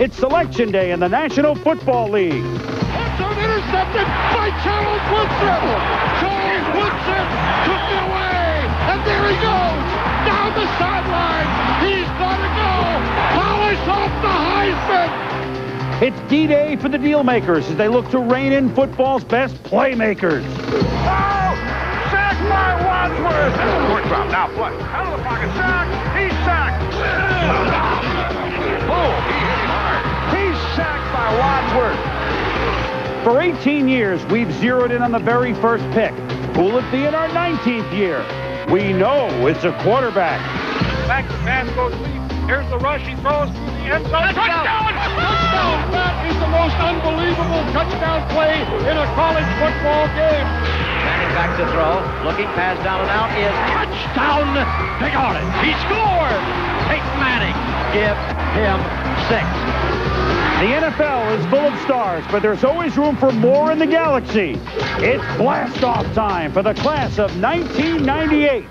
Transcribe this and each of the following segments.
It's selection day in the National Football League. Touchdown intercepted by Charles Woodson. Charles Woodson took it away. And there he goes. Down the sideline. He's got to go. Polish off the Heisman. It's D-Day for the deal makers as they look to rein in football's best playmakers. Oh! Sack by Wadsworth! Court drop. Now what? Out of the pocket. Sack. He's sacked. Oh, he sacked by Wadsworth. For 18 years, we've zeroed in on the very first pick. Who'll it be in our 19th year? We know it's a quarterback. Back to pass goes deep. Here's the rush. He throws through the end zone. Touchdown! Touchdown! That is the most unbelievable touchdown play in a college football game. Manning back to throw. Looking pass down and out is touchdown. They got it. He scored. Peyton Manning. Give him six. The NFL is full of stars, but there's always room for more in the galaxy. It's blast-off time for the class of 1998.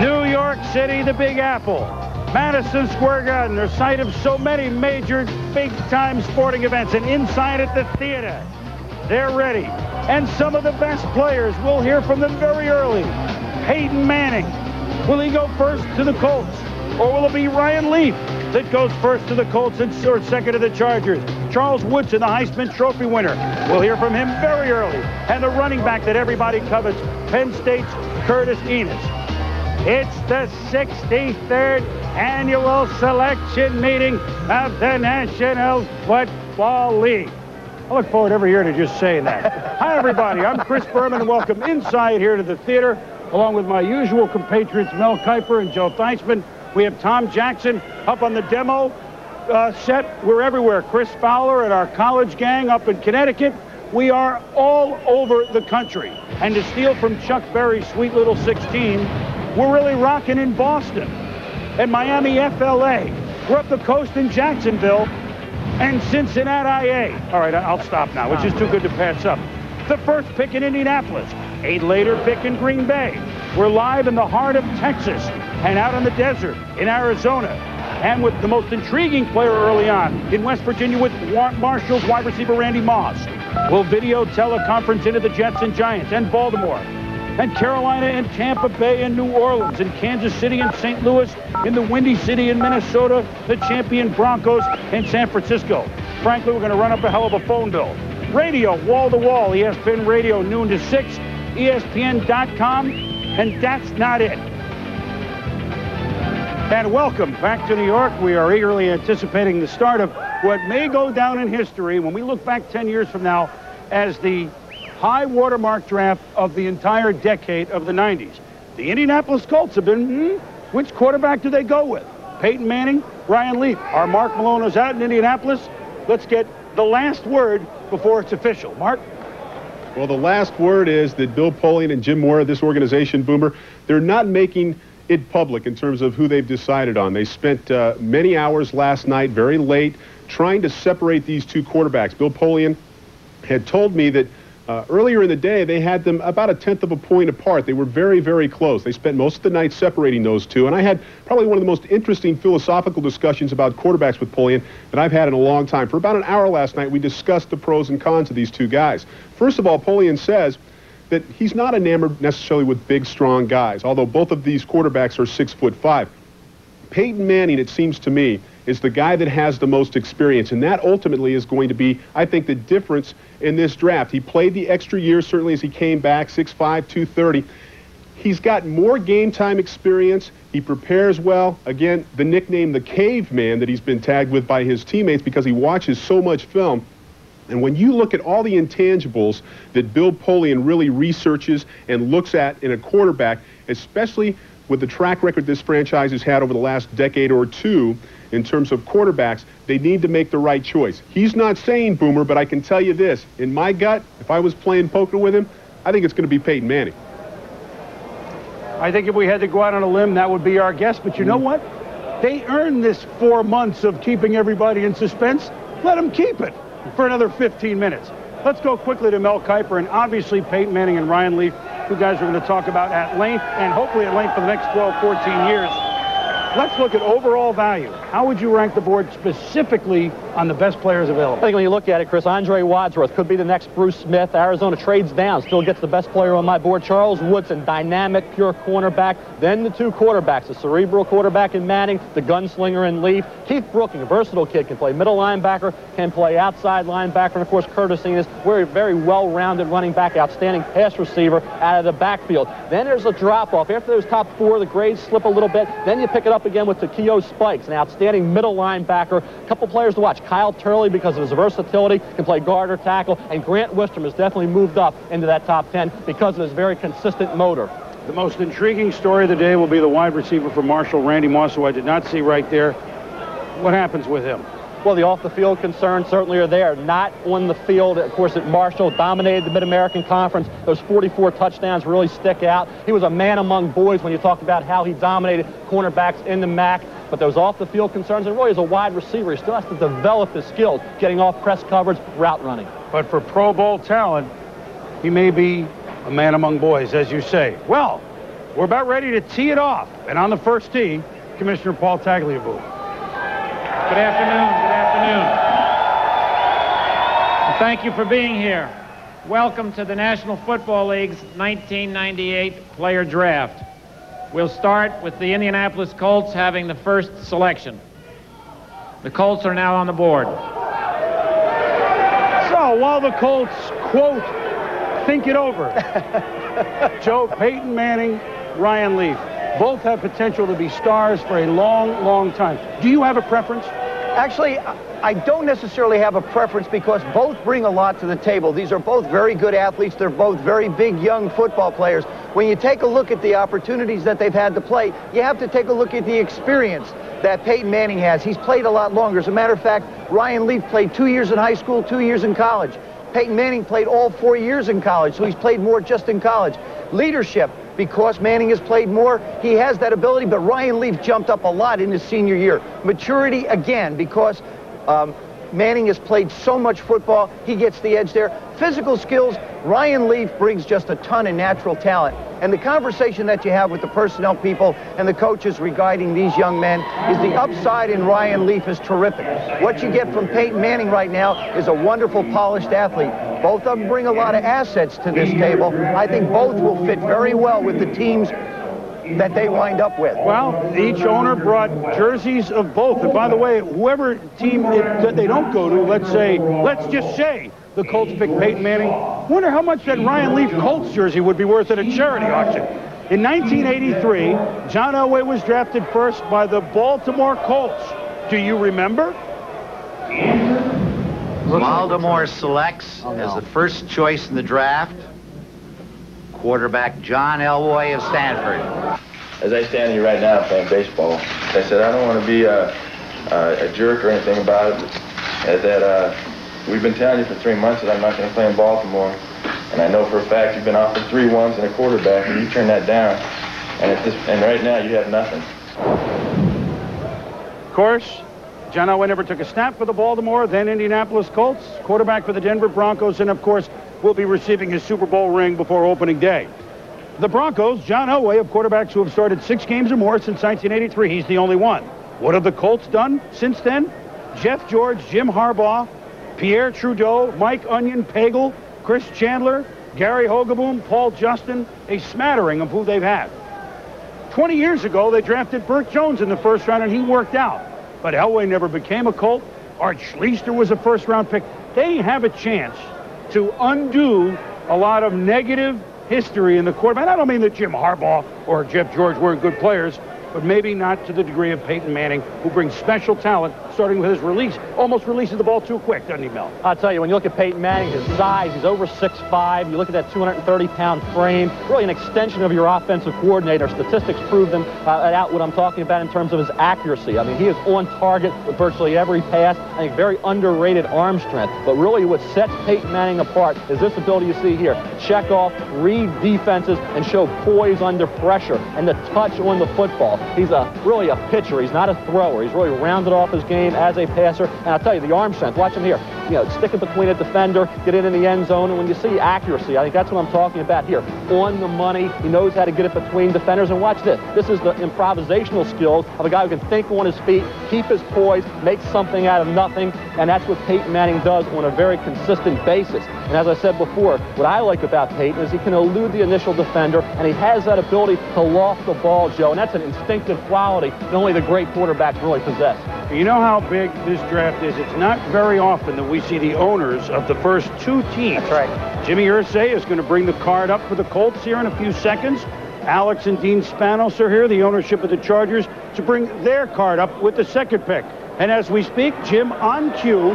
New York City, the Big Apple. Madison Square Garden, the site of so many major big-time sporting events, and inside at the theater. They're ready. And some of the best players, we'll hear from them very early. Peyton Manning. Will he go first to the Colts? Or will it be Ryan Leaf that goes first to the Colts and or second to the Chargers? Charles Woodson, the Heisman Trophy winner. We'll hear from him very early. And the running back that everybody covets, Penn State's Curtis Enis. It's the 63rd annual selection meeting of the National Football League. I look forward every year to just saying that. Hi, everybody. I'm Chris Berman, and welcome inside here to the theater, along with my usual compatriots Mel Kiper and Joe Theismann. We have Tom Jackson up on the demo uh, set. We're everywhere. Chris Fowler and our college gang up in Connecticut. We are all over the country. And to steal from Chuck Berry's sweet little 16, we're really rocking in Boston and Miami FLA. We're up the coast in Jacksonville and Cincinnati IA. All right, I'll stop now, which is too good to pass up. The first pick in Indianapolis, a later pick in Green Bay. We're live in the heart of Texas and out in the desert in Arizona. And with the most intriguing player early on in West Virginia with Marshall's wide receiver Randy Moss. We'll video teleconference into the Jets and Giants and Baltimore and Carolina and Tampa Bay and New Orleans and Kansas City and St. Louis in the Windy City in Minnesota, the champion Broncos in San Francisco. Frankly, we're going to run up a hell of a phone bill. Radio, wall to wall, ESPN Radio, noon to 6, ESPN.com, and that's not it. And welcome back to New York. We are eagerly anticipating the start of what may go down in history when we look back 10 years from now as the high watermark draft of the entire decade of the 90s. The Indianapolis Colts have been, hmm, which quarterback do they go with? Peyton Manning, Ryan Leaf. Our Mark Malone is out in Indianapolis. Let's get the last word before it's official. Mark? Well, the last word is that Bill Polian and Jim Mora, this organization, Boomer, they're not making it public in terms of who they've decided on. They spent uh, many hours last night, very late, trying to separate these two quarterbacks. Bill Polian had told me that uh, earlier in the day, they had them about a tenth of a point apart. They were very, very close. They spent most of the night separating those two. And I had probably one of the most interesting philosophical discussions about quarterbacks with Polian that I've had in a long time. For about an hour last night, we discussed the pros and cons of these two guys. First of all, Polian says that he's not enamored necessarily with big, strong guys, although both of these quarterbacks are six foot five. Peyton Manning, it seems to me, is the guy that has the most experience, and that ultimately is going to be, I think, the difference in this draft. He played the extra year, certainly as he came back, 6'5", 230. He's got more game time experience. He prepares well. Again, the nickname the caveman that he's been tagged with by his teammates because he watches so much film. And when you look at all the intangibles that Bill Polian really researches and looks at in a quarterback, especially with the track record this franchise has had over the last decade or two in terms of quarterbacks, they need to make the right choice. He's not saying Boomer, but I can tell you this. In my gut, if I was playing poker with him, I think it's going to be Peyton Manning. I think if we had to go out on a limb, that would be our guess. But you know mm. what? They earned this four months of keeping everybody in suspense. Let them keep it for another 15 minutes. Let's go quickly to Mel Kiper and obviously Peyton Manning and Ryan Leaf, who guys are going to talk about at length and hopefully at length for the next 12, 14 years. Let's look at overall value. How would you rank the board specifically on the best players available? I think when you look at it, Chris, Andre Wadsworth could be the next Bruce Smith. Arizona trades down, still gets the best player on my board. Charles Woodson, dynamic, pure cornerback. Then the two quarterbacks, the cerebral quarterback in Manning, the gunslinger in Leaf. Keith Brooking, a versatile kid, can play middle linebacker, can play outside linebacker, and of course Curtis Enis, very, very well-rounded running back, outstanding pass receiver out of the backfield. Then there's a drop-off. After those top four, the grades slip a little bit. Then you pick it up again with Takeo Spikes, an outstanding middle linebacker. A couple players to watch. Kyle Turley, because of his versatility, can play guard or tackle. And Grant Wistrom has definitely moved up into that top 10 because of his very consistent motor. The most intriguing story of the day will be the wide receiver for Marshall, Randy Moss, who I did not see right there. What happens with him? Well, the off-the-field concerns certainly are there. Not on the field. Of course, at Marshall, dominated the Mid-American Conference. Those 44 touchdowns really stick out. He was a man among boys when you talk about how he dominated cornerbacks in the MAC. But those off-the-field concerns, and really as a wide receiver, he still has to develop his skills, getting off press coverage, route running. But for Pro Bowl talent, he may be a man among boys, as you say. Well, we're about ready to tee it off. And on the first tee, Commissioner Paul Tagliabue. Good afternoon. Good afternoon. Thank you for being here. Welcome to the National Football League's 1998 player draft. We'll start with the Indianapolis Colts having the first selection. The Colts are now on the board. So while the Colts, quote, think it over, Joe Peyton Manning, Ryan Leaf, both have potential to be stars for a long, long time. Do you have a preference? Actually, I don't necessarily have a preference because both bring a lot to the table. These are both very good athletes. They're both very big young football players. When you take a look at the opportunities that they've had to play, you have to take a look at the experience that Peyton Manning has. He's played a lot longer. As a matter of fact, Ryan Leaf played two years in high school, two years in college. Peyton Manning played all four years in college, so he's played more just in college. Leadership, because Manning has played more, he has that ability, but Ryan Leaf jumped up a lot in his senior year. Maturity, again, because um, Manning has played so much football, he gets the edge there. Physical skills, Ryan Leaf brings just a ton of natural talent. And the conversation that you have with the personnel people and the coaches regarding these young men is the upside in Ryan Leaf is terrific. What you get from Peyton Manning right now is a wonderful, polished athlete. Both of them bring a lot of assets to this table. I think both will fit very well with the teams that they wind up with. Well, each owner brought jerseys of both. And by the way, whoever team it, that they don't go to, let's say, let's just say the Colts pick Peyton Manning. Wonder how much that Ryan Leaf Colts jersey would be worth at a charity auction. In 1983, John Elway was drafted first by the Baltimore Colts. Do you remember? Baltimore selects as the first choice in the draft quarterback John Elway of Stanford. As I stand here right now playing baseball, I said I don't want to be a, a, a jerk or anything about it. As that uh, we've been telling you for three months that I'm not going to play in Baltimore, and I know for a fact you've been offered three ones and a quarterback, and you turned that down. And at this, and right now you have nothing. Of course, John Elway never took a snap for the Baltimore, then Indianapolis Colts, quarterback for the Denver Broncos, and of course, will be receiving his Super Bowl ring before opening day. The Broncos, John Elway, of quarterbacks who have started six games or more since 1983. He's the only one. What have the Colts done since then? Jeff George, Jim Harbaugh, Pierre Trudeau, Mike Onion, Pagel, Chris Chandler, Gary Hogeboom, Paul Justin, a smattering of who they've had. 20 years ago, they drafted Burt Jones in the first round, and he worked out. But Elway never became a Colt. Art Schleister was a first-round pick. They have a chance to undo a lot of negative history in the quarterback. I don't mean that Jim Harbaugh or Jeff George weren't good players, but maybe not to the degree of Peyton Manning, who brings special talent, starting with his release. Almost releases the ball too quick, doesn't he, Mel? I'll tell you, when you look at Peyton Manning, his size, he's over 6'5". You look at that 230-pound frame, really an extension of your offensive coordinator. Statistics prove them uh, out what I'm talking about in terms of his accuracy. I mean, he is on target with virtually every pass. I think very underrated arm strength. But really what sets Peyton Manning apart is this ability you see here. Check off, read defenses, and show poise under pressure and the touch on the football. He's a really a pitcher. He's not a thrower. He's really rounded off his game as a passer. And I'll tell you, the arm strength, watch him here. You know, stick it between a defender, get it in the end zone. And when you see accuracy, I think that's what I'm talking about here. On the money, he knows how to get it between defenders. And watch this. This is the improvisational skills of a guy who can think on his feet, keep his poise, make something out of nothing. And that's what Peyton Manning does on a very consistent basis. And as I said before, what I like about Peyton is he can elude the initial defender, and he has that ability to loft the ball, Joe. And that's an quality that only the great quarterbacks really possess. You know how big this draft is. It's not very often that we see the owners of the first two teams. That's right. Jimmy Irsay is going to bring the card up for the Colts here in a few seconds. Alex and Dean Spanos are here, the ownership of the Chargers, to bring their card up with the second pick. And as we speak, Jim on cue.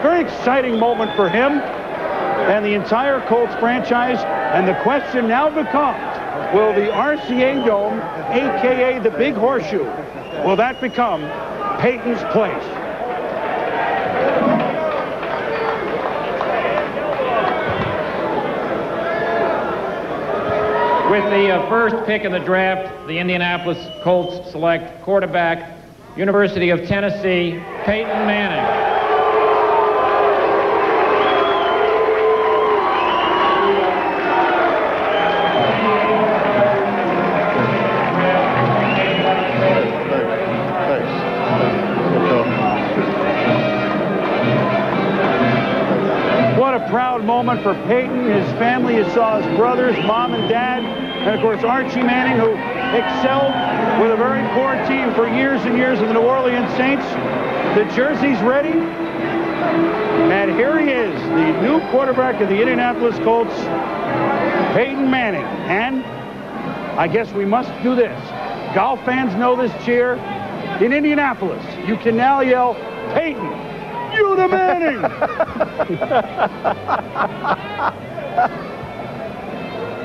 Very exciting moment for him and the entire Colts franchise. And the question now becomes, will the RCA Dome, a.k.a. the Big Horseshoe, will that become Peyton's place? With the uh, first pick in the draft, the Indianapolis Colts select quarterback, University of Tennessee, Peyton Manning. Peyton, his family, his saw his brothers, mom and dad, and of course Archie Manning, who excelled with a very poor team for years and years in the New Orleans Saints. The jersey's ready. And here he is, the new quarterback of the Indianapolis Colts, Peyton Manning. And I guess we must do this. Golf fans know this cheer. In Indianapolis, you can now yell, Peyton, you Manning!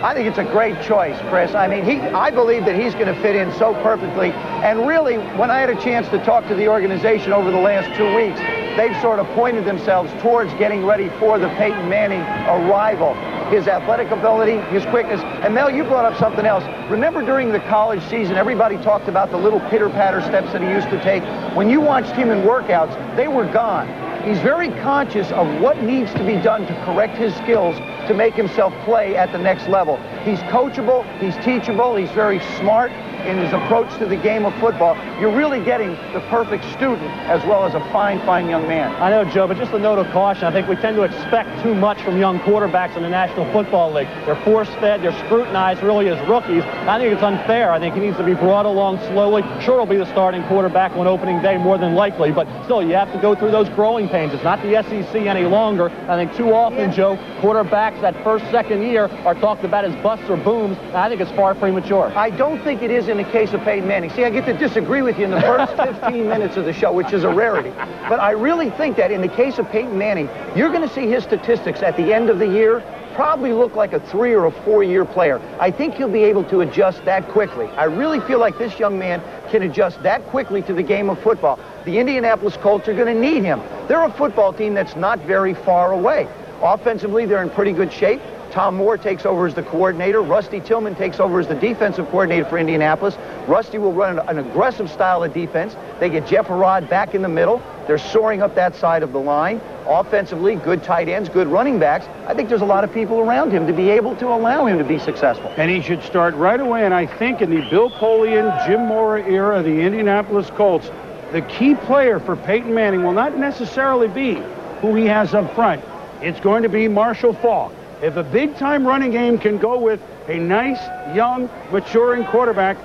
I think it's a great choice, Chris. I mean, he, I believe that he's going to fit in so perfectly. And really, when I had a chance to talk to the organization over the last two weeks, they've sort of pointed themselves towards getting ready for the Peyton Manning arrival. His athletic ability, his quickness. And Mel, you brought up something else. Remember during the college season, everybody talked about the little pitter-patter steps that he used to take. When you watched him in workouts, they were gone. He's very conscious of what needs to be done to correct his skills to make himself play at the next level. He's coachable, he's teachable, he's very smart in his approach to the game of football. You're really getting the perfect student as well as a fine, fine young man. I know, Joe, but just a note of caution. I think we tend to expect too much from young quarterbacks in the National Football League. They're force-fed, they're scrutinized really as rookies. I think it's unfair. I think he needs to be brought along slowly. Sure, he'll be the starting quarterback on opening day more than likely, but still, you have to go through those growing pains. It's not the SEC any longer. I think too often, Joe, quarterbacks that first, second year are talked about as busts or booms. I think it's far premature. I don't think it is in the case of Peyton Manning. See, I get to disagree with you in the first 15 minutes of the show, which is a rarity. But I really think that in the case of Peyton Manning, you're going to see his statistics at the end of the year probably look like a three or a four-year player. I think he'll be able to adjust that quickly. I really feel like this young man can adjust that quickly to the game of football. The Indianapolis Colts are going to need him. They're a football team that's not very far away. Offensively, they're in pretty good shape. Tom Moore takes over as the coordinator. Rusty Tillman takes over as the defensive coordinator for Indianapolis. Rusty will run an, an aggressive style of defense. They get Jeff Arad back in the middle. They're soaring up that side of the line. Offensively, good tight ends, good running backs. I think there's a lot of people around him to be able to allow him to be successful. And he should start right away. And I think in the Bill Polian, Jim Mora era of the Indianapolis Colts, the key player for Peyton Manning will not necessarily be who he has up front. It's going to be Marshall Faulk. If a big-time running game can go with a nice, young, maturing quarterback,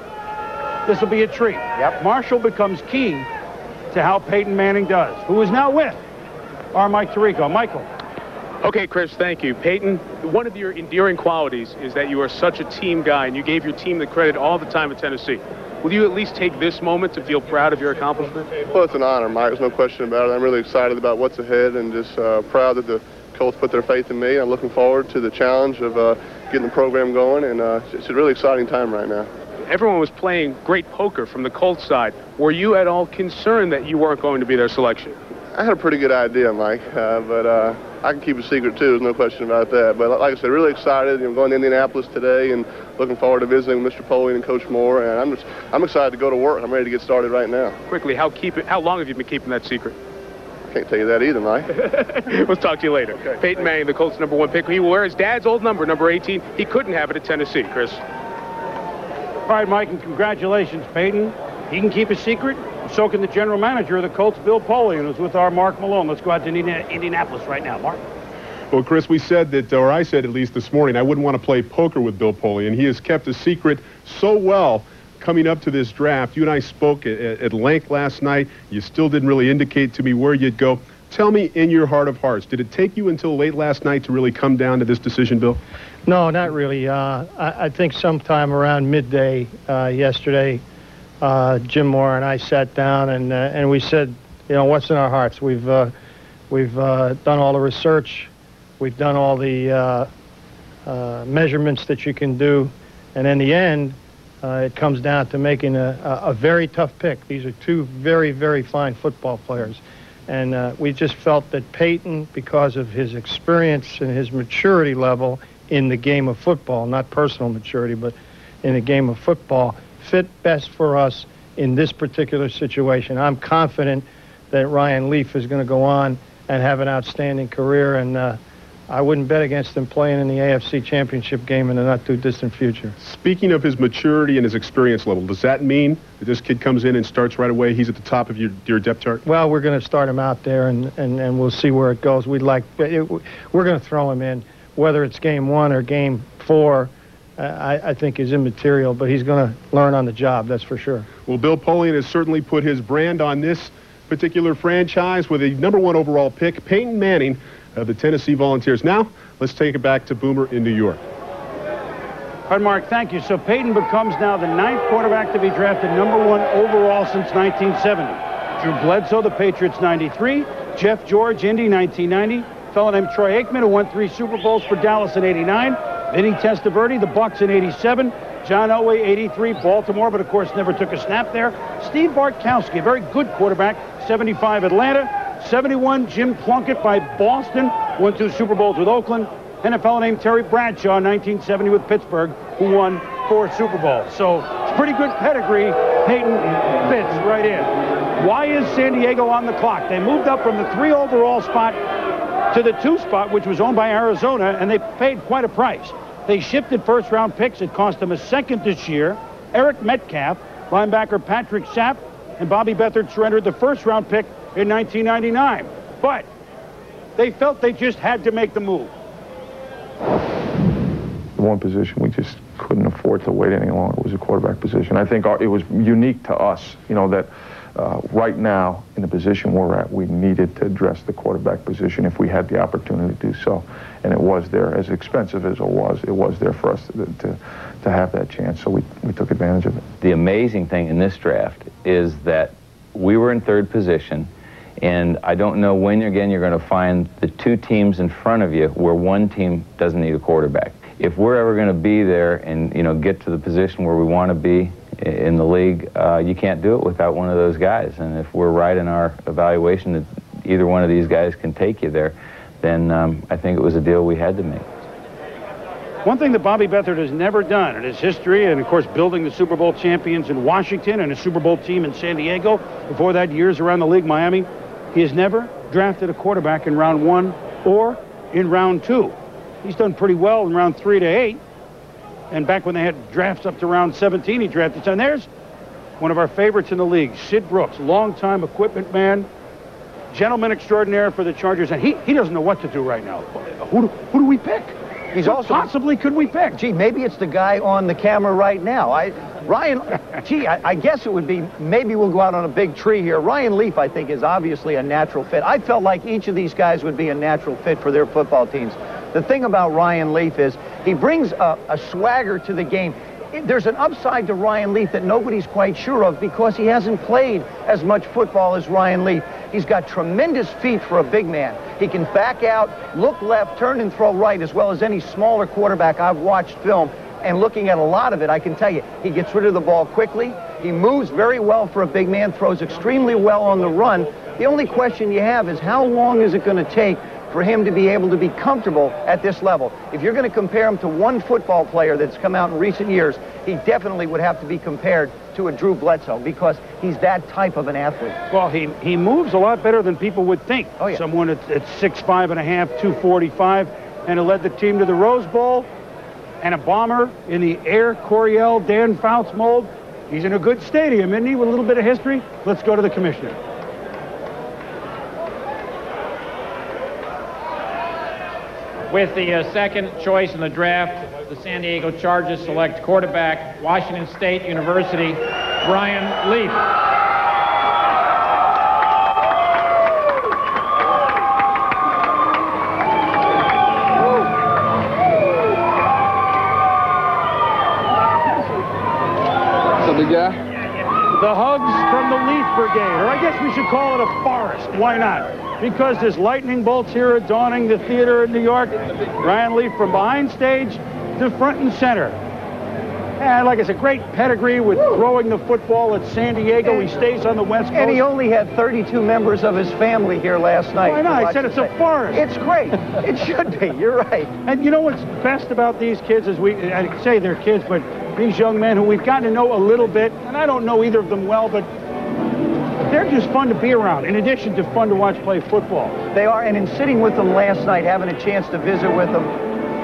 this will be a treat. Yep. Marshall becomes key to how Peyton Manning does, who is now with our Mike Tirico. Michael. Okay, Chris, thank you. Peyton, one of your endearing qualities is that you are such a team guy, and you gave your team the credit all the time at Tennessee. Will you at least take this moment to feel proud of your accomplishment? Well, it's an honor, Mike. There's no question about it. I'm really excited about what's ahead and just uh, proud that the Colts put their faith in me. I'm looking forward to the challenge of uh, getting the program going, and uh, it's a really exciting time right now. Everyone was playing great poker from the Colts side. Were you at all concerned that you weren't going to be their selection? I had a pretty good idea, Mike, uh, but uh, I can keep a secret too. There's no question about that. But like I said, really excited. I'm going to Indianapolis today and looking forward to visiting Mr. Polian and Coach Moore. And I'm just, I'm excited to go to work. I'm ready to get started right now. Quickly, how keep it? How long have you been keeping that secret? Can't tell you that either, Mike. we'll talk to you later. Okay, Peyton Manning, the Colts' number one pick. He will wear his dad's old number, number 18. He couldn't have it at Tennessee, Chris. All right, Mike, and congratulations, Peyton. He can keep a secret. So can the general manager of the Colts, Bill Polian, who's with our Mark Malone. Let's go out to Indianapolis right now. Mark. Well, Chris, we said that, or I said at least this morning, I wouldn't want to play poker with Bill Polian. And he has kept a secret so well coming up to this draft. You and I spoke at, at length last night. You still didn't really indicate to me where you'd go. Tell me in your heart of hearts, did it take you until late last night to really come down to this decision, Bill? No, not really. Uh, I, I, think sometime around midday uh, yesterday, uh, Jim Moore and I sat down and uh, and we said, you know, what's in our hearts? We've uh, we've uh, done all the research, we've done all the measurements that you can do, and in the end, it comes down to making a, a, a, very tough pick. These are two very very fine football players. And uh, we just felt that Peyton, because of his experience and his maturity level in the game of football, not personal maturity, but in the game of football, fit best for us in this particular situation. I'm confident that Ryan Leaf is going to go on and have an outstanding career, and uh, I wouldn't bet against him playing in the AFC Championship game in the not too distant future. Speaking of his maturity and his experience level, does that mean that this kid comes in and starts right away? He's at the top of your, your depth chart? Well, we're going to start him out there, and, and, and we'll see where it goes. We'd like, it, we're going to throw him in, whether it's game one or game four. I, I, think is immaterial, but he's going to learn on the job, that's for sure. Well, Bill Polian has certainly put his brand on this particular franchise with a number one overall pick, Peyton Manning of the Tennessee Volunteers. Now, let's take it back to Boomer in New York. All right, Mark, thank you. So Peyton becomes now the ninth quarterback to be drafted number one overall since 1970. Drew Bledsoe, the Patriots, 93. Jeff George, Indy, 1990. fellow named Troy Aikman, who won three Super Bowls for Dallas in 89. Vinny Testaverde, the Bucks in 87. John Elway, 83, Baltimore, but of course never took a snap there. Steve Bartkowski, a very good quarterback, 75 Atlanta. 71, Jim Plunkett by Boston, won two Super Bowls with Oakland, and a fellow named Terry Bradshaw, 1970 with Pittsburgh, who won four Super Bowls. So it's pretty good pedigree. Peyton fits right in. Why is San Diego on the clock? They moved up from the three overall spot to the two spot, which was owned by Arizona, and they paid quite a price. They shifted first round picks. It cost them a second this year. Eric Metcalf, linebacker Patrick Sapp, and Bobby Beathard surrendered the first round pick in 1999. But they felt they just had to make the move. The one position we just couldn't afford to wait any longer was a quarterback position. I think our, it was unique to us, you know, that uh, right now, in the position we're at, we needed to address the quarterback position if we had the opportunity to do so. And it was there, as expensive as it was, it was there for us to, to, to have that chance, so we, we took advantage of it. The amazing thing in this draft is that we were in third position, and I don't know when again you're going to find the two teams in front of you where one team doesn't need a quarterback. If we're ever going to be there and you know get to the position where we want to be in the league, uh, you can't do it without one of those guys. And if we're right in our evaluation that either one of these guys can take you there, then um, I think it was a deal we had to make. One thing that Bobby Beathard has never done in his history, and of course building the Super Bowl champions in Washington and a Super Bowl team in San Diego, before that years around the league, Miami, he has never drafted a quarterback in round one or in round two. He's done pretty well in round three to eight. And back when they had drafts up to round 17, he drafted. And there's one of our favorites in the league, Sid Brooks, longtime equipment man, gentleman extraordinaire for the Chargers. And he, he doesn't know what to do right now. Who do, who do we pick? He's what also possibly could we pick? Gee, maybe it's the guy on the camera right now. I Ryan, gee, I, I, guess it would be, maybe we'll go out on a big tree here. Ryan Leaf, I think, is obviously a natural fit. I felt like each of these guys would be a natural fit for their football teams. The thing about Ryan Leaf is he brings a, a swagger to the game. There's an upside to Ryan Leaf that nobody's quite sure of because he hasn't played as much football as Ryan Leaf. He's got tremendous feet for a big man. He can back out, look left, turn and throw right, as well as any smaller quarterback I've watched film. And looking at a lot of it, I can tell you, he gets rid of the ball quickly. He moves very well for a big man, throws extremely well on the run. The only question you have is how long is it going to take for him to be able to be comfortable at this level. If you're going to compare him to one football player that's come out in recent years, he definitely would have to be compared to a Drew Bledsoe because he's that type of an athlete. Well, he, he moves a lot better than people would think. Oh, yeah. Someone at, at 6'5 and a half, 245, and it led the team to the Rose Bowl and a bomber in the Air Coryell Dan Fouts mold. He's in a good stadium, isn't he, with a little bit of history? Let's go to the commissioner. With the uh, second choice in the draft, the San Diego Chargers select quarterback, Washington State University, Brian Leaf. So the guy? The hugs from the Leaf Brigade, or I guess we should call it a forest. Why not? Because there's lightning bolts here adorning the theater in New York. Ryan Leaf from behind stage to front and center. And like I said, great pedigree with throwing the football at San Diego. He stays on the West Coast. And he only had 32 members of his family here last night. Why not? I said it's a forest. It's great. it should be. You're right. And you know what's best about these kids is we, I say they're kids, but these young men who we've gotten to know a little bit, and I don't know either of them well, but they're just fun to be around, in addition to fun to watch play football. They are, and in sitting with them last night, having a chance to visit with them,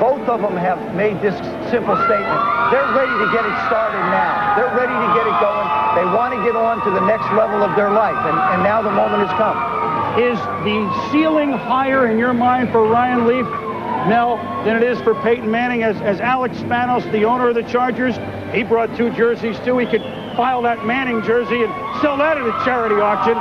both of them have made this simple statement. They're ready to get it started now. They're ready to get it going. They want to get on to the next level of their life, and, and now the moment has come. Is the ceiling higher in your mind for Ryan Leaf, Mel, than it is for Peyton Manning? As, as Alex Spanos, the owner of the Chargers, he brought two jerseys too. He could file that Manning jersey and sell that at a charity auction.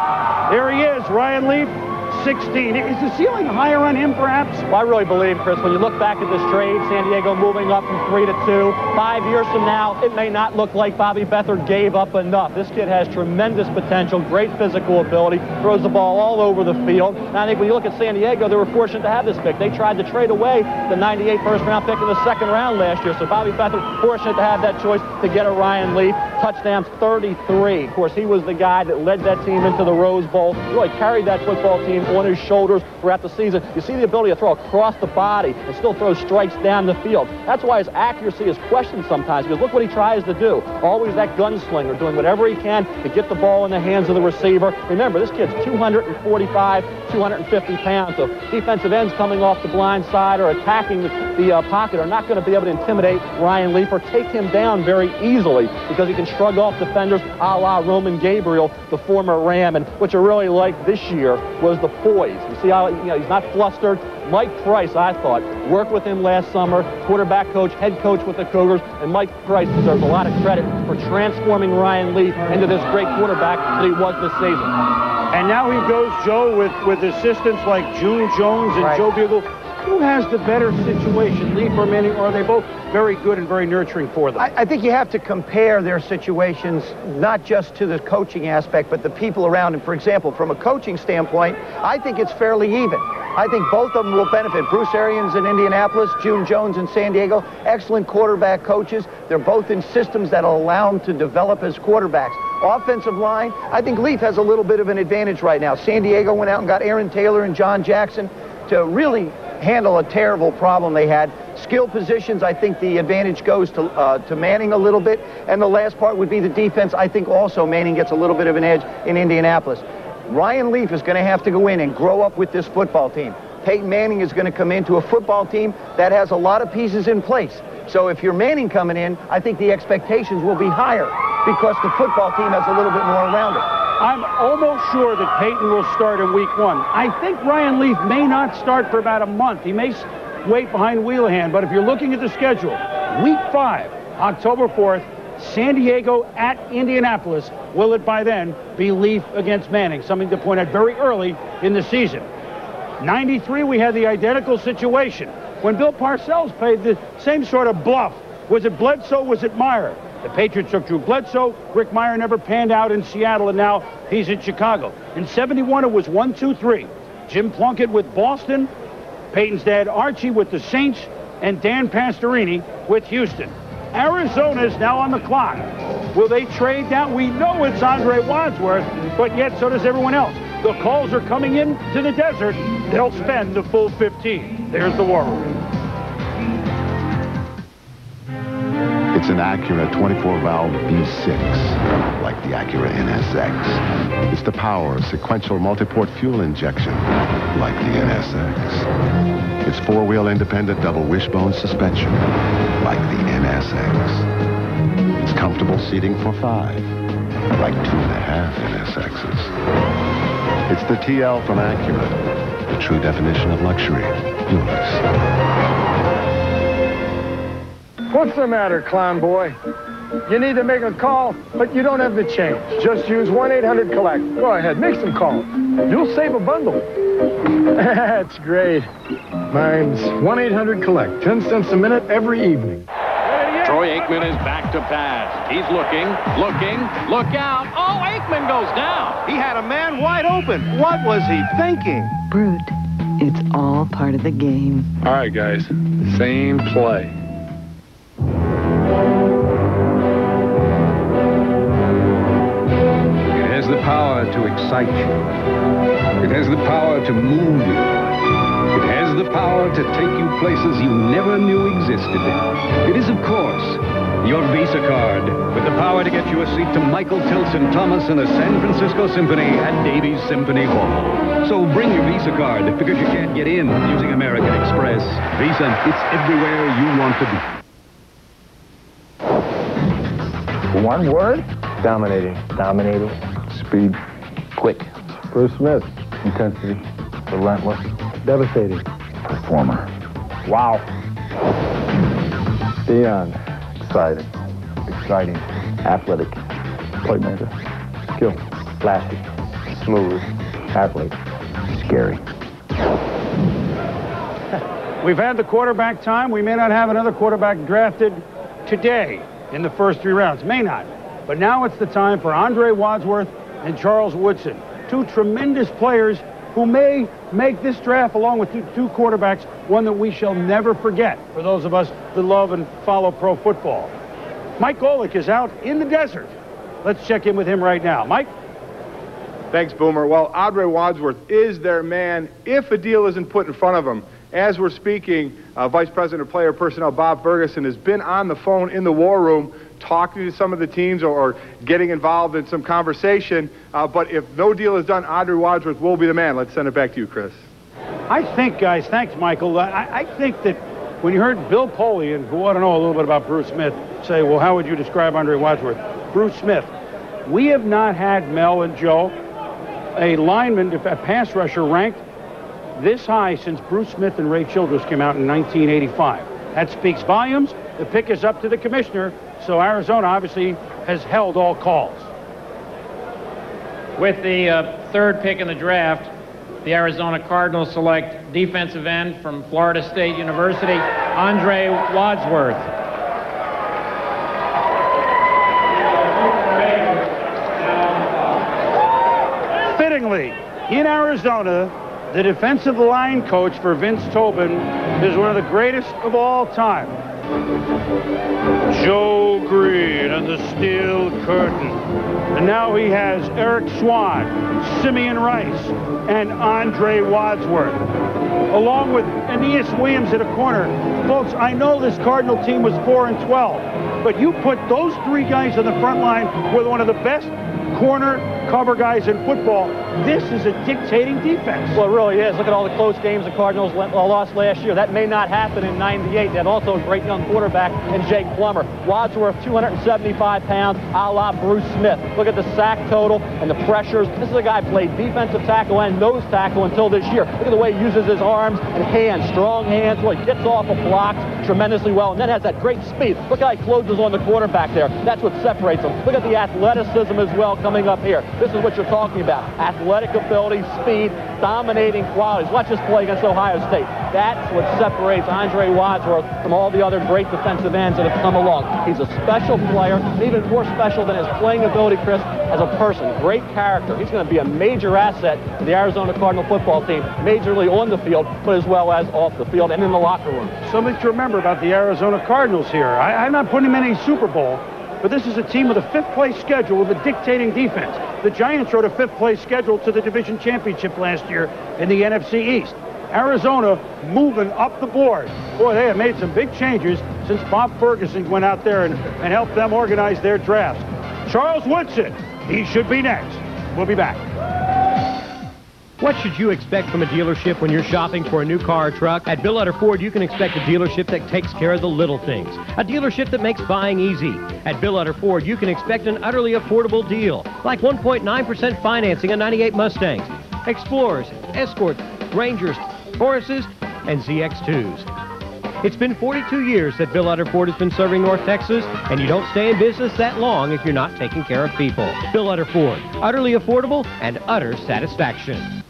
There he is, Ryan Leaf, 16. Is the ceiling higher on him, perhaps? Well, I really believe, Chris, when you look back at this trade, San Diego moving up from three to two, five years from now, it may not look like Bobby Bethard gave up enough. This kid has tremendous potential, great physical ability, throws the ball all over the field. And I think when you look at San Diego, they were fortunate to have this pick. They tried to trade away the 98 first round pick in the second round last year. So Bobby Beathard fortunate to have that choice to get a Ryan Leaf. Touchdowns 33. Of course, he was the guy that led that team into the Rose Bowl. Really carried that football team on his shoulders throughout the season. You see the ability to throw across the body and still throw strikes down the field. That's why his accuracy is questioned sometimes because look what he tries to do. Always that gunslinger doing whatever he can to get the ball in the hands of the receiver. Remember, this kid's 245, 250 pounds. So defensive ends coming off the blind side or attacking the, uh, pocket are not going to be able to intimidate Ryan Leaf or take him down very easily because he can shrug off defenders a la Roman Gabriel, the former Ram. And what you really liked this year was the poise. You see how you know he's not flustered. Mike Price, I thought, worked with him last summer, quarterback coach, head coach with the Cougars, and Mike Price deserves a lot of credit for transforming Ryan Leaf into this great quarterback that he was this season. And now he goes, Joe, with, with assistants like June Jones and Right. Joe Bugle. Who has the better situation, Leaf or Manning, or are they both very good and very nurturing for them? I, I think you have to compare their situations not just to the coaching aspect, but the people around them. For example, from a coaching standpoint, I think it's fairly even. I think both of them will benefit. Bruce Arians in Indianapolis, June Jones in San Diego, excellent quarterback coaches. They're both in systems that'll allow them to develop as quarterbacks. Offensive line, I think Leaf has a little bit of an advantage right now. San Diego went out and got Aaron Taylor and John Jackson to really handle a terrible problem they had. Skill positions, I think the advantage goes to, uh, to Manning a little bit. And the last part would be the defense. I think also Manning gets a little bit of an edge in Indianapolis. Ryan Leaf is going to have to go in and grow up with this football team. Peyton Manning is going to come into a football team that has a lot of pieces in place. So if you're Manning coming in, I think the expectations will be higher because the football team has a little bit more around it. I'm almost sure that Peyton will start in week one. I think Ryan Leaf may not start for about a month. He may wait behind Wheelahan, but if you're looking at the schedule, week five, October 4th, San Diego at Indianapolis. Will it by then be Leaf against Manning? Something to point out very early in the season. 93, we had the identical situation when Bill Parcells played the same sort of bluff. Was it Bledsoe? Was it Meyer? The Patriots took Drew Bledsoe. Rick Meyer never panned out in Seattle, and now he's in Chicago. In 71, it was 1 2 3. Jim Plunkett with Boston, Peyton's dad Archie with the Saints, and Dan Pastorini with Houston. Arizona is now on the clock. Will they trade down? We know it's Andre Wadsworth, but yet so does everyone else. The calls are coming in to the desert. They'll spend the full 15. There's the war room. It's an Acura 24-valve V6, like the Acura NSX. It's the power of sequential multi-port fuel injection, like the NSX. It's four-wheel independent double wishbone suspension, like the NSX. It's comfortable seating for five, like two and a half NSXs. It's the TL from Acura, the true definition of luxury. Yours. What's the matter, clown boy? You need to make a call, but you don't have the change. Just use 1-800-COLLECT. Go ahead, make some calls. You'll save a bundle. That's great. Mine's 1-800-COLLECT. 10 cents a minute every evening. Troy Aikman is back to pass. He's looking, looking, look out. Oh, Aikman goes down. He had a man wide open. What was he thinking? Brute. It's all part of the game. All right, guys. Same play. It has the power to excite you. It has the power to move you. It has the power to take you places you never knew existed. It is, of course, your Visa card with the power to get you a seat to Michael Tilson Thomas and the San Francisco Symphony at Davies Symphony Hall. So bring your Visa card because you can't get in using American Express. Visa, it's everywhere you want to be. One word? Dominating. Dominating. Speed. Quick. Bruce Smith. Intensity. Relentless. Devastating. Performer. Wow. Dion. Exciting. Exciting. Athletic. Playmaker. Skill. Flashy. Smooth. Athlete. Scary. We've had the quarterback time. We may not have another quarterback drafted today in the first three rounds. May not. But now it's the time for Andre Wadsworth and Charles Woodson, two tremendous players who may make this draft, along with two, quarterbacks, one that we shall never forget for those of us that love and follow pro football. Mike Golick is out in the desert. Let's check in with him right now. Mike? Thanks, Boomer. Well, Andre Wadsworth is their man if a deal isn't put in front of him. As we're speaking, uh, Vice President of Player Personnel Bob Ferguson has been on the phone in the war room talking to some of the teams or, or getting involved in some conversation. Uh, but if no deal is done, Andre Wadsworth will be the man. Let's send it back to you, Chris. I think, guys, thanks, Michael. I, I think that when you heard Bill Polian, who ought to know a little bit about Bruce Smith, say, well, how would you describe Andre Wadsworth? Bruce Smith. We have not had Mel and Joe, a lineman, a pass rusher ranked this high since Bruce Smith and Ray Childress came out in 1985. That speaks volumes. The pick is up to the commissioner, so Arizona obviously has held all calls. With the uh, third pick in the draft, the Arizona Cardinals select defensive end from Florida State University, Andre Wadsworth. Fittingly, in Arizona, the defensive line coach for Vince Tobin is one of the greatest of all time. Joe Green and the Steel Curtain. And now he has Eric Swan, Simeon Rice, and Andre Wadsworth. Along with Aeneas Williams at a corner. Folks, I know this Cardinal team was 4 and 12, but you put those three guys on the front line with one of the best corner cover guys in football. This is a dictating defense. Well, it really is. Look at all the close games the Cardinals uh, lost last year. That may not happen in 98. They had also a great young quarterback in Jake Plummer. Wadsworth, 275 pounds, a la Bruce Smith. Look at the sack total and the pressures. This is a guy played defensive tackle and nose tackle until this year. Look at the way he uses his arms and hands, strong hands, he gets off of blocks tremendously well, and then has that great speed. Look how he closes on the quarterback there. That's what separates him. Look at the athleticism as well coming up here. This is what you're talking about. athletic ability, speed, dominating qualities. Watch this play against Ohio State. That's what separates Andre Wadsworth from all the other great defensive ends that have come along. He's a special player, even more special than his playing ability, Chris, as a person. Great character. He's going to be a major asset to the Arizona Cardinal football team, majorly on the field, but as well as off the field and in the locker room. Something to remember about the Arizona Cardinals here. I, I'm not putting him in any Super Bowl, but this is a team with a fifth place schedule with a dictating defense. The Giants wrote a fifth place schedule to the division championship last year in the NFC East. Arizona moving up the board. Boy, they have made some big changes since Bob Ferguson went out there and, and helped them organize their drafts. Charles Woodson, he should be next. We'll be back. What should you expect from a dealership when you're shopping for a new car or truck? At Bill Utter Ford, you can expect a dealership that takes care of the little things. A dealership that makes buying easy. At Bill Utter Ford, you can expect an utterly affordable deal, like 1.9% financing on 98 Mustangs, Explorers, Escorts, Rangers, Tauruses, and ZX2s. It's been 42 years that Bill Utter Ford has been serving North Texas, and you don't stay in business that long if you're not taking care of people. Bill Utter Ford, utterly affordable and utter satisfaction.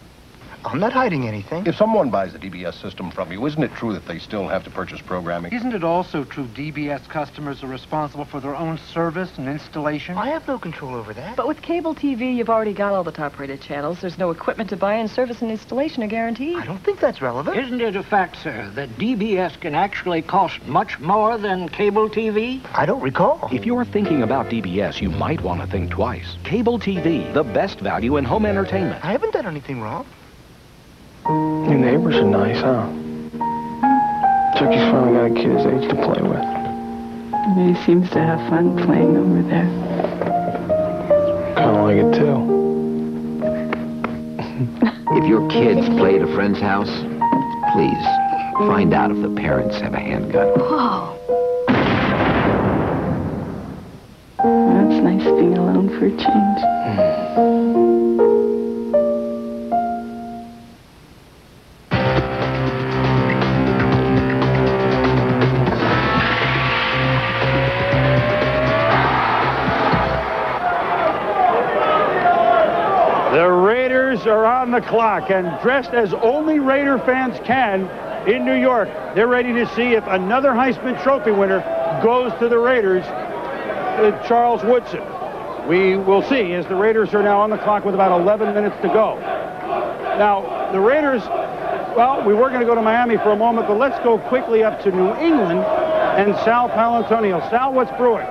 I'm not hiding anything. If someone buys the DBS system from you, isn't it true that they still have to purchase programming? Isn't it also true DBS customers are responsible for their own service and installation? I have no control over that. But with cable TV, you've already got all the top-rated channels. There's no equipment to buy, and service and installation are guaranteed. I don't think that's relevant. Isn't it a fact, sir, that DBS can actually cost much more than cable TV? I don't recall. If you're thinking about DBS, you might want to think twice. Cable TV, the best value in home entertainment. I haven't done anything wrong. Your neighbors are nice, huh? Chucky's finally got a kid his age to play with. He seems to have fun playing over there. Kind of like it, too. If your kids play at a friend's house, please find out if the parents have a handgun. Whoa. That's nice being alone for a change. The on the clock and dressed as only Raider fans can in New York. They're ready to see if another Heisman Trophy winner goes to the Raiders, uh, Charles Woodson. We will see as the Raiders are now on the clock with about 11 minutes to go. Now, the Raiders, well, we were going to go to Miami for a moment, but let's go quickly up to New England and Sal Paolantonio. Sal, what's brewing?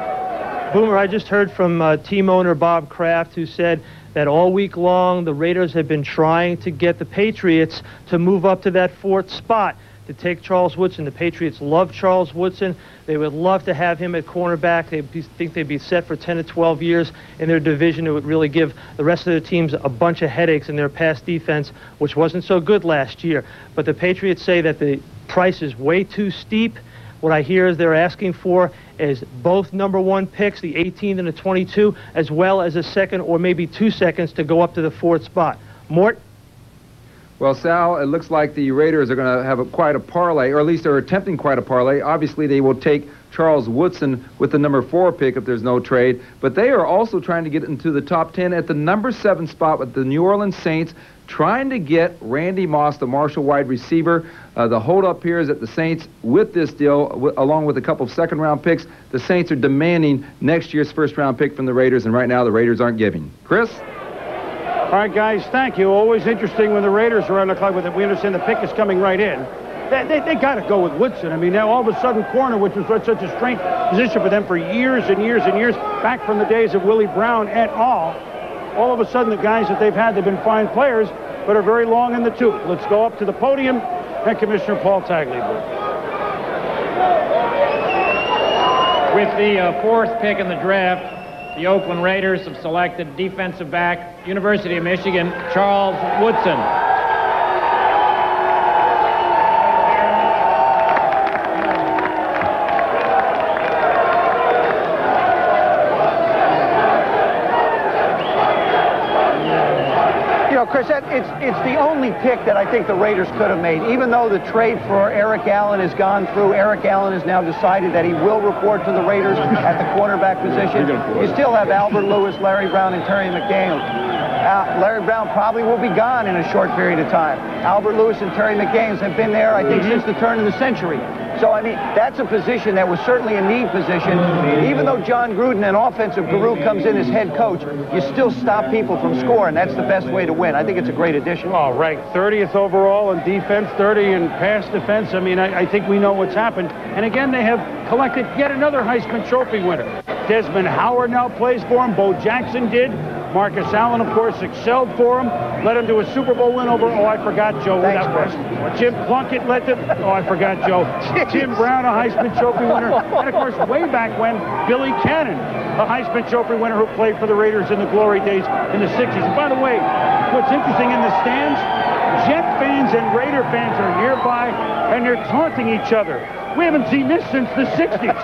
Boomer, I just heard from uh, team owner Bob Kraft, who said that all week long the Raiders have been trying to get the Patriots to move up to that fourth spot to take Charles Woodson. The Patriots love Charles Woodson. They would love to have him at cornerback. They think they'd be set for 10 to 12 years in their division. It would really give the rest of the teams a bunch of headaches in their pass defense, which wasn't so good last year. But the Patriots say that the price is way too steep. What I hear is they're asking for is both number one picks, the 18 and the 22, as well as a second or maybe two seconds to go up to the fourth spot. Mort? Well, Sal, it looks like the Raiders are going to have a, quite a parlay, or at least they're attempting quite a parlay. Obviously, they will take Charles Woodson with the number four pick if there's no trade, but they are also trying to get into the top 10 at the number seven spot with the New Orleans Saints, trying to get Randy Moss, the Marshall wide receiver. Uh, the holdup here is that the Saints, with this deal, along with a couple of second round picks, the Saints are demanding next year's first round pick from the Raiders, and right now the Raiders aren't giving. Chris? All right, guys, thank you. Always interesting when the Raiders are on the clock with it. We understand the pick is coming right in. They, they, they got to go with Woodson. I mean, now all of a sudden, corner, which was such a strange position for them for years and years and years, back from the days of Willie Brown et al., all of a sudden, the guys that they've had, they've been fine players, but are very long in the tooth. Let's go up to the podium and Commissioner Paul Tagliabue. With the uh, fourth pick in the draft, the Oakland Raiders have selected defensive back, University of Michigan, Charles Woodson. Know, it's it's the only pick that I think the Raiders could have made. Even though the trade for Eric Allen has gone through, Eric Allen has now decided that he will report to the Raiders at the quarterback position. You still have Albert Lewis, Larry Brown, and Terry McDaniel. Uh, Larry Brown probably will be gone in a short period of time. Albert Lewis and Terry McGaines have been there, I think, since the turn of the century. So, I mean, that's a position that was certainly a need position. Even though Jon Gruden, an offensive guru, comes in as head coach, you still stop people from scoring. That's the best way to win. I think it's a great addition. Well, ranked 30th overall in defense, 30 in pass defense. I mean, I, I think we know what's happened. And again, they have collected yet another Heisman Trophy winner. Desmond Howard now plays for him. Bo Jackson did. Marcus Allen, of course, excelled for him. Led him to a Super Bowl win over, oh, I forgot, Joe, Thanks, that was. Jim Plunkett led them, oh, I forgot, Joe. Tim Brown, a Heisman Trophy winner. And, of course, way back when, Billy Cannon, a Heisman Trophy winner who played for the Raiders in the glory days in the 60s. And by the way, what's interesting in the stands, Jet fans and Raider fans are nearby, and they're taunting each other. We haven't seen this since the 60s,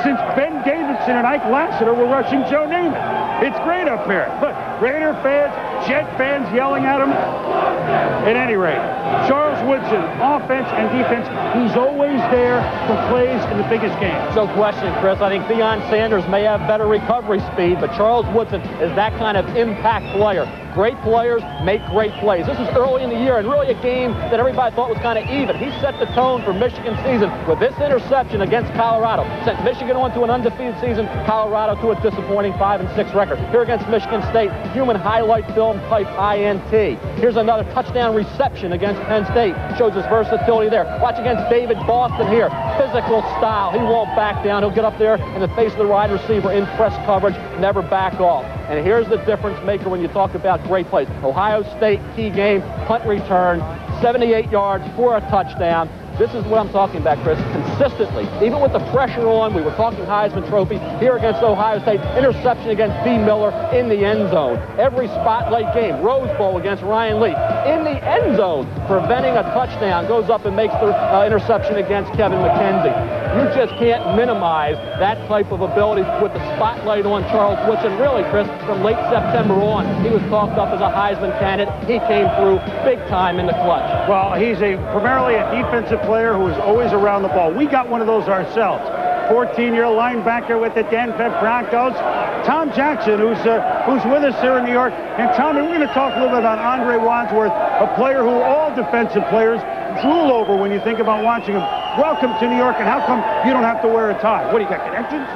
since Ben Davidson and Ike Lassiter were rushing Joe Namath. It's great up here. Look, Raider fans, Jet fans yelling at him. At any rate, Charles Woodson, offense and defense, he's always there for plays in the biggest games. No question, Chris. I think Deion Sanders may have better recovery speed, but Charles Woodson is that kind of impact player. Great players make great plays. This is early in the year and really a game that everybody thought was kind of even. He set the tone for Michigan season with this interception against Colorado. Sent Michigan on to an undefeated season, Colorado to a disappointing 5 and 6 record. Here against Michigan State, human highlight film type INT. Here's another touchdown reception against Penn State. Shows his versatility there. Watch against David Boston here. Physical style. He won't back down. He'll get up there in the face of the wide receiver in press coverage, never back off. And here's the difference maker when you talk about great plays. Ohio State key game, punt return, 78 yards for a touchdown. This is what I'm talking about, Chris. Consistently, even with the pressure on, we were talking Heisman Trophy here against Ohio State. Interception against B. Miller in the end zone. Every spotlight game, Rose Bowl against Ryan Leaf in the end zone, preventing a touchdown. Goes up and makes the uh, interception against Kevin McKenzie. You just can't minimize that type of ability with the spotlight on Charles Woodson. Really, Chris, from late September on, he was talked up as a Heisman candidate. He came through big time in the clutch. Well, he's a primarily a defensive player who is always around the ball. We got one of those ourselves. 14-year linebacker with the Denver Broncos, Tom Jackson, who's uh, who's with us here in New York. And Tommy, we're going to talk a little bit about Andre Wadsworth, a player who all defensive players drool over when you think about watching him. Welcome to New York, and how come you don't have to wear a tie? What do you got connections?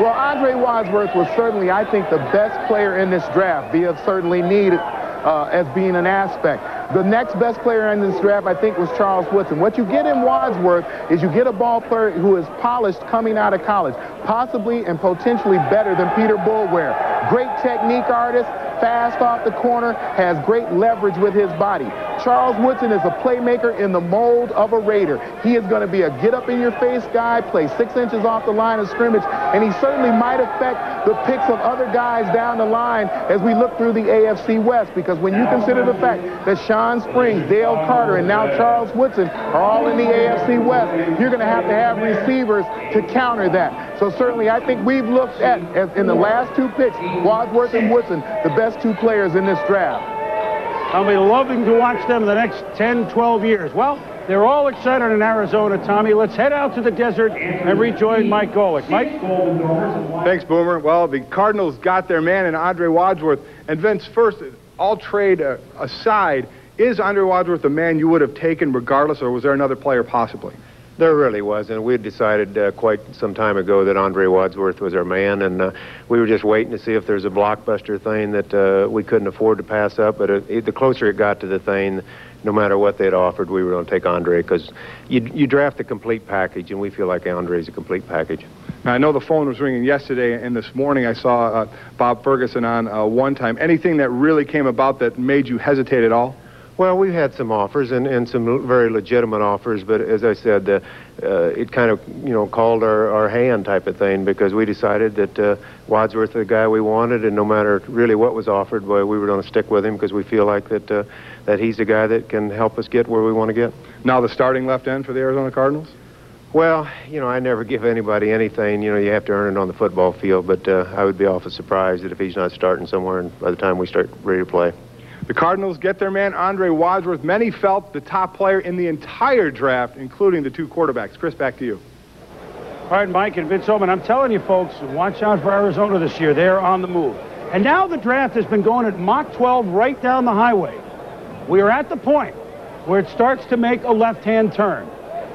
Well, Andre Wadsworth was certainly, I think, the best player in this draft via certainly need uh, as being an aspect. The next best player in this draft, I think, was Charles Woodson. What you get in Wadsworth is you get a ball player who is polished coming out of college, possibly and potentially better than Peter Boulware. Great technique artist, fast off the corner, has great leverage with his body. Charles Woodson is a playmaker in the mold of a Raider. He is going to be a get-up-in-your-face guy, play six inches off the line of scrimmage, and he certainly might affect the picks of other guys down the line as we look through the AFC West, because when you consider the fact that Shawn Springs, Dale Carter, and now Charles Woodson are all in the AFC West, you're going to have to have receivers to counter that. So certainly I think we've looked at, in the last two picks, Wadsworth and Woodson, the best two players in this draft. I'll be loving to watch them the next 10, 12 years. Well, they're all excited in Arizona, Tommy. Let's head out to the desert and rejoin Mike Golic. Mike? Thanks, Boomer. Well, the Cardinals got their man in Andre Wadsworth. And Vince, first, all trade uh, aside, is Andre Wadsworth the man you would have taken regardless, or was there another player possibly? There really was, and we had decided uh, quite some time ago that Andre Wadsworth was our man, and uh, we were just waiting to see if there's a blockbuster thing that uh, we couldn't afford to pass up. But it, the closer it got to the thing, no matter what they'd offered, we were going to take Andre because you, you draft the complete package, and we feel like Andre is a complete package. Now, I know the phone was ringing yesterday, and this morning I saw uh, Bob Ferguson on uh, one time. Anything that really came about that made you hesitate at all? Well, we've had some offers and, and some very legitimate offers, but as I said, uh, uh, it kind of you know called our, our hand type of thing because we decided that uh, Wadsworth the guy we wanted, and no matter really what was offered, boy, we were going to stick with him because we feel like that uh, that he's the guy that can help us get where we want to get. Now the starting left end for the Arizona Cardinals. Well, you know, I never give anybody anything. You know, you have to earn it on the football field, but uh, I would be awful surprised that if he's not starting somewhere and by the time we start ready to play. The Cardinals get their man, Andre Wadsworth. Many felt the top player in the entire draft, including the two quarterbacks. Chris, back to you. All right, Mike and Vince Oman, I'm telling you folks, watch out for Arizona this year. They're on the move. And now the draft has been going at Mach 12 right down the highway. We are at the point where it starts to make a left-hand turn.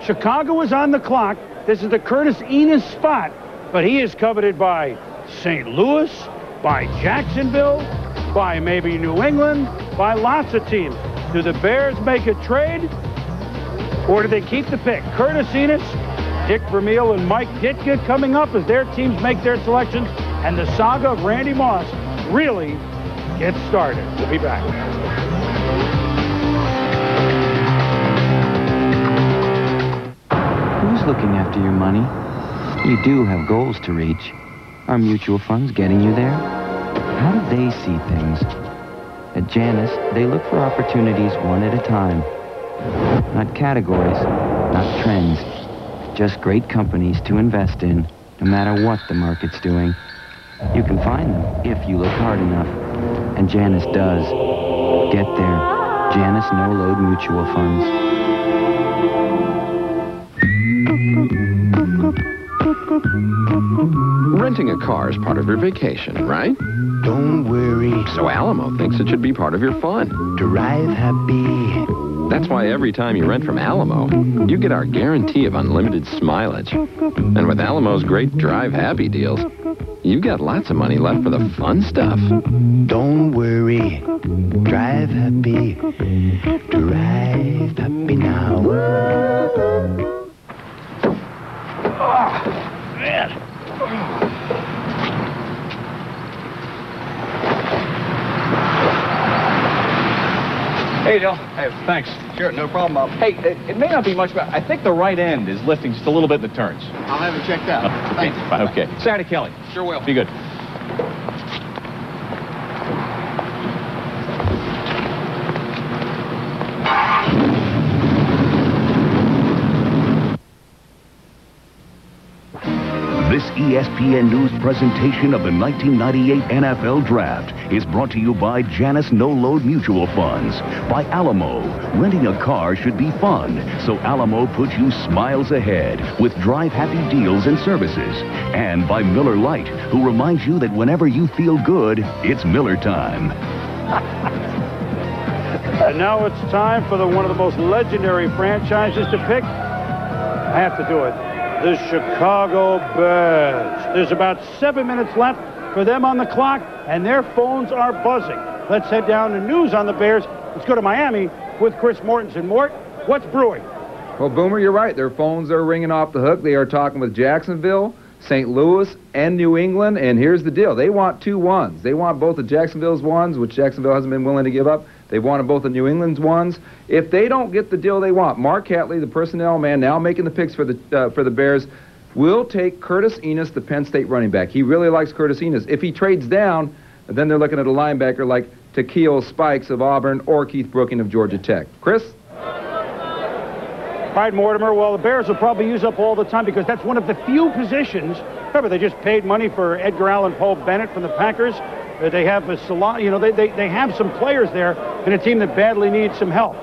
Chicago is on the clock. This is the Curtis Enis spot, but he is coveted by St. Louis, by Jacksonville, by maybe New England, by lots of teams. Do the Bears make a trade, or do they keep the pick? Curtis Enis, Dick Vermeil, and Mike Ditka coming up as their teams make their selections, and the saga of Randy Moss really gets started. We'll be back. Who's looking after your money? You do have goals to reach. Are mutual funds getting you there? How do they see things? At Janus, they look for opportunities one at a time. Not categories, not trends. Just great companies to invest in, no matter what the market's doing. You can find them if you look hard enough. And Janus does. Get there. Janus No-Load Mutual Funds. Renting a car is part of your vacation, right? Don't worry. So Alamo thinks it should be part of your fun. Drive happy. That's why every time you rent from Alamo, you get our guarantee of unlimited mileage. And with Alamo's great Drive Happy deals, you've got lots of money left for the fun stuff. Don't worry. Drive happy. Drive happy now. Oh, man. Hey, Dale. Hey, thanks. Sure, no problem, Bob. Hey, it, it may not be much, but I think the right end is lifting just a little bit in the turns. I'll have it checked out. Okay, fine, okay. Saturday, Kelly. Sure will. Be good. ESPN News presentation of the 1998 NFL Draft is brought to you by Janus No Load Mutual Funds, by Alamo. Renting a car should be fun, so Alamo puts you smiles ahead with drive happy deals and services, and by Miller Lite, who reminds you that whenever you feel good, it's Miller time. And now it's time for the one of the most legendary franchises to pick. I have to do it. The Chicago Bears. There's about seven minutes left for them on the clock, and their phones are buzzing. Let's head down to news on the Bears. Let's go to Miami with Chris Mortensen. Mort, what's brewing? Well, Boomer, you're right. Their phones are ringing off the hook. They are talking with Jacksonville, St. Louis, and New England. And here's the deal. They want two ones. They want both of Jacksonville's ones, which Jacksonville hasn't been willing to give up. They wanted both of New England's ones. If they don't get the deal they want, Mark Hatley, the personnel man, now making the picks for the uh, for the Bears, will take Curtis Enis, the Penn State running back. He really likes Curtis Enis. If he trades down, then they're looking at a linebacker like Takeo Spikes of Auburn or Keith Brooking of Georgia Tech. Chris? All right, Mortimer. Well, the Bears will probably use up all the time because that's one of the few positions. Remember, they just paid money for Edgar Allan Poe Bennett from the Packers. Uh, They have a salon, you know, they, they, they have some players there in a team that badly needs some help.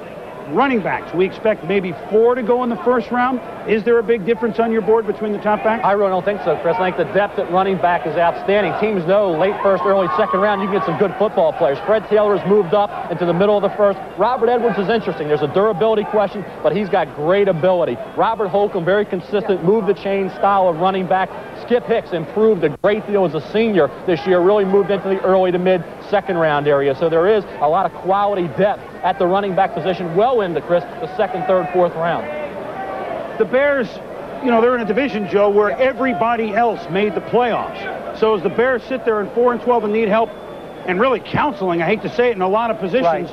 Running backs, we expect maybe four to go in the first round. Is there a big difference on your board between the top backs? I really don't think so, Chris. I think the depth at running back is outstanding. Teams know late first, early second round, you can get some good football players. Fred Taylor has moved up into the middle of the first. Robert Edwards is interesting. There's a durability question, but he's got great ability. Robert Holcomb, very consistent, move the chain style of running back. Skip Hicks improved a great deal as a senior this year, really moved into the early to mid second round area. So there is a lot of quality depth at the running back position, well into, Chris, the second, third, fourth round. The Bears, you know, they're in a division, Joe, where everybody else made the playoffs. So as the Bears sit there in 4 and 12 and need help and really counseling, I hate to say it, in a lot of positions,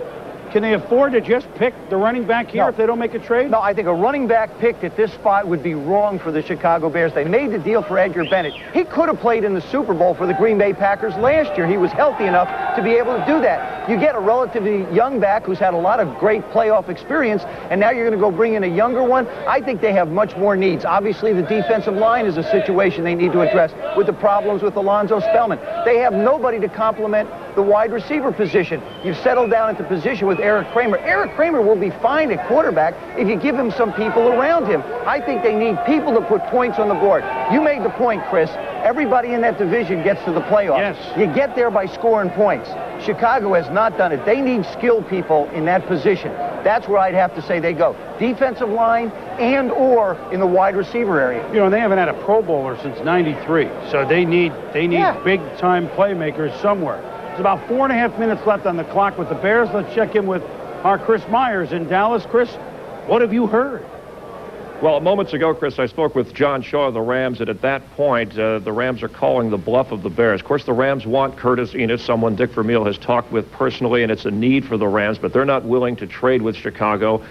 can they afford to just pick the running back here No. if they don't make a trade? No, I think a running back picked at this spot would be wrong for the Chicago Bears. They made the deal for Edgar Bennett. He could have played in the Super Bowl for the Green Bay Packers last year. He was healthy enough to be able to do that. You get a relatively young back who's had a lot of great playoff experience, and now you're going to go bring in a younger one. I think they have much more needs. Obviously, the defensive line is a situation they need to address with the problems with Alonzo Spellman. They have nobody to complement the wide receiver position. You've settled down at the position with Eric Kramer. Eric Kramer will be fine at quarterback if you give him some people around him. I think they need people to put points on the board. You made the point, Chris. Everybody in that division gets to the playoffs. Yes. You get there by scoring points. Chicago has not done it. They need skilled people in that position. That's where I'd have to say they go. Defensive line and or in the wide receiver area. You know, they haven't had a Pro Bowler since '93, so they need they need Yeah. big time playmakers somewhere. There's about four and a half minutes left on the clock with the Bears. Let's check in with our Chris Myers in Dallas. Chris, what have you heard? Well, moments ago, Chris, I spoke with John Shaw of the Rams, and at that point, uh, the Rams are calling the bluff of the Bears. Of course, the Rams want Curtis Enis, someone Dick Vermeil has talked with personally, and it's a need for the Rams, but they're not willing to trade with Chicago.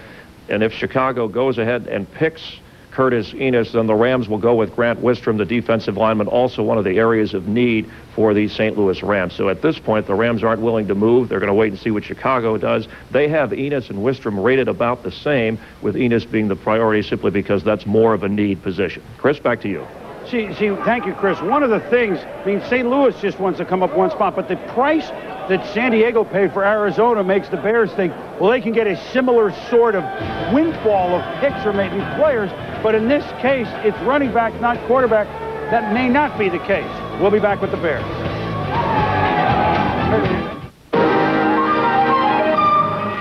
And if Chicago goes ahead and picks Curtis Enis, then the Rams will go with Grant Wistrom, the defensive lineman, also one of the areas of need for the St. Louis Rams. So at this point, the Rams aren't willing to move. They're going to wait and see what Chicago does. They have Enis and Wistrom rated about the same, with Enis being the priority simply because that's more of a need position. Chris, back to you. See, see, thank you, Chris. One of the things, I mean, St. Louis just wants to come up one spot, but the price that San Diego paid for Arizona makes the Bears think, well, they can get a similar sort of windfall of picks or maybe players, but in this case, it's running back, not quarterback. That may not be the case. We'll be back with the Bears.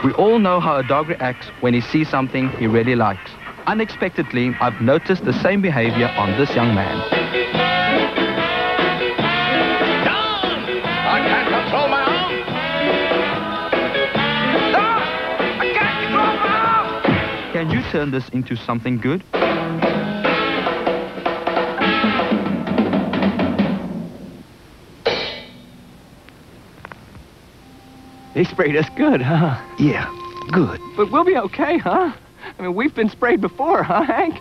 We all know how a dog reacts when he sees something he really likes. Unexpectedly, I've noticed the same behavior on this young man. Turn this into something good? They sprayed us good, huh? Yeah, good. But we'll be okay, huh? I mean, we've been sprayed before, huh, Hank?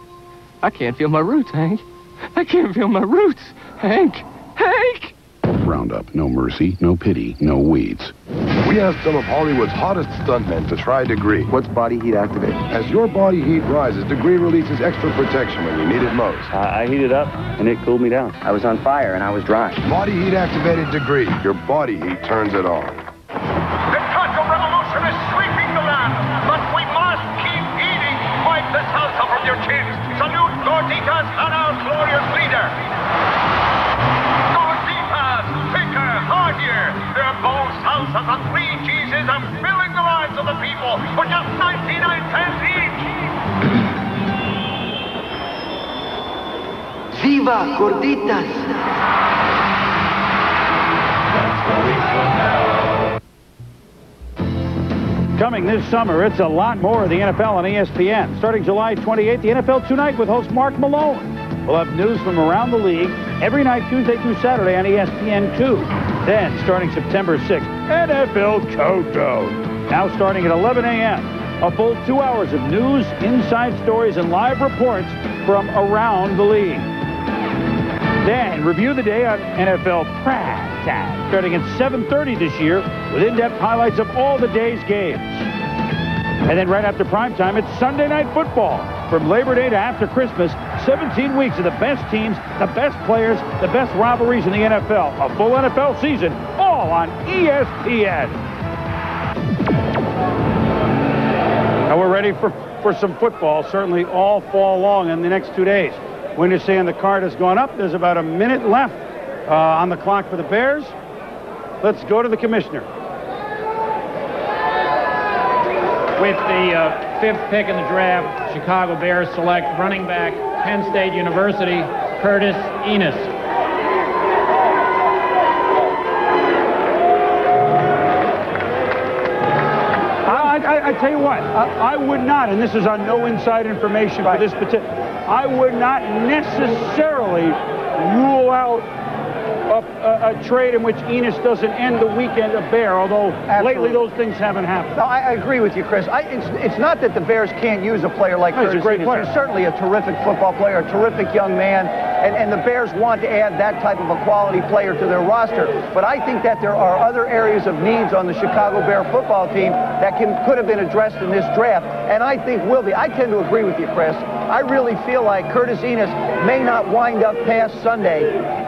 I can't feel my roots, Hank. I can't feel my roots. Hank! Hank! Roundup, no mercy, no pity, no weeds. We asked some of Hollywood's hottest stuntmen to try Degree. What's body heat activate? As your body heat rises, Degree releases extra protection when you need it most. I heated up, and it cooled me down. I was on fire, and I was dry. Body heat activated Degree. Your body heat turns it on. The counter-revolution is sweeping the land, but we must keep eating. Wipe the salsa from your chins. Salute Gorditas bold salsas and three cheeses are filling the lives of the people for just 99 cents each. Viva Gorditas! Coming this summer, it's a lot more of the NFL on E ESPN. Starting July 28th, the NFL Tonight with host Mark Malone. We'll have news from around the league every night, Tuesday through Saturday on E ESPN2. Then, starting September 6th, NFL Countdown. Now starting at 11 a.m. A full two hours of news, inside stories, and live reports from around the league. Then review the day on NFL Prime Time, starting at 7.30 this year with in-depth highlights of all the day's games. And then right after prime time, it's Sunday Night Football. From Labor Day to after Christmas, 17 weeks of the best teams, the best players, the best rivalries in the NFL. A full NFL season, all on ESPN. Now we're ready for, for some football, certainly all fall long in the next two days. Winner saying the card has gone up. There's about a minute left uh, on the clock for the Bears. Let's go to the commissioner. With the uh, fifth pick in the draft, Chicago Bears select running back, Penn State University, Curtis Enis. I, I, tell you what, I, I would not, and this is on no inside information for this particular, I would not necessarily rule out a, a, a trade in which Enis doesn't end the weekend a Bear, although lately those things haven't happened. No, I, I agree with you, Chris. I, it's, it's not that the Bears can't use a player like No, Curtis great Enis. player. He's certainly a terrific football player, a terrific young man, and, and the Bears want to add that type of a quality player to their roster. But I think that there are other areas of needs on the Chicago Bear football team that can could have been addressed in this draft, and I think will be. I tend to agree with you, Chris. I really feel like Curtis Enis may not wind up past Sunday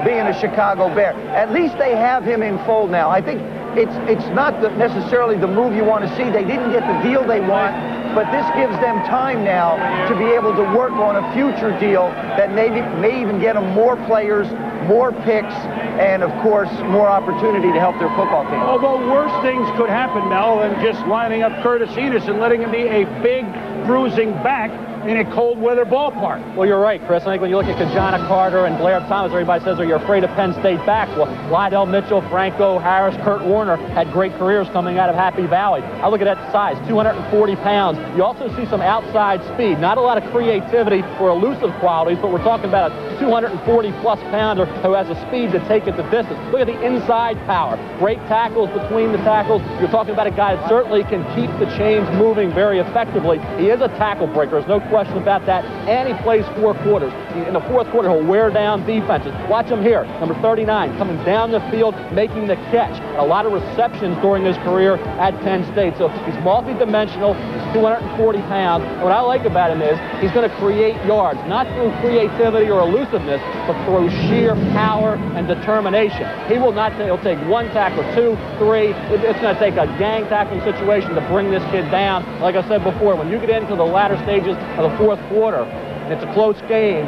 being a Chicago Bear. At least they have him in fold now. I think it's it's not the, necessarily the move you want to see. They didn't get the deal they want, but this gives them time now to be able to work on a future deal that maybe may even get them more players more picks, and of course, more opportunity to help their football team. Although worse things could happen, Mel, than just lining up Curtis Enis and letting him be a big bruising back in a cold weather ballpark. Well, you're right, Chris. I think when you look at Ki-Jana Carter and Blair Thomas, everybody says, are you afraid of Penn State backs? Well, Lydell Mitchell, Franco Harris, Curt Warner had great careers coming out of Happy Valley. I look at that size, 240 pounds. You also see some outside speed. Not a lot of creativity or elusive qualities, but we're talking about a 240 plus pounder who has the speed to take it the distance. Look at the inside power. Great tackles between the tackles. You're talking about a guy that certainly can keep the chains moving very effectively. He is a tackle breaker. There's no question about that. And he plays four quarters. In the fourth quarter, he'll wear down defenses. Watch him here. Number 39, coming down the field, making the catch. A lot of receptions during his career at Penn State. So he's multi-dimensional. He's 240 pounds. And what I like about him is he's going to create yards, not through creativity or elusiveness, but through sheer power and determination. He will not, he'll take one tackle, two, three. It's going to take a gang tackling situation to bring this kid down. Like I said before, when you get into the latter stages of the fourth quarter, it's a close game,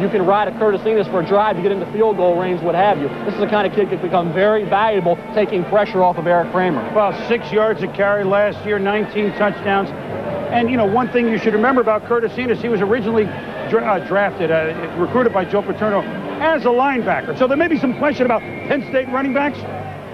you can ride a Curtis Enis for a drive, to get into field goal range, what have you. This is the kind of kid that can become very valuable, taking pressure off of Eric Kramer. Well, six yards a carry last year, 19 touchdowns. And, you know, one thing you should remember about Curtis Enis, he was originally dra uh, drafted, uh, recruited by Joe Paterno as a linebacker. So there may be some question about Penn State running backs.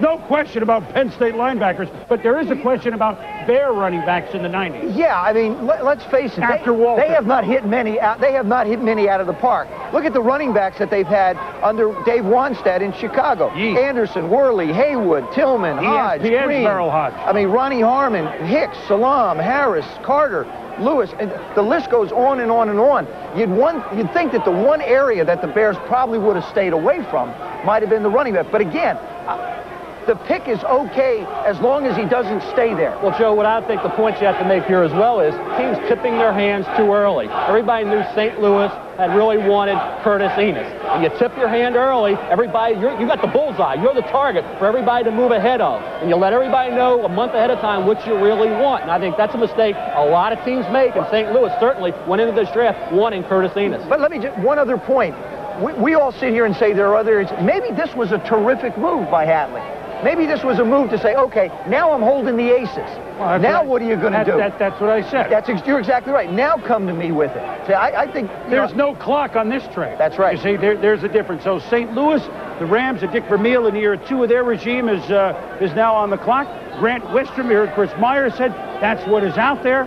No question about Penn State linebackers, but there is a question about Bear running backs in the 90s. Yeah, I mean, let, us face it. After they, Walter. they have not hit many out. They have not hit many out of the park. Look at the running backs that they've had under Dave Wannstedt in Chicago. Yeet. Anderson, Worley, Haywood, Tillman, Hoge, Green. I mean, Ronnie Harmon, Hicks, Salaam, Harris, Carter. Lewis, and the list goes on and on and on. You'd one, you'd think that the one area that the Bears probably would have stayed away from might have been the running back. But again, uh, the pick is okay as long as he doesn't stay there. Well, Joe, what I think the point you have to make here as well is teams tipping their hands too early. Everybody knew St. Louis had really wanted Curtis Enis. And you tip your hand early, everybody, you got the bullseye. You're the target for everybody to move ahead of. And you let everybody know a month ahead of time what you really want. And I think that's a mistake a lot of teams make, and St. Louis certainly went into this draft wanting Curtis Enis. But let me just, one other point. We, we all sit here and say there are other, maybe this was a terrific move by Hatley. Maybe this was a move to say, okay, now I'm holding the aces. Well, now what are you going to do? That, that's what I said. That's you're exactly right. Now come to me with it. See, I, I think there's know, no clock on this trade. That's right. You see, there, there's a difference. So St. Louis, the Rams, and Dick Vermeil in year two of their regime is uh, is now on the clock. Grant Wistrom, you heard Chris Myers said that's what is out there.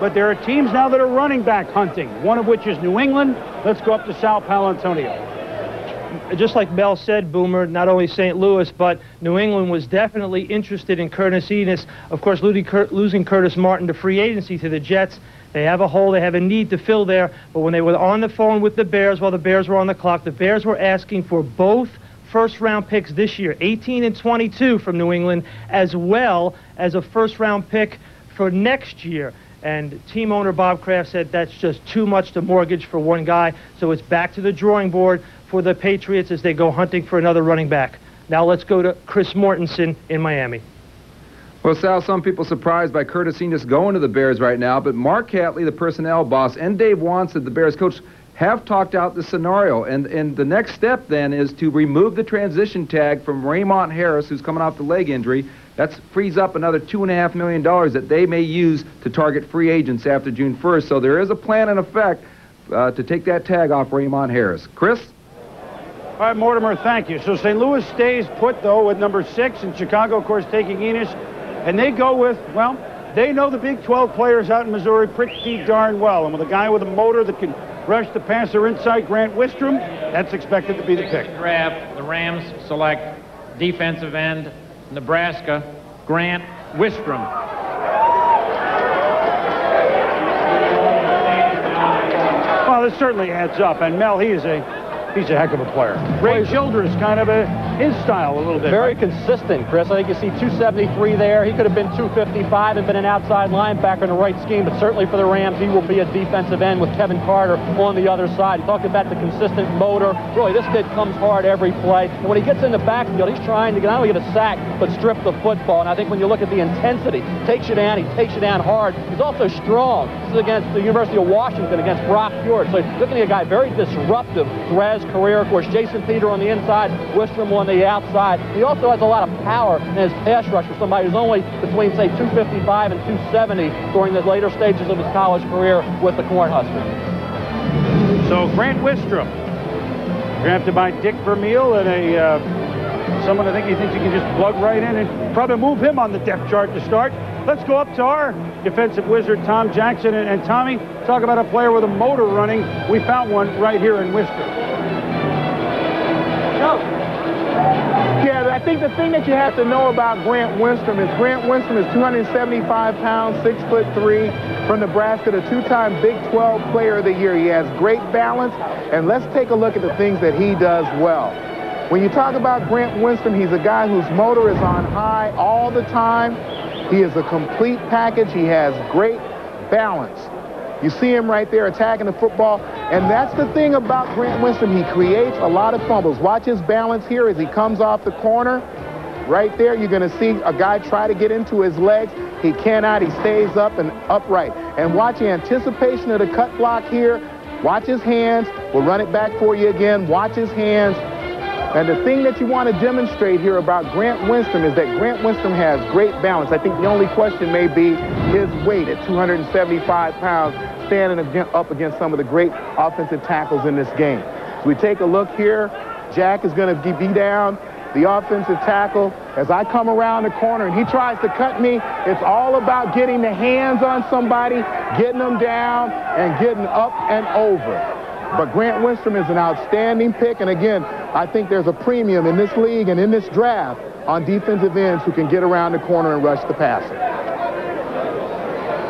But there are teams now that are running back hunting. One of which is New England. Let's go up to Sal Paolantonio just like Mel said, Boomer, not only St. Louis, but New England was definitely interested in Curtis Enis. Of course, losing Curtis Martin to free agency to the Jets, they have a hole, they have a need to fill there. But when they were on the phone with the Bears while the Bears were on the clock, the Bears were asking for both first round picks this year, 18 and 22 from New England, as well as a first round pick for next year. And team owner Bob Kraft said that's just too much to mortgage for one guy. So it's back to the drawing board for the Patriots as they go hunting for another running back. Now let's go to Chris Mortensen in Miami. Well, Sal, some people surprised by Curtis Enis going to the Bears right now, but Mark Hatley, the personnel boss, and Dave Wannstedt, the Bears coach, have talked out the scenario. And, and the next step then is to remove the transition tag from Raymond Harris, who's coming off the leg injury. That frees up another $2.5 million that they may use to target free agents after June 1st. So there is a plan in effect uh, to take that tag off Raymond Harris. Chris? All right, Mortimer, thank you. So St. Louis stays put, though, at number six, and Chicago, of course, taking Enis. And they go with, well, they know the Big 12 players out in Missouri pretty darn well. And with a guy with a motor that can rush the passer inside, Grant Wistrom, that's expected to be the pick. Draft, the Rams select defensive end, Nebraska, Grant Wistrom. Well, this certainly adds up. And Mel, he is a He's a heck of a player. Ray Childress, kind of a his style a little bit. Very right? consistent, Chris. I think you see 273 there. He could have been 255 and been an outside linebacker in the right scheme, but certainly for the Rams, he will be a defensive end with Kevin Carter on the other side. You talk about the consistent motor. Really, this kid comes hard every play. And when he gets in the backfield, he's trying to not only get a sack, but strip the football. And I think when you look at the intensity, takes you down, he takes you down hard. He's also strong. This is against the University of Washington, against Brock Huard. So looking at a guy very disruptive throughout his career. Of course, Jason Peter on the inside, Wistrom on the outside. He also has a lot of power in his pass rush for somebody who's only between, say, 255 and 270 during the later stages of his college career with the Cornhuskers. So Grant Wistrom, drafted by Dick Vermeil and a uh, someone I think he thinks he can just plug right in and probably move him on the depth chart to start. Let's go up to our defensive wizard, Tom Jackson. And, and Tommy, talk about a player with a motor running. We found one right here in Wistrom. I think the thing that you have to know about Grant Wistrom is Grant Wistrom is 275 pounds, six foot three, from Nebraska, the two-time Big 12 Player of the Year. He has great balance, and let's take a look at the things that he does well. When you talk about Grant Wistrom, he's a guy whose motor is on high all the time. He is a complete package. He has great balance. You see him right there attacking the football. And that's the thing about Grant Wistrom. He creates a lot of fumbles. Watch his balance here as he comes off the corner. Right there, you're going to see a guy try to get into his legs. He cannot. He stays up and upright. And watch the anticipation of the cut block here. Watch his hands. We'll run it back for you again. Watch his hands. And the thing that you want to demonstrate here about Grant Wistrom is that Grant Wistrom has great balance. I think the only question may be his weight at 275 pounds, standing up against some of the great offensive tackles in this game. We take a look here, Jack is going to be down the offensive tackle. As I come around the corner and he tries to cut me, it's all about getting the hands on somebody, getting them down, and getting up and over. But Grant Wistrom is an outstanding pick, and again, I think there's a premium in this league and in this draft on defensive ends who can get around the corner and rush the passer.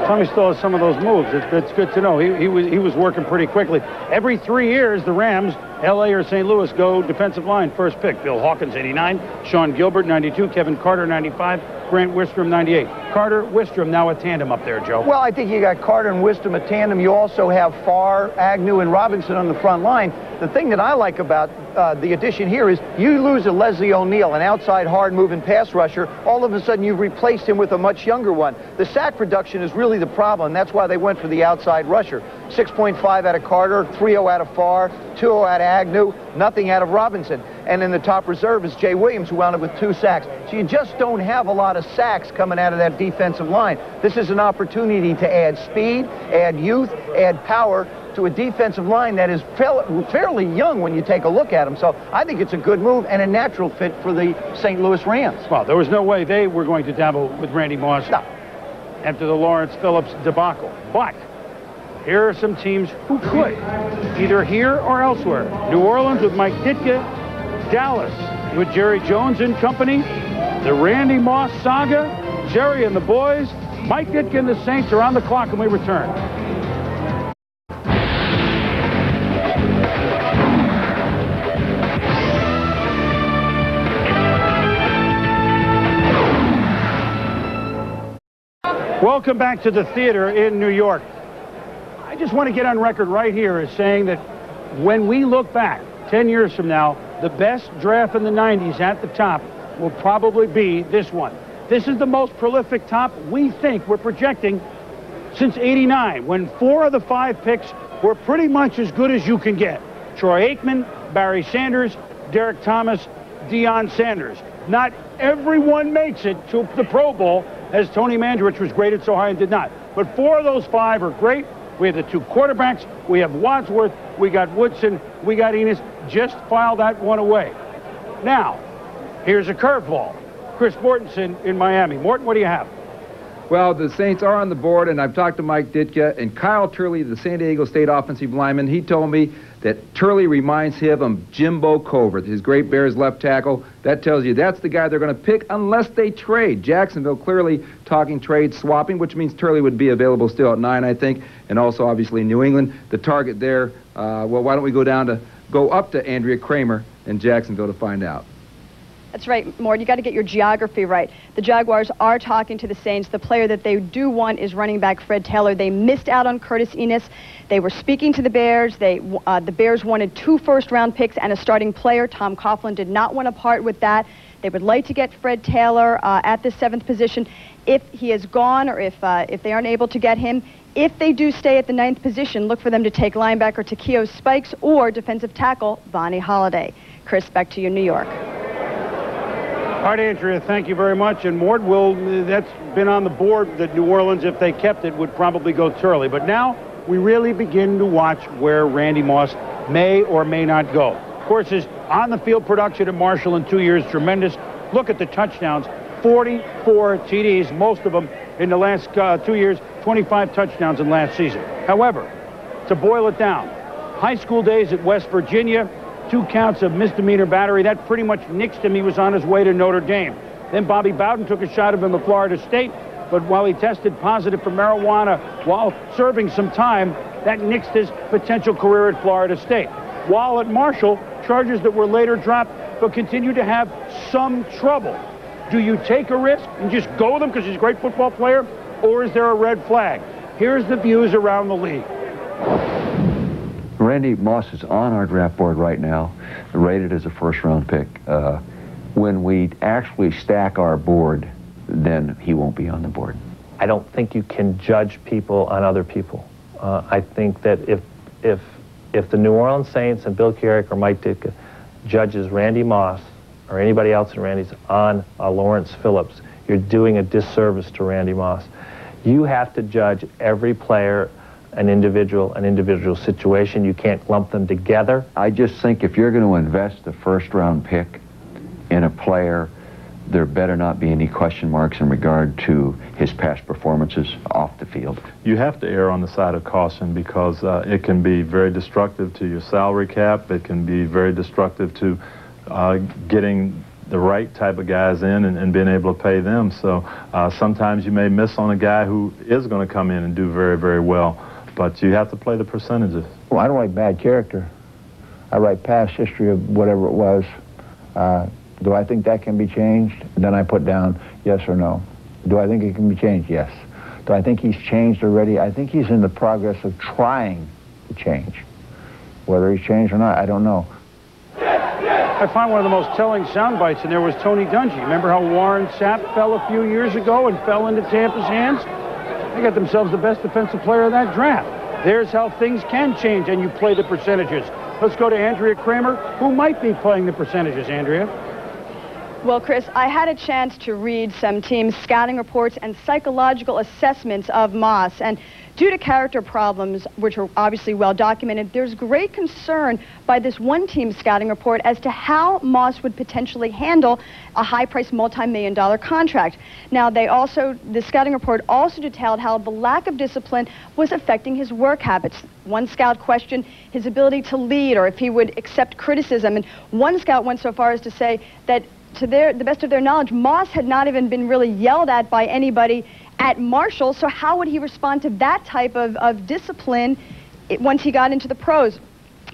Tommy still has some of those moves. It's, it's good to know. He, he, was, he was working pretty quickly. Every three years, the Rams, L.A. or St. Louis, go defensive line first pick. Bill Hawkins, 89. Sean Gilbert, 92. Kevin Carter, 95. Grant Wistrom, 98. Carter, Wistrom, now a tandem up there, Joe. Well, I think you got Carter and Wistrom a tandem. You also have Farr, Agnew, and Robinson on the front line. The thing that I like about uh, the addition here is you lose a Leslie O'Neal, an outside hard-moving pass rusher. All of a sudden, you've replaced him with a much younger one. The sack production is really the problem. That's why they went for the outside rusher. 6.5 out of Carter, 3.0 out of Farr, 2.0 out of Agnew, nothing out of Robinson. And in the top reserve is Jay Williams, who wound up with two sacks. So you just don't have a lot of sacks coming out of that defensive line. This is an opportunity to add speed, add youth, add power to a defensive line that is fairly young when you take a look at them. So I think it's a good move and a natural fit for the St. Louis Rams. Well, there was no way they were going to dabble with Randy Moss no. after the Lawrence Phillips debacle. But here are some teams who could, either here or elsewhere. New Orleans with Mike Ditka, Dallas with Jerry Jones and company, the Randy Moss saga, Jerry and the boys, Mike Ditka and the Saints are on the clock when we return. Welcome back to the theater in New York. I just want to get on record right here as saying that when we look back 10 years from now, the best draft in the 90s at the top will probably be this one. This is the most prolific top we think we're projecting since 89, when four of the five picks were pretty much as good as you can get. Troy Aikman, Barry Sanders, Derrick Thomas, Deion Sanders. Not everyone makes it to the Pro Bowl as Tony Mandarich was graded so high and did not. But four of those five are great. We have the two quarterbacks. We have Wadsworth. We got Woodson. We got Enis. Just file that one away. Now, here's a curveball. Chris Mortensen in Miami. Morton, what do you have? Well, the Saints are on the board, and I've talked to Mike Ditka and Kyle Turley, the San Diego State offensive lineman. He told me that Turley reminds him of Jimbo Covert, his great Bears left tackle. That tells you that's the guy they're going to pick unless they trade. Jacksonville clearly talking trade swapping, which means Turley would be available still at nine, I think, and also obviously New England. The target there, uh, well, why don't we go down to go up to Andrea Kremer in Jacksonville to find out. That's right, Mort. You got to get your geography right. The Jaguars are talking to the Saints. The player that they do want is running back Fred Taylor. They missed out on Curtis Enis. They were speaking to the Bears. They, uh, the Bears wanted two first-round picks and a starting player. Tom Coughlin did not want to part with that. They would like to get Fred Taylor uh, at the seventh position. If he is gone or if, uh, if they aren't able to get him, if they do stay at the ninth position, look for them to take linebacker Takeo Spikes or defensive tackle Vonnie Holliday. Chris, back to you, New York. All right, Andrea, thank you very much. And Mort will, that's been on the board that New Orleans, if they kept it, would probably go Turley. But now we really begin to watch where Randy Moss may or may not go. Of course, his on-the-field production at Marshall in two years, tremendous. Look at the touchdowns, 44 TDs, most of them in the last uh, two years, 25 touchdowns in last season. However, to boil it down, high school days at West Virginia, two counts of misdemeanor battery. That pretty much nixed him. He was on his way to Notre Dame. Then Bobby Bowden took a shot of him at Florida State, but while he tested positive for marijuana while serving some time, that nixed his potential career at Florida State. While at Marshall, charges that were later dropped, but continue to have some trouble. Do you take a risk and just go with him because he's a great football player, or is there a red flag? Here's the views around the league. Randy Moss is on our draft board right now, rated as a first-round pick. Uh, when we actually stack our board, then he won't be on the board. I don't think you can judge people on other people. Uh, I think that if if if the New Orleans Saints and Bill Kuharich or Mike Ditka judges Randy Moss or anybody else in Randy's on uh, Lawrence Phillips, you're doing a disservice to Randy Moss. You have to judge every player an individual, an individual situation. You can't lump them together. I just think if you're going to invest the first round pick in a player, there better not be any question marks in regard to his past performances off the field. You have to err on the side of caution because uh, it can be very destructive to your salary cap. It can be very destructive to uh, getting the right type of guys in and, and being able to pay them. So uh, sometimes you may miss on a guy who is going to come in and do very, very well but you have to play the percentages. Well, I don't write bad character. I write past history of whatever it was. Uh, do I think that can be changed? Then I put down yes or no. Do I think it can be changed? Yes. Do I think he's changed already? I think he's in the progress of trying to change. Whether he's changed or not, I don't know. I find one of the most telling sound bites in there was Tony Dungy. Remember how Warren Sapp fell a few years ago and fell into Tampa's hands? They got themselves the best defensive player of that draft. There's how things can change, and you play the percentages. Let's go to Andrea Kremer, who might be playing the percentages, Andrea. Well, Chris, I had a chance to read some team scouting reports and psychological assessments of Moss, and Due to character problems, which are obviously well documented, there's great concern by this one team scouting report as to how Moss would potentially handle a high-priced multi-million dollar contract. Now, they also, the scouting report also detailed how the lack of discipline was affecting his work habits. One scout questioned his ability to lead or if he would accept criticism. And one scout went so far as to say that to their, the best of their knowledge, Moss had not even been really yelled at by anybody at Marshall, so how would he respond to that type of, of discipline once he got into the pros?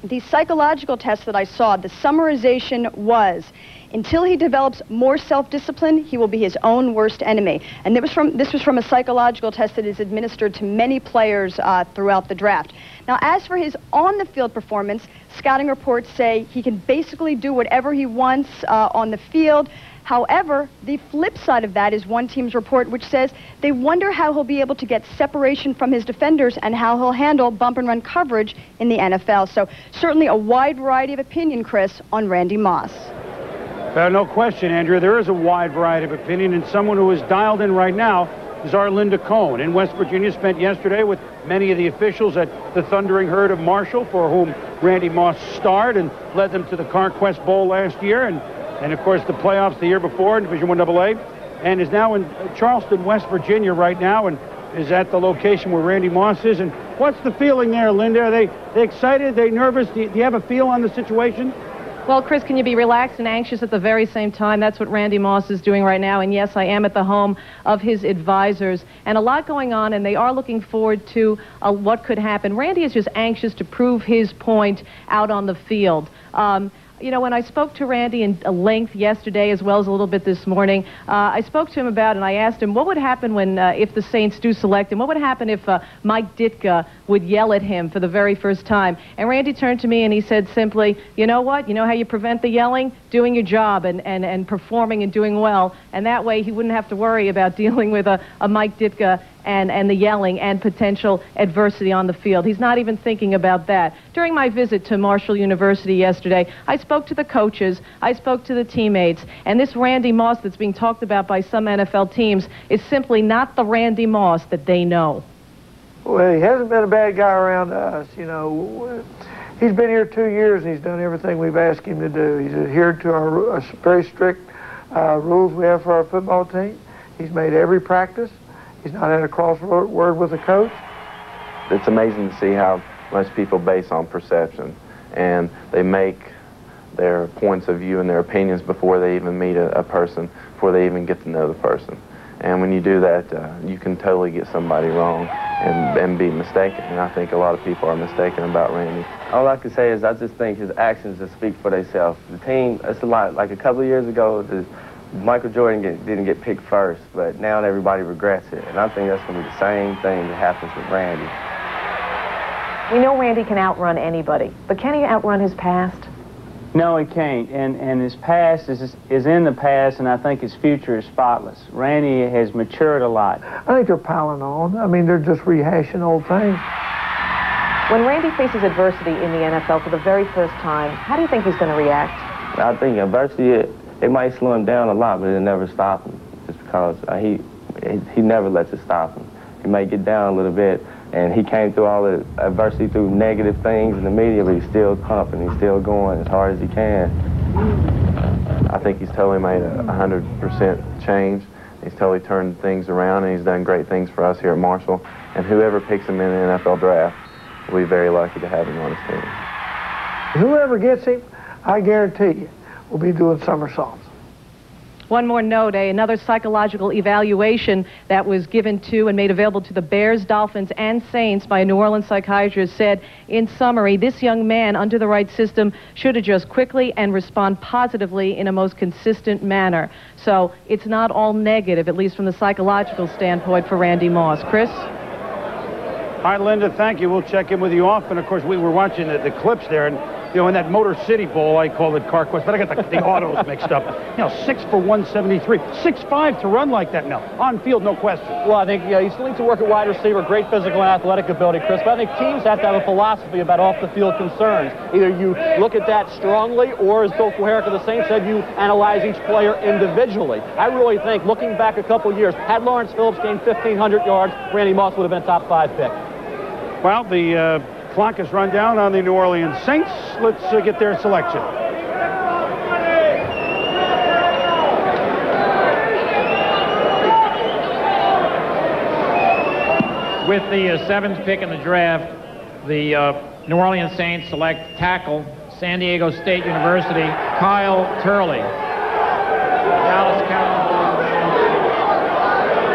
The psychological test that I saw, the summarization was, until he develops more self-discipline, he will be his own worst enemy. And was from, this was from a psychological test that is administered to many players uh, throughout the draft. Now, as for his on-the-field performance, scouting reports say he can basically do whatever he wants uh, on the field. However, the flip side of that is one team's report which says they wonder how he'll be able to get separation from his defenders and how he'll handle bump and run coverage in the NFL. So certainly a wide variety of opinion, Chris, on Randy Moss. Uh, no question, Andrea. There is a wide variety of opinion, and someone who is dialed in right now is our Linda Cohn. In West Virginia, spent yesterday with many of the officials at the Thundering Herd of Marshall, for whom Randy Moss starred and led them to the CarQuest Bowl last year. And and of course the playoffs the year before in Division One AA, and is now in Charleston, West Virginia right now, and is at the location where Randy Moss is. And what's the feeling there, Linda? Are they, they excited? Are they nervous? Do you, do you have a feel on the situation? Well, Chris, can you be relaxed and anxious at the very same time? That's what Randy Moss is doing right now. And yes, I am at the home of his advisors. And a lot going on, and they are looking forward to uh, what could happen. Randy is just anxious to prove his point out on the field. Um, you know, when I spoke to Randy in length yesterday as well as a little bit this morning, uh, I spoke to him about and I asked him what would happen when, uh, if the Saints do select him, what would happen if uh, Mike Ditka would yell at him for the very first time? And Randy turned to me and he said simply, you know what? You know how you prevent the yelling? Doing your job and, and, and performing and doing well. And that way he wouldn't have to worry about dealing with a, a Mike Ditka and, and the yelling and potential adversity on the field. He's not even thinking about that. During my visit to Marshall University yesterday, I spoke to the coaches, I spoke to the teammates, and this Randy Moss that's being talked about by some NFL teams is simply not the Randy Moss that they know. Well, he hasn't been a bad guy around us. You know, he's been here two years and he's done everything we've asked him to do. He's adhered to our very strict uh, rules we have for our football team. He's made every practice. He's not at a crossword with a coach. It's amazing to see how much people base on perception, and they make their points of view and their opinions before they even meet a, a person, before they even get to know the person. And when you do that, uh, you can totally get somebody wrong and, and be mistaken. And I think a lot of people are mistaken about Randy. All I can say is I just think his actions just speak for themselves. The team, it's a lot. Like a couple of years ago, the, Michael Jordan get, didn't get picked first, but now everybody regrets it. And I think that's going to be the same thing that happens with Randy. We know Randy can outrun anybody, but can he outrun his past? No, he can't. And, and his past is, is in the past, and I think his future is spotless. Randy has matured a lot. I think they're piling on. I mean, they're just rehashing old things. When Randy faces adversity in the NFL for the very first time, how do you think he's going to react? I think adversity it might slow him down a lot, but it'll never stop him. Just because uh, he, he never lets it stop him. He might get down a little bit, and he came through all the adversity through negative things in the media, but he's still pumping. He's still going as hard as he can. I think he's totally made a 100% change. He's totally turned things around, and he's done great things for us here at Marshall. And whoever picks him in the NFL draft will be very lucky to have him on his team. Whoever gets him, I guarantee you, will be doing somersaults. One more note, a, another psychological evaluation that was given to and made available to the Bears, Dolphins, and Saints by a New Orleans psychiatrist said, in summary, this young man, under the right system, should adjust quickly and respond positively in a most consistent manner. So it's not all negative, at least from the psychological standpoint for Randy Moss. Chris? Hi, Linda. Thank you. We'll check in with you often. Of course, we were watching the, the clips there, and you know, in that Motor City Bowl, I call it CarQuest, but I got the, the autos mixed up. You know, six for 173, six five to run like that now. On field, no question. Well, I think you still need to work at wide receiver, great physical and athletic ability, Chris. But I think teams have to have a philosophy about off-the-field concerns. Either you look at that strongly, or as Bill Kuharich of the Saints said, you analyze each player individually. I really think, looking back a couple years, had Lawrence Phillips gained 1,500 yards, Randy Moss would have been top five pick. Well, the uh, clock has run down on the New Orleans Saints. Let's uh, get their selection. With the uh, seventh pick in the draft, the uh, New Orleans Saints select tackle San Diego State University, Kyle Turley. Dallas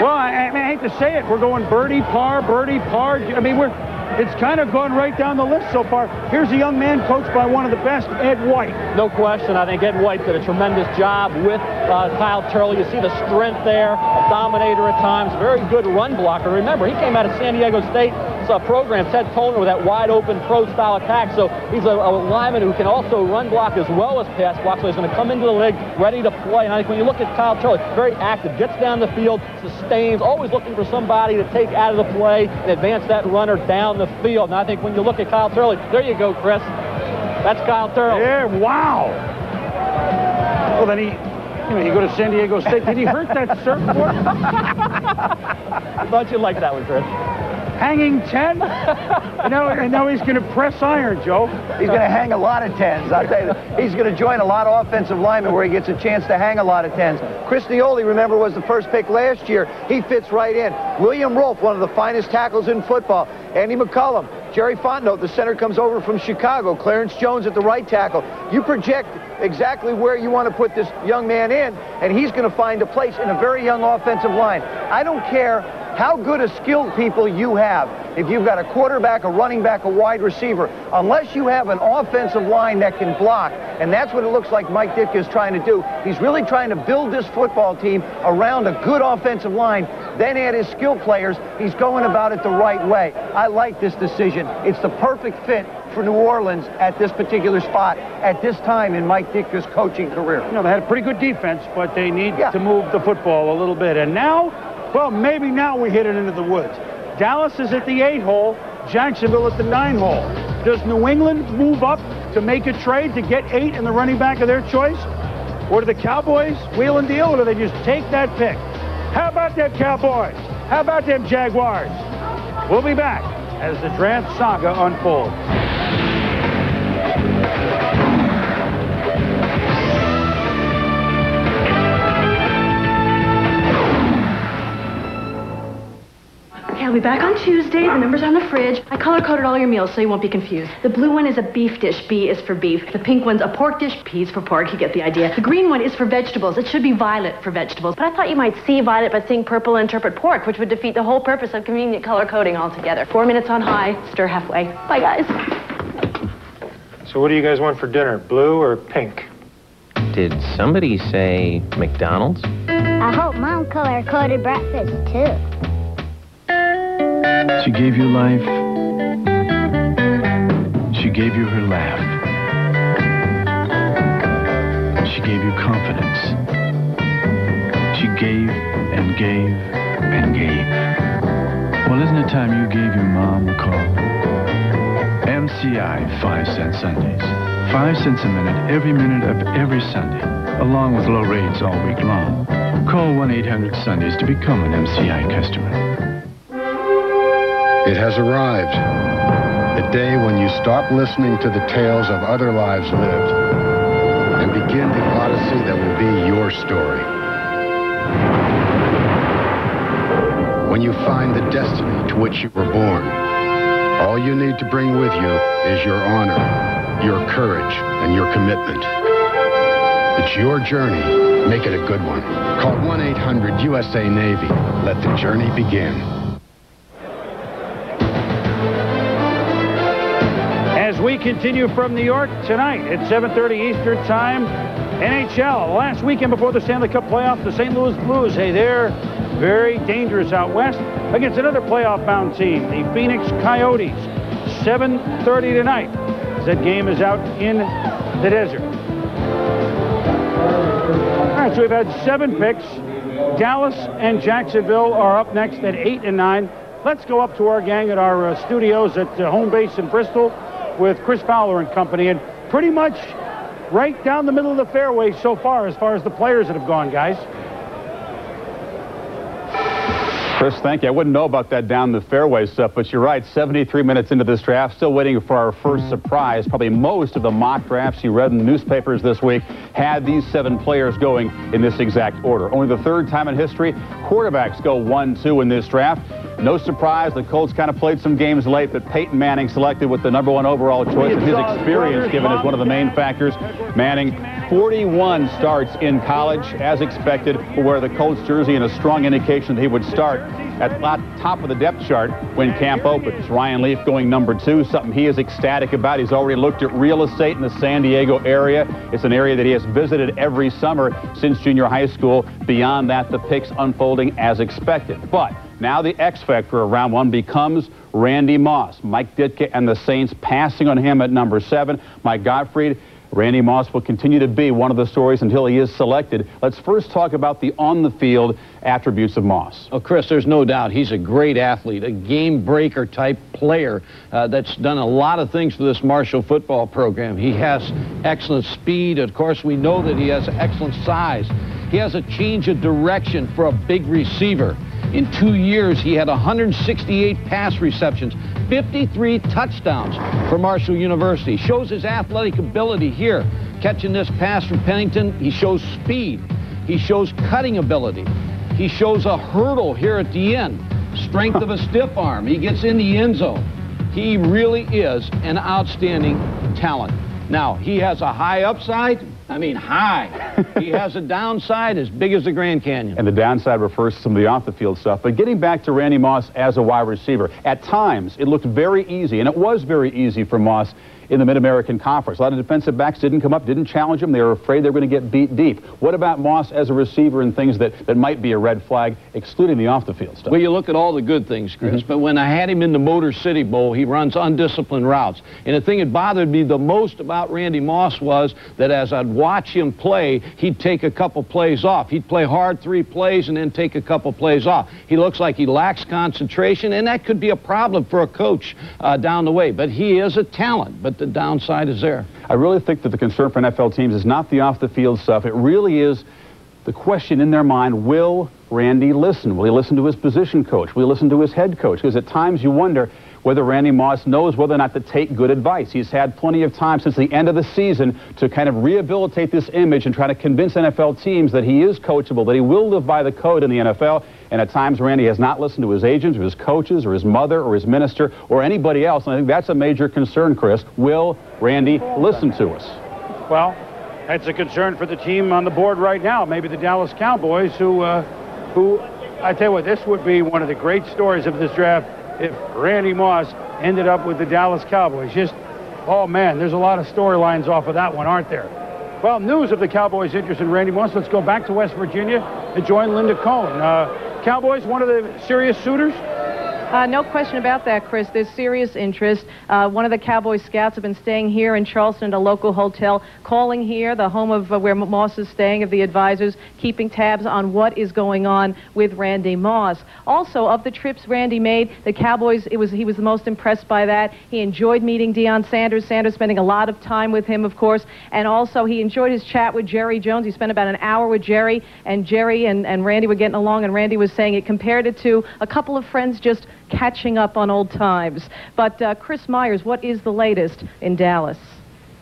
Well, I, I, hate to say it, we're going birdie par, birdie par. I mean, we're it's kind of gone right down the list so far. Here's a young man coached by one of the best, Ed White. No question. I think Ed White did a tremendous job with uh, Kyle Turley. You see the strength there, a dominator at times, very good run blocker. Remember, he came out of San Diego State uh, program, Ted Tollner, with that wide open pro-style attack. So he's a, a, lineman who can also run block as well as pass block. So he's going to come into the league ready to play. And I think when you look at Kyle Turley, very active, gets down the field, sustains, always looking for somebody to take out of the play and advance that runner down the field. And I think when you look at Kyle Turley, there you go, Chris. That's Kyle Turley. Yeah, wow. Well, then he, you know, you go to San Diego State. Did he hurt that surfboard? I thought you liked that one, Chris. Hanging 10? you know, and now he's going to press iron, Joe. He's going to hang a lot of 10s. I'll tell you, he's going to join a lot of offensive linemen where he gets a chance to hang a lot of 10s. Chris Naeole, remember, was the first pick last year. He fits right in. William Roaf, one of the finest tackles in football. Andy McCollum. Jerry Fontenot, the center, comes over from Chicago. Clarence Jones at the right tackle. You project exactly where you want to put this young man in, and he's going to find a place in a very young offensive line. I don't care how good a skilled people you have. If you've got a quarterback, a running back, a wide receiver, unless you have an offensive line that can block, and that's what it looks like Mike Ditka is trying to do. He's really trying to build this football team around a good offensive line, then add his skill players. He's going about it the right way. I like this decision. It's the perfect fit for New Orleans at this particular spot at this time in Mike Ditka's coaching career. You know, they had a pretty good defense, but they need to move the football a little bit. And now, well, maybe now we hit it into the woods. Dallas is at the eight hole, Jacksonville at the nine hole. Does New England move up to make a trade to get eight and the running back of their choice? Or do the Cowboys wheel and deal, or do they just take that pick? How about them Cowboys? How about them Jaguars? We'll be back as the draft saga unfolds. Okay, I'll be back on Tuesday. The number's are on the fridge. I color-coded all your meals so you won't be confused. The blue one is a beef dish. B is for beef. The pink one's a pork dish. P is for pork. You get the idea. The green one is for vegetables. It should be violet for vegetables. But I thought you might see violet but think purple and interpret pork, which would defeat the whole purpose of convenient color coding altogether. Four minutes on high, stir halfway. Bye, guys. So what do you guys want for dinner, blue or pink? Did somebody say McDonald's? I hope Mom color-coded breakfast, too. She gave you life. She gave you her laugh. She gave you confidence. She gave and gave and gave. Well, isn't it time you gave your mom a call? MCI 5 cent Sundays. 5 cents a minute every minute of every Sunday, along with low rates all week long. Call 1-800 Sundays to become an MCI customer. It has arrived. The day when you stop listening to the tales of other lives lived and begin the odyssey that will be your story. When you find the destiny to which you were born, all you need to bring with you is your honor, your courage, and your commitment. It's your journey. Make it a good one. Call 1-800-USA-NAVY. Let the journey begin. We continue from New York tonight at 7.30 Eastern Time, NHL, last weekend before the Stanley Cup playoffs, the St. Louis Blues, hey, they're very dangerous out west against another playoff-bound team, the Phoenix Coyotes. 7.30 tonight. That game is out in the desert. All right, so we've had seven picks. Dallas and Jacksonville are up next at 8 and 9. Let's go up to our gang at our uh, studios at uh, home base in Bristol with Chris Fowler and company. And pretty much right down the middle of the fairway so far as far as the players that have gone, guys. Chris, thank you. I wouldn't know about that down the fairway stuff, but you're right. 73 minutes into this draft, still waiting for our first surprise. Probably most of the mock drafts you read in the newspapers this week had these seven players going in this exact order. Only the third time in history quarterbacks go 1-2 in this draft. No surprise, the Colts kind of played some games late, but Peyton Manning selected with the number one overall choice, and his experience given is one of the main factors. Manning, 41 starts in college, as expected, will wear the Colts jersey and a strong indication that he would start at the top of the depth chart when camp opens. Ryan Leaf going number two, something he is ecstatic about. He's already looked at real estate in the San Diego area. It's an area that he has visited every summer since junior high school. Beyond that, the picks unfolding as expected. But now the X factor of round one becomes Randy Moss. Mike Ditka and the Saints passing on him at number seven. Mike Gottfried, Randy Moss will continue to be one of the stories until he is selected. Let's first talk about the on-the-field attributes of Moss. Well, Chris, there's no doubt he's a great athlete, a game breaker type player uh, that's done a lot of things for this Marshall football program. He has excellent speed. Of course, we know that he has excellent size. He has a change of direction for a big receiver. In two years, he had 168 pass receptions, 53 touchdowns for Marshall University. Shows his athletic ability here. Catching this pass from Pennington, he shows speed. He shows cutting ability. He shows a hurdle here at the end. Strength of a stiff arm. He gets in the end zone. He really is an outstanding talent. Now, he has a high upside, I mean, high. he has a downside as big as the Grand Canyon. And the downside refers to some of the off-the-field stuff. But getting back to Randy Moss as a wide receiver, at times it looked very easy, and it was very easy for Moss in the Mid-American Conference. A lot of defensive backs didn't come up, didn't challenge him. They were afraid they were going to get beat deep. What about Moss as a receiver and things that, that might be a red flag, excluding the off-the-field stuff? Well, you look at all the good things, Chris, Mm-hmm. but when I had him in the Motor City Bowl, he runs undisciplined routes. And the thing that bothered me the most about Randy Moss was that as I'd watch him play, he'd take a couple plays off. He'd play hard three plays and then take a couple plays off. He looks like he lacks concentration, and that could be a problem for a coach uh, down the way. But he is a talent, but the downside is there. I really think that the concern for NFL teams is not the off-the-field stuff. It really is the question in their mind, will Randy listen? Will he listen to his position coach? Will he listen to his head coach? Because at times you wonder whether Randy Moss knows whether or not to take good advice. He's had plenty of time since the end of the season to kind of rehabilitate this image and try to convince NFL teams that he is coachable, that he will live by the code in the NFL. And at times, Randy has not listened to his agents or his coaches or his mother or his minister or anybody else. And I think that's a major concern, Chris. Will Randy listen to us? Well, that's a concern for the team on the board right now. Maybe the Dallas Cowboys, who, uh, who, I tell you what, this would be one of the great stories of this draft if Randy Moss ended up with the Dallas Cowboys. Just, oh man, there's a lot of storylines off of that one, aren't there? Well, news of the Cowboys' interest in Randy Moss. Let's go back to West Virginia and join Linda Cohn. Uh, Cowboys, one of the serious suitors. Uh, no question about that, Chris. There's serious interest. Uh, one of the Cowboy scouts have been staying here in Charleston at a local hotel, calling here, the home of uh, where Moss is staying, of the advisors, keeping tabs on what is going on with Randy Moss. Also, of the trips Randy made, the Cowboys, it was he was the most impressed by that. He enjoyed meeting Deion Sanders. Sanders spending a lot of time with him, of course, and also he enjoyed his chat with Jerry Jones. He spent about an hour with Jerry, and Jerry and, and Randy were getting along, and Randy was saying it compared it to a couple of friends just catching up on old times. But uh, Chris Myers, what is the latest in Dallas?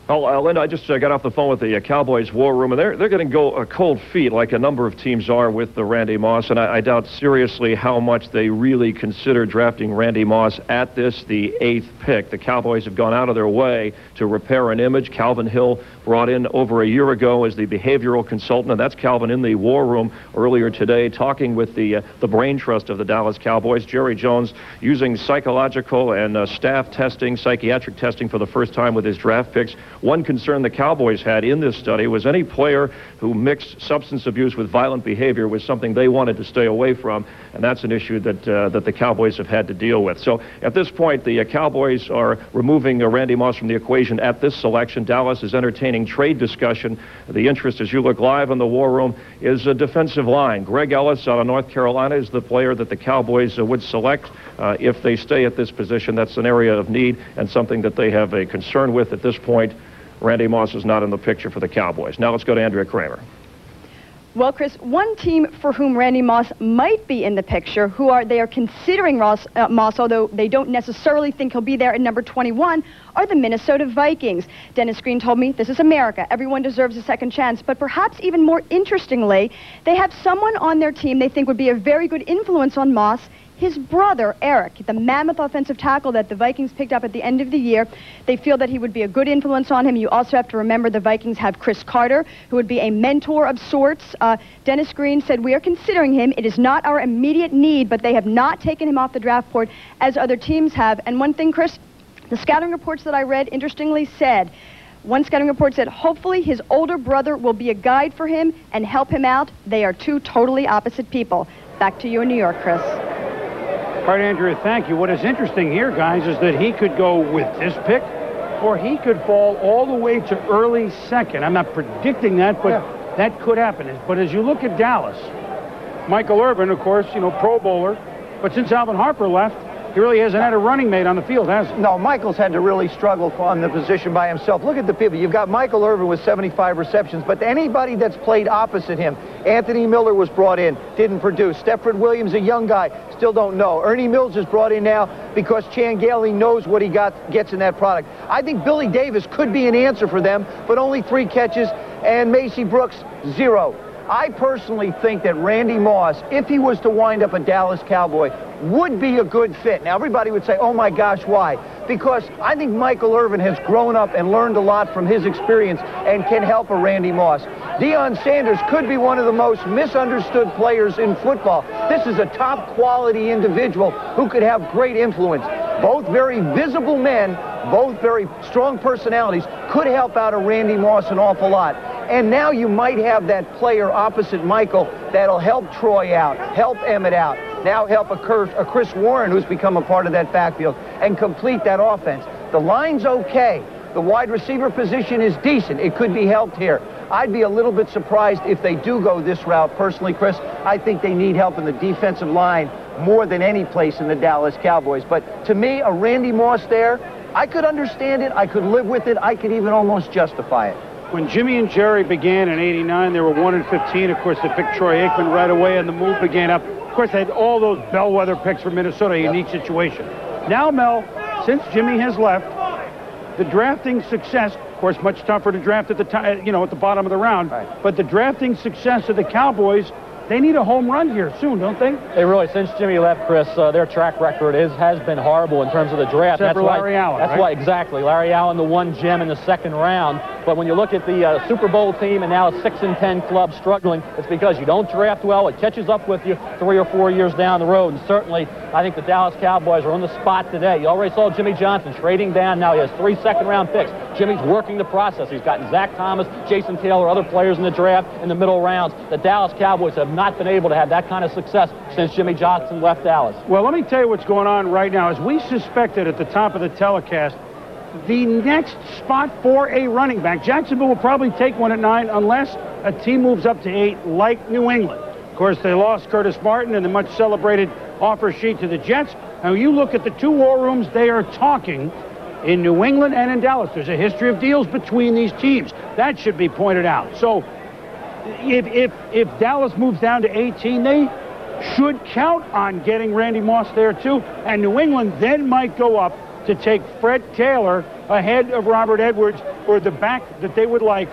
Well, uh, Linda, I just uh, got off the phone with the uh, Cowboys war room, and they're, they're going to go uh, cold feet like a number of teams are with the Randy Moss, and I, I doubt seriously how much they really consider drafting Randy Moss at this, the eighth pick. The Cowboys have gone out of their way to repair an image. Calvin Hill brought in over a year ago as the behavioral consultant, and that's Calvin in the war room earlier today talking with the, uh, the brain trust of the Dallas Cowboys. Jerry Jones using psychological and uh, staff testing, psychiatric testing for the first time with his draft picks. One concern the Cowboys had in this study was any player who mixed substance abuse with violent behavior was something they wanted to stay away from, and that's an issue that uh, that the Cowboys have had to deal with. So at this point, the uh, Cowboys are removing uh, Randy Moss from the equation at this selection. Dallas is entertaining trade discussion. The interest, as you look live in the war room, is a defensive line. Greg Ellis out of North Carolina is the player that the Cowboys uh, would select uh, if they stay at this position. That's an area of need and something that they have a concern with at this point. Randy Moss is not in the picture for the Cowboys. Now let's go to Andrea Kremer. Well, Chris, one team for whom Randy Moss might be in the picture, who are they are considering Ross, uh, Moss, although they don't necessarily think he'll be there at number 21, are the Minnesota Vikings. Dennis Green told me this is America. Everyone deserves a second chance. But perhaps even more interestingly, they have someone on their team they think would be a very good influence on Moss his brother, Eric, the mammoth offensive tackle that the Vikings picked up at the end of the year. They feel that he would be a good influence on him. You also have to remember the Vikings have Cris Carter, who would be a mentor of sorts. Uh, Dennis Green said, We are considering him. It is not our immediate need, but they have not taken him off the draft board as other teams have. And one thing, Chris, the scouting reports that I read, interestingly, said one scouting report said, hopefully his older brother will be a guide for him and help him out. They are two totally opposite people. Back to you in New York, Chris. All right, Andrew, thank you. What is interesting here, guys, is that he could go with this pick, or he could fall all the way to early second. I'm not predicting that, but that could happen. But as you look at Dallas, Michael Irvin, of course, you know, Pro Bowler, but since Alvin Harper left, he really hasn't had a running mate on the field, has he? No, Michael's had to really struggle on the position by himself. Look at the people. You've got Michael Irvin with 75 receptions, but anybody that's played opposite him, Anthony Miller was brought in, didn't produce. Stepfret Williams, a young guy, still don't know. Ernie Mills is brought in now because Chan Gailey knows what he got gets in that product. I think Billy Davis could be an answer for them, but only three catches, and Macey Brooks, zero. I personally think that Randy Moss, if he was to wind up a Dallas Cowboy, would be a good fit. Now, everybody would say, oh my gosh, why? because I think Michael Irvin has grown up and learned a lot from his experience and can help a Randy Moss. Deion Sanders could be one of the most misunderstood players in football. This is a top quality individual who could have great influence. Both very visible men, both very strong personalities, could help out a Randy Moss an awful lot. And now you might have that player opposite Michael that'll help Troy out, help Emmitt out, now help a, Chris Warren, who's become a part of that backfield, and complete that offense. The line's okay. The wide receiver position is decent. It could be helped here. I'd be a little bit surprised if they do go this route. Personally, Chris, I think they need help in the defensive line more than any place in the Dallas Cowboys. But to me, a Randy Moss there, I could understand it. I could live with it. I could even almost justify it. When Jimmy and Jerry began in 89, they were 1 and 15. Of course, they picked Troy Aikman right away, and the move began up. Of course, they had all those bellwether picks from Minnesota, a unique situation. Now, Mel, since Jimmy has left, the drafting success, of course, much tougher to draft at the time, you know, at the bottom of the round. Right. But the drafting success of the Cowboys they need a home run here soon, don't they? They really, since Jimmy left, Chris, uh, their track record is has been horrible in terms of the draft. Except that's Larry why, Allen, That's right? why, exactly. Larry Allen, the one gem in the second round. But when you look at the uh, Super Bowl team and now a 6 and 10 club struggling, it's because you don't draft well. It catches up with you three or four years down the road. And certainly, I think the Dallas Cowboys are on the spot today. You already saw Jimmy Johnson trading down. Now he has three second-round picks. Jimmy's working the process. He's gotten Zach Thomas, Jason Taylor, other players in the draft in the middle rounds. The Dallas Cowboys have not been able to have that kind of success since Jimmy Johnson left Dallas. Well, let me tell you what's going on right now. As we suspected at the top of the telecast, the next spot for a running back, Jacksonville will probably take one at nine unless a team moves up to eight like New England. Of course, they lost Curtis Martin and the much celebrated offer sheet to the Jets. Now, you look at the two war rooms, they are talking in New England and in Dallas. There's a history of deals between these teams. That should be pointed out. So if, if, if Dallas moves down to 18, they should count on getting Randy Moss there too. And New England then might go up to take Fred Taylor ahead of Robert Edwards or the back that they would like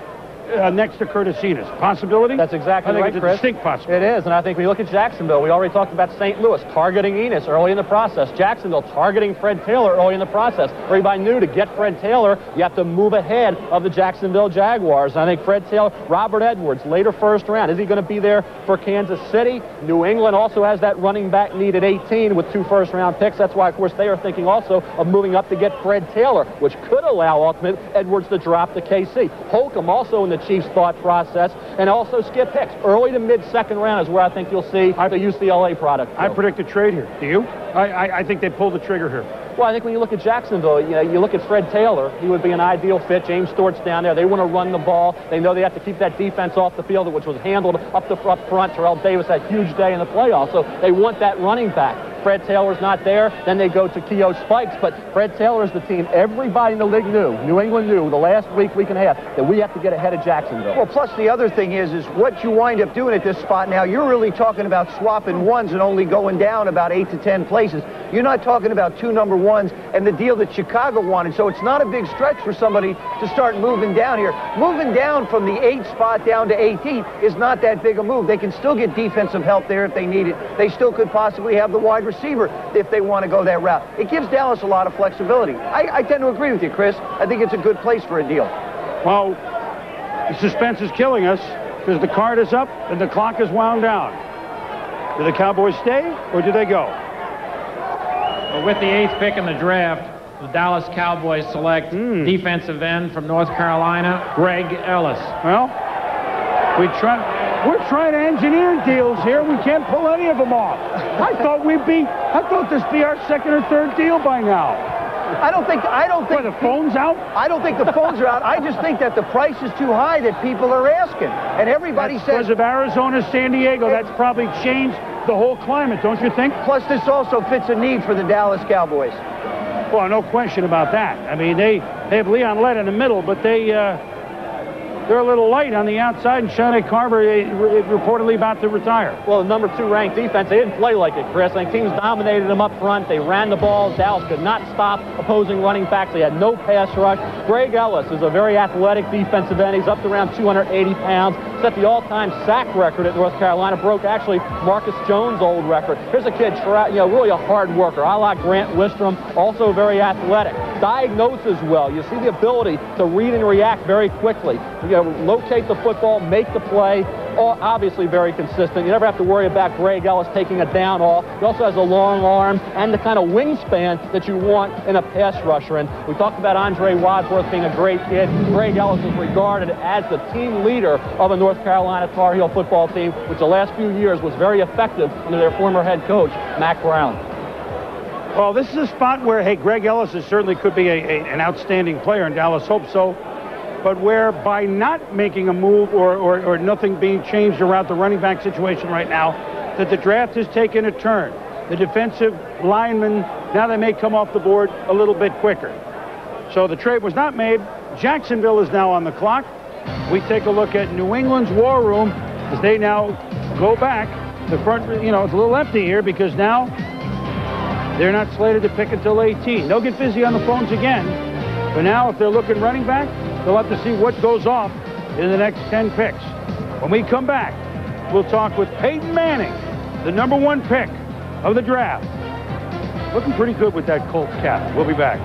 uh, next to Curtis Enis. Possibility? That's exactly I think right, it's a Chris. distinct possibility. It is, and I think you look at Jacksonville, we already talked about St. Louis targeting Enis early in the process. Jacksonville targeting Fred Taylor early in the process. Everybody knew to get Fred Taylor, you have to move ahead of the Jacksonville Jaguars. And I think Fred Taylor, Robert Edwards, later first round. Is he going to be there for Kansas City? New England also has that running back need at 18 with two first round picks. That's why, of course, they are thinking also of moving up to get Fred Taylor, which could allow ultimate Edwards to drop to KC. Holcombe also in the Chiefs' thought process process, and also Skip Hicks. Early to mid-second round is where I think you'll see the UCLA product. I predict a trade here. Do you? I, I, I think they pull the trigger here. Well, I think when you look at Jacksonville, you, know, you look at Fred Taylor, he would be an ideal fit. James Stewart's down there. They want to run the ball. They know they have to keep that defense off the field, which was handled up the up front. Terrell Davis had a huge day in the playoffs, so they want that running back. Fred Taylor's not there. Then they go to Keo Spikes. But Fred Taylor is the team everybody in the league knew, New England knew the last week, week and a half, that we have to get ahead of Jacksonville. Well, plus the other thing is, is what you wind up doing at this spot now, you're really talking about swapping ones and only going down about eight to ten places. You're not talking about two number ones and the deal that Chicago wanted. So it's not a big stretch for somebody to start moving down here. Moving down from the eight spot down to 18 is not that big a move. They can still get defensive help there if they need it. They still could possibly have the wide receiver if they want to go that route. It gives Dallas a lot of flexibility. I, I tend to agree with you, Chris. I think it's a good place for a deal. Well, the suspense is killing us because the card is up and the clock is wound down. Do the Cowboys stay or do they go? Well, with the eighth pick in the draft, the Dallas Cowboys select Hmm. defensive end from North Carolina, Greg Ellis. Well, we try. We're trying to engineer deals here. We can't pull any of them off. I thought we'd be. I thought this be our second or third deal by now. I don't think. I don't think the phone's out. I don't think the phones are out. I just think that the price is too high that people are asking, and everybody That's says because of Arizona, San Diego. That's probably changed the whole climate, don't you think? Plus, this also fits a need for the Dallas Cowboys. Well, no question about that. I mean, they, they have Leon Lett in the middle, but they uh, they're a little light on the outside, and Shante Carver is reportedly about to retire. Well, the number two ranked defense, they didn't play like it, Chris. I think teams dominated them up front. They ran the ball. Dallas could not stop opposing running backs. They had no pass rush. Greg Ellis is a very athletic defensive end. He's up to around 280 pounds. Set the all-time sack record at North Carolina. Broke actually Marcus Jones' old record. Here's a kid, you know, really a hard worker. I like Grant Wistrom, also very athletic. Diagnoses well. You see the ability to read and react very quickly. You locate the football, make the play, obviously very consistent. You never have to worry about Greg Ellis taking a down off. He also has a long arm and the kind of wingspan that you want in a pass rusher. And we talked about Andre Wadsworth being a great kid. Greg Ellis is regarded as the team leader of a North Carolina Tar Heel football team, which the last few years was very effective under their former head coach, Mack Brown. Well, this is a spot where, hey, Greg Ellis is certainly could be a, a, an outstanding player, and Dallas hopes so but where by not making a move or, or, or nothing being changed around the running back situation right now, that the draft has taken a turn. The defensive linemen, now they may come off the board a little bit quicker. So the trade was not made. Jacksonville is now on the clock. We take a look at New England's war room as they now go back. The front, you know, it's a little empty here because now they're not slated to pick until 18. They'll get busy on the phones again. But now if they're looking running back, We'll have to see what goes off in the next 10 picks. When we come back, we'll talk with Peyton Manning, the number one pick of the draft. Looking pretty good with that Colts cap. We'll be back.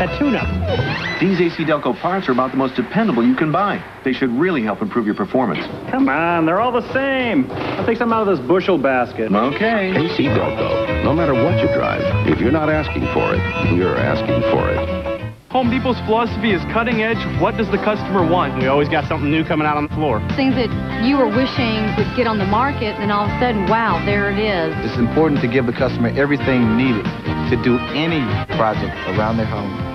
That tune-up. These AC Delco parts are about the most dependable you can buy. They should really help improve your performance. Come on, they're all the same. I'll take some out of this bushel basket. Okay. AC Delco. No matter what you drive, if you're not asking for it, you're asking for it. Home Depot's philosophy is cutting edge. What does the customer want? We always got something new coming out on the floor. Things that you were wishing would get on the market, and then all of a sudden, wow, there it is. It's important to give the customer everything needed to do any project around their home.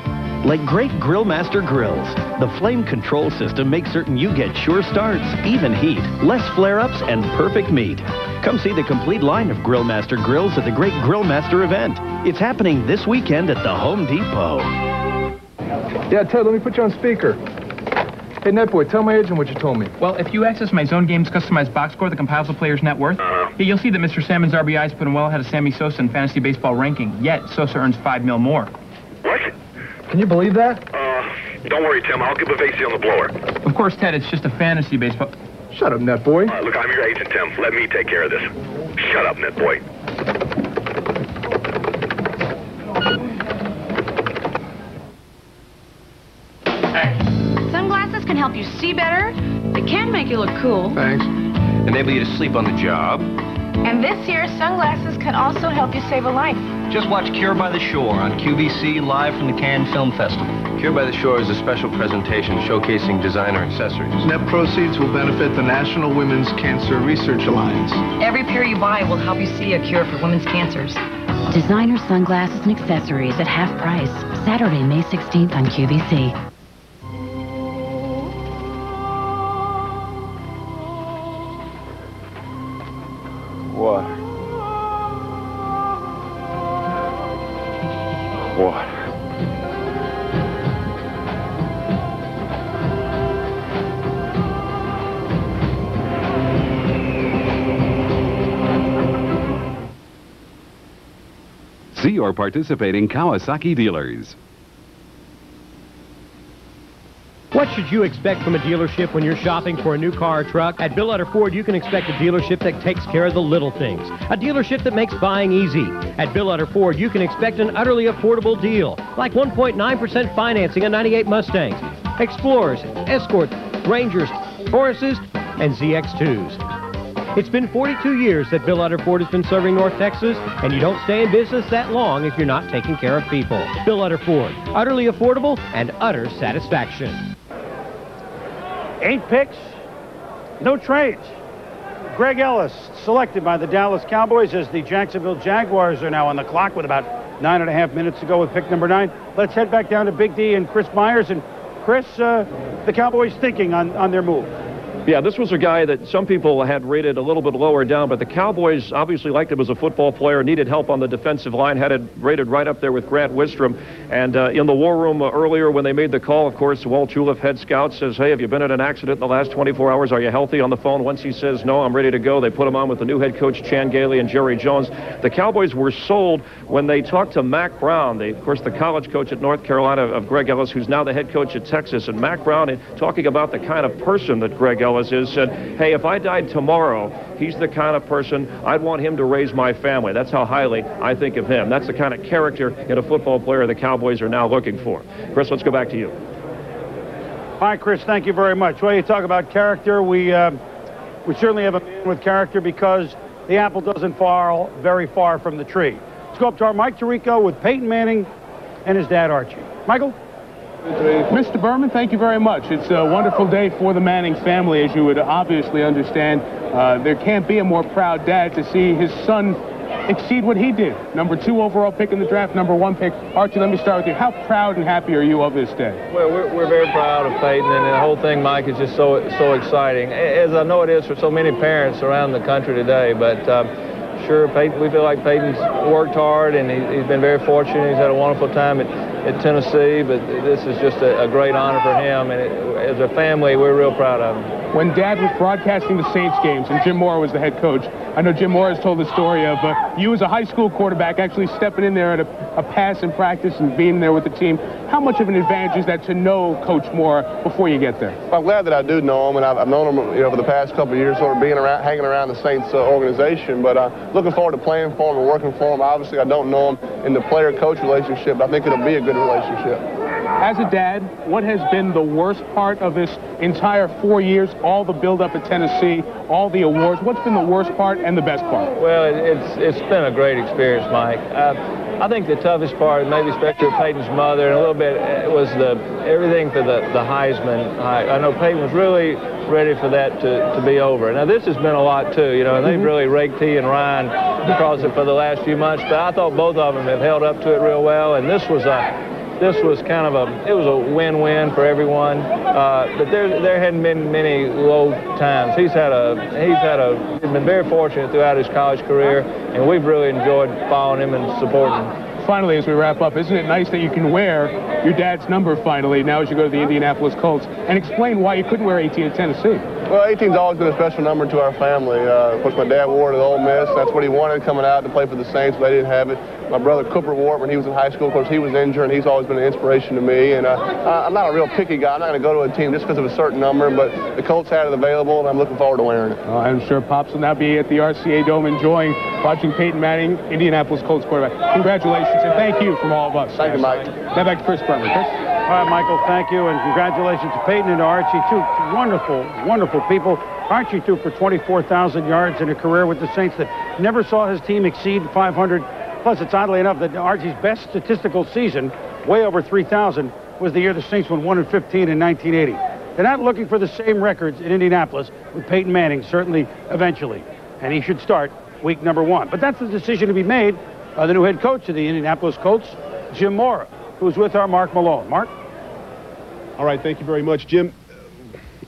Like great Grillmaster grills, the flame control system makes certain you get sure starts, even heat, less flare-ups, and perfect meat. Come see the complete line of Grillmaster grills at the Great Grillmaster event. It's happening this weekend at the Home Depot. Yeah, Ted, let me put you on speaker. Hey, Netboy, tell my agent what you told me. Well, if you access my Zone Games customized box score that compiles the player's net worth, uh-huh. you'll see that Mr. Salmon's RBIs put him well ahead of Sammy Sosa in fantasy baseball ranking, yet Sosa earns five mil more. What? Can you believe that? Uh, don't worry, Tim. I'll give Bavasi on the blower. Of course, Ted, it's just a fantasy baseball... Shut up, Netboy. Uh, look, I'm your agent, Tim. Let me take care of this. Shut up, Netboy. Hey. Sunglasses can help you see better. They can make you look cool. Thanks. Enable you to sleep on the job. And this year, sunglasses can also help you save a life. Just watch Cure by the Shore on QVC live from the Cannes Film Festival. Cure by the Shore is a special presentation showcasing designer accessories. Net proceeds will benefit the National Women's Cancer Research Alliance. Every pair you buy will help you see a cure for women's cancers. Designer sunglasses and accessories at half price. Saturday, May 16th on QVC. What? What? See your participating Kawasaki dealers. What should you expect from a dealership when you're shopping for a new car or truck? At Bill Utter Ford, you can expect a dealership that takes care of the little things. A dealership that makes buying easy. At Bill Utter Ford, you can expect an utterly affordable deal, like 1.9% financing on 98 Mustangs, Explorers, Escorts, Rangers, Tauruses, and ZX2s. It's been 42 years that Bill Utter Ford has been serving North Texas, and you don't stay in business that long if you're not taking care of people. Bill Utter Ford, utterly affordable and utter satisfaction. Eight picks, no trades. Greg Ellis selected by the Dallas Cowboys as the Jacksonville Jaguars are now on the clock with about Nine and a half minutes to go with pick number nine. Let's head back down to Big D and Chris Myers. And Chris, uh, the Cowboys thinking on, on their move. Yeah, this was a guy that some people had rated a little bit lower down, but the Cowboys obviously liked him as a football player, needed help on the defensive line, had it rated right up there with Grant Wistrom. And uh, in the war room uh, earlier when they made the call, of course, Walt Juliff, head scout, says, hey, have you been in an accident in the last 24 hours? Are you healthy on the phone? Once he says, no, I'm ready to go, they put him on with the new head coach, Chan Gailey and Jerry Jones. The Cowboys were sold when they talked to Mack Brown, the, of course, the college coach at North Carolina of Greg Ellis, who's now the head coach at Texas. And Mack Brown, talking about the kind of person that Greg Ellis is, said, hey, if I died tomorrow, he's the kind of person I'd want him to raise my family. That's how highly I think of him. That's the kind of character in a football player the Cowboys are now looking for. Chris, let's go back to you. Hi, Chris. Thank you very much. Well, you talk about character. We uh, we certainly have a man with character because the apple doesn't fall very far from the tree. Let's go up to our Mike Tirico with Peyton Manning and his dad, Archie. Michael? Mr. Berman, thank you very much. It's a wonderful day for the Manning family, as you would obviously understand. Uh, there can't be a more proud dad to see his son exceed what he did. Number two overall pick in the draft, number one pick. Archie, let me start with you. How proud and happy are you of this day? Well, we're, we're very proud of Peyton, and the whole thing, Mike, is just so so exciting, as I know it is for so many parents around the country today. But um, sure, Peyton, we feel like Peyton's worked hard, and he, has been very fortunate. He's had a wonderful time at, at Tennessee, but this is just a, a great honor for him, and it, as a family, we're real proud of him when Dad was broadcasting the Saints games and Jim Mora was the head coach, I know Jim Mora has told the story of uh, you as a high school quarterback actually stepping in there at a, a, pass in practice and being there with the team. How much of an advantage is that to know Coach Mora before you get there? Well, I'm glad that I do know him, and I've, I've known him you know, for the past couple of years, sort of being around, hanging around the Saints uh, organization. But uh, looking forward to playing for him and working for him. Obviously, I don't know him in the player-coach relationship, but I think it'll be a good relationship. As a dad, what has been the worst part of this entire four years, all the build-up at Tennessee, all the awards? What's been the worst part and the best part? Well, it's it's been a great experience, Mike. Uh, I think the toughest part, maybe especially Peyton's mother, and a little bit uh, was the everything for the the Heisman. I, I know Peyton was really ready for that to, to be over. Now this has been a lot too, you know, and they've mm-hmm. really raked he and Ryan across it for the last few months. But I thought both of them have held up to it real well, and this was a this was kind of a it was a win-win for everyone. Uh, but there there hadn't been many low times. He's had a he's had a he's been very fortunate throughout his college career, and we've really enjoyed following him and supporting him finally, as we wrap up, isn't it nice that you can wear your dad's number finally now as you go to the Indianapolis Colts and explain why you couldn't wear 18 at Tennessee? Well, 18's always been a special number to our family. Uh, of course, my dad wore it at Ole Miss. That's what he wanted coming out to play for the Saints, but they didn't have it. My brother Cooper wore it when he was in high school. Of course, he was injured, and he's always been an inspiration to me. And uh, I'm not a real picky guy. I'm not going to go to a team just because of a certain number, but the Colts had it available, and I'm looking forward to wearing it. Well, I'm sure Pops will now be at the RCA Dome enjoying watching Peyton Manning, Indianapolis Colts quarterback. Congratulations, and thank you from all of us. Thank you, Mike. Now back to Chris Berman. Chris? All right, Michael, thank you, and congratulations to Peyton and to Archie, two wonderful, wonderful people. Archie threw for 24,000 yards in a career with the Saints that never saw his team exceed 500. Plus, it's oddly enough that Archie's best statistical season, way over 3,000, was the year the Saints won 1 and 15 in 1980. They're not looking for the same records in Indianapolis with Peyton Manning, certainly eventually. And he should start week number one. But that's the decision to be made by the new head coach of the Indianapolis Colts, Jim Mora, who's with our Mark Malone. Mark? All right, thank you very much, Jim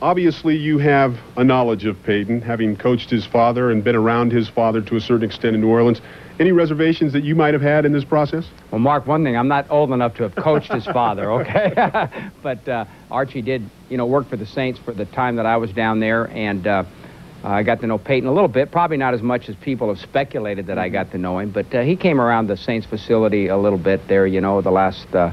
obviously you have a knowledge of Peyton, having coached his father and been around his father to a certain extent in New Orleans. Any reservations that you might have had in this process? Well, Mark, one thing, I'm not old enough to have coached his father, okay? but uh, Archie did, you know, work for the Saints for the time that I was down there, and uh, I got to know Peyton a little bit, probably not as much as people have speculated that I got to know him, but uh, he came around the Saints facility a little bit there, you know, the last uh,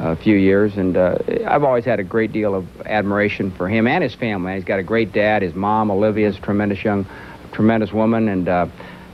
a few years, and uh, I've always had a great deal of admiration for him and his family. He's got a great dad. His mom, Olivia, is a tremendous young, tremendous woman, and uh,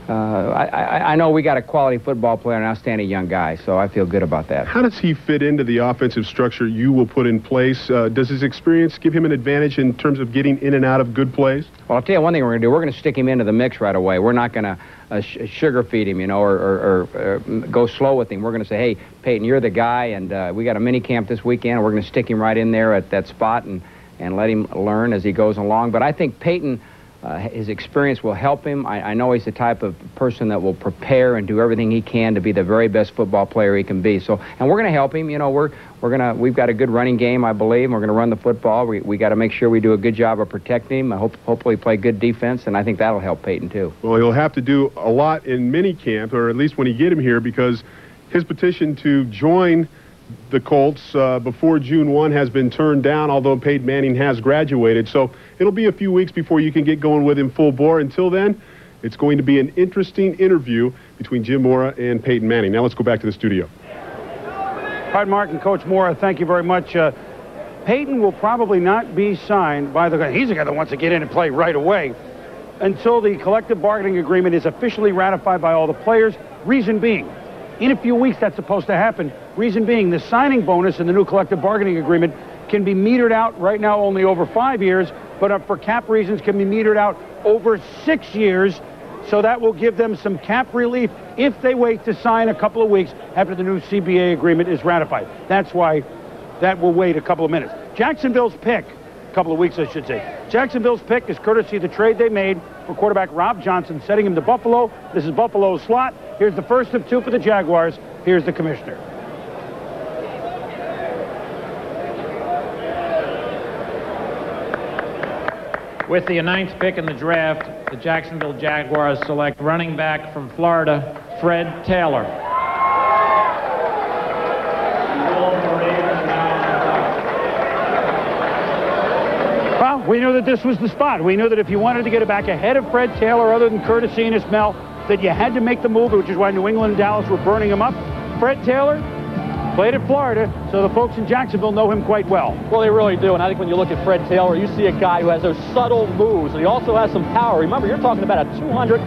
uh, I, I, know we got a quality football player, an outstanding young guy, so I feel good about that. How does he fit into the offensive structure you will put in place? Uh, does his experience give him an advantage in terms of getting in and out of good plays? Well, I'll tell you one thing we're going to do. We're going to stick him into the mix right away. We're not going to uh, sh sugar feed him, you know, or, or, or go slow with him. We're going to say, hey, Peyton, you're the guy, and uh, we got a mini camp this weekend. We're going to stick him right in there at that spot and, and let him learn as he goes along. But I think Peyton uh, his experience will help him. I, I, know he's the type of person that will prepare and do everything he can to be the very best football player he can be. So, and we're going to help him. You know, we're we're gonna we've got a good running game, I believe. We're going to run the football. We we got to make sure we do a good job of protecting him. I hope hopefully play good defense, and I think that'll help Peyton too. Well, he'll have to do a lot in mini camp, or at least when he get him here, because his petition to join the Colts uh, before June 1 has been turned down, although Peyton Manning has graduated. So it'll be a few weeks before you can get going with him full bore. Until then, it's going to be an interesting interview between Jim Mora and Peyton Manning. Now let's go back to the studio. All right, Mark and Coach Mora, thank you very much. Uh, Peyton will probably not be signed by the guy. He's the guy that wants to get in and play right away until the collective bargaining agreement is officially ratified by all the players. Reason being, in a few weeks that's supposed to happen. Reason being, the signing bonus in the new collective bargaining agreement can be metered out right now only over five years, but for cap reasons can be metered out over six years. So that will give them some cap relief if they wait to sign a couple of weeks after the new CBA agreement is ratified. That's why that will wait a couple of minutes. Jacksonville's pick, a couple of weeks I should say. Jacksonville's pick is courtesy of the trade they made for quarterback Rob Johnson, setting him to Buffalo. This is Buffalo's slot. Here's the first of two for the Jaguars. Here's the commissioner. With the ninth pick in the draft, the Jacksonville Jaguars select running back from Florida, Fred Taylor. Well, we knew that this was the spot. We knew that if you wanted to get it back ahead of Fred Taylor, other than Curtis Enis Mel, that you had to make the move, which is why New England and Dallas were burning him up. Fred Taylor played at Florida, so the folks in Jacksonville know him quite well. Well, they really do, and I think when you look at Fred Taylor, you see a guy who has those subtle moves, and he also has some power. Remember, you're talking about a 200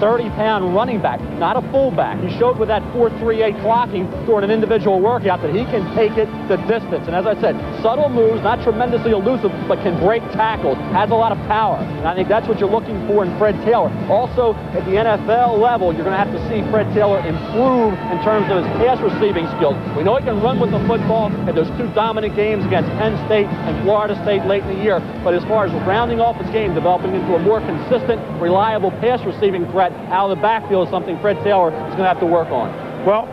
30-pound running back, not a fullback. He showed with that 4.38 clocking during an individual workout that he can take it the distance. And as I said, subtle moves, not tremendously elusive, but can break tackles, has a lot of power. And I think that's what you're looking for in Fred Taylor. Also, at the NFL level, you're going to have to see Fred Taylor improve in terms of his pass receiving skills. We know he can run with the football in those two dominant games against Penn State and Florida State late in the year. But as far as rounding off his game, developing into a more consistent, reliable pass receiving threat, threat out of the backfield is something Fred Taylor is going to have to work on. Well,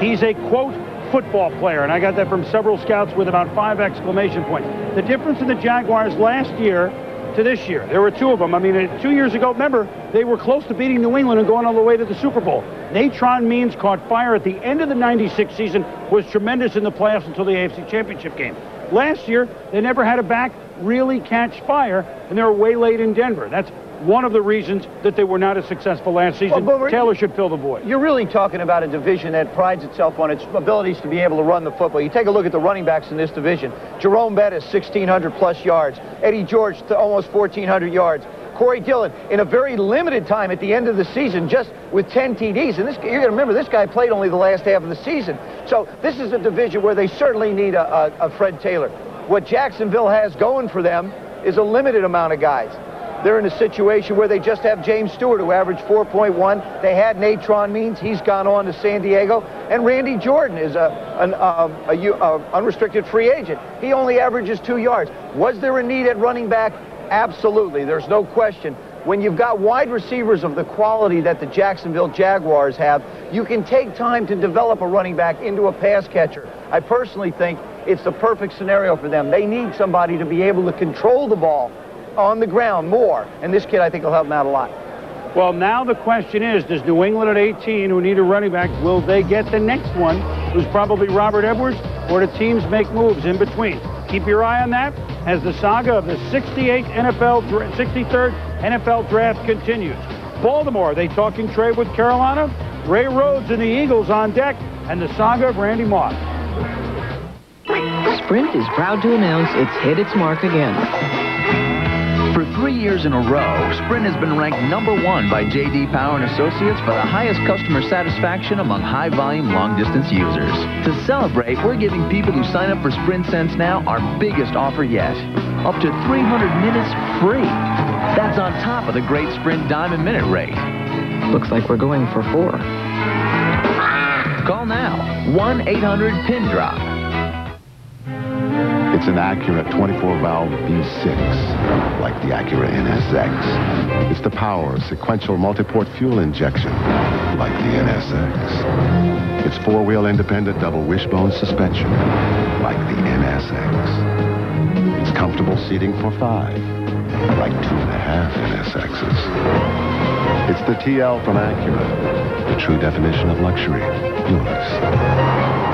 he's a quote football player, and I got that from several scouts with about five exclamation points. The difference in the Jaguars last year to this year, there were two of them. I mean, uh, two years ago, remember, they were close to beating New England and going all the way to the Super Bowl. Natron Means caught fire at the end of the 96 season, was tremendous in the playoffs until the AFC Championship game. Last year, they never had a back really catch fire, and they were way late in Denver. That's one of the reasons that they were not as successful last season. Well, Taylor should fill the void. You're really talking about a division that prides itself on its abilities to be able to run the football. You take a look at the running backs in this division. Jerome Bettis, 1,600 plus yards. Eddie George, to almost 1,400 yards. Corey Dillon in a very limited time at the end of the season, just with 10 TDs. And this, you're going to remember, this guy played only the last half of the season. So this is a division where they certainly need a, a, a Fred Taylor. What Jacksonville has going for them is a limited amount of guys. They're in a situation where they just have James Stewart, who averaged 4.1. They had Natron Means. He's gone on to San Diego. And Randy Jordan is a, an um, a, a unrestricted free agent. He only averages two yards. Was there a need at running back? Absolutely. There's no question. When you've got wide receivers of the quality that the Jacksonville Jaguars have, you can take time to develop a running back into a pass catcher. I personally think it's the perfect scenario for them. They need somebody to be able to control the ball on the ground more. And this kid, I think, will help them out a lot. Well, now the question is, does New England at 18, who need a running back, will they get the next one, who's probably Robert Edwards, or do teams make moves in between? Keep your eye on that as the saga of the 68th NFL, 63rd NFL draft continues. Baltimore, they talking trade with Carolina? Ray Rhodes and the Eagles on deck, and the saga of Randy Moss. Sprint is proud to announce it's hit its mark again. Three years in a row, Sprint has been ranked number one by J.D. Power and Associates for the highest customer satisfaction among high-volume long-distance users. To celebrate, we're giving people who sign up for Sprint Sense now our biggest offer yet. Up to 300 minutes free. That's on top of the great Sprint Diamond Minute rate. Looks like we're going for four. Call now. 1-800-PIN-DROP. It's an Acura 24-valve V6, like the Acura NSX. It's the power sequential multi-port fuel injection, like the NSX. It's four-wheel independent double wishbone suspension, like the NSX. It's comfortable seating for five, like two and a half NSXs. It's the TL from Acura, the true definition of luxury. Yours.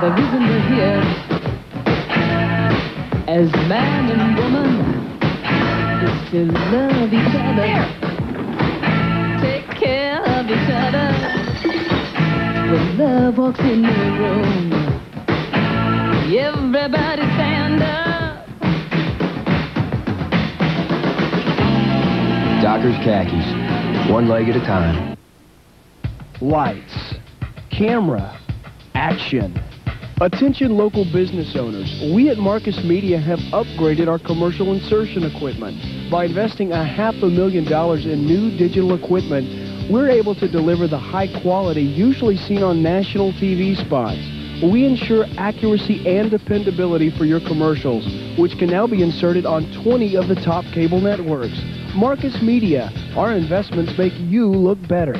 The reason we're here as man and woman is to love each other, take care of each other. When love walks in the room, everybody stand up. Dockers khakis, one leg at a time. Lights, camera, action. Attention local business owners. We at Marcus Media have upgraded our commercial insertion equipment. By investing a half a million dollars in new digital equipment, we're able to deliver the high quality usually seen on national TV spots. We ensure accuracy and dependability for your commercials, which can now be inserted on 20 of the top cable networks. Marcus Media, our investments make you look better.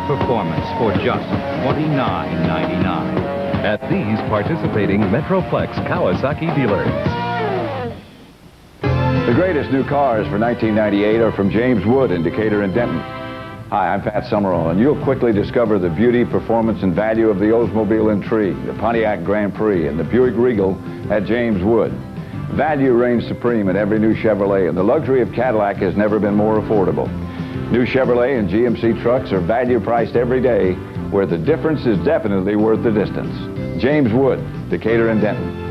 Performance for just $29.99 at these participating Metroplex Kawasaki dealers. The greatest new cars for 1998 are from James Wood in Decatur and Denton. Hi, I'm Pat Summerall, and you'll quickly discover the beauty, performance, and value of the Oldsmobile Intrigue, the Pontiac Grand Prix, and the Buick Regal at James Wood. Value reigns supreme in every new Chevrolet, and the luxury of Cadillac has never been more affordable. New Chevrolet and GMC trucks are value priced every day, where the difference is definitely worth the distance. James Wood, Decatur and Denton.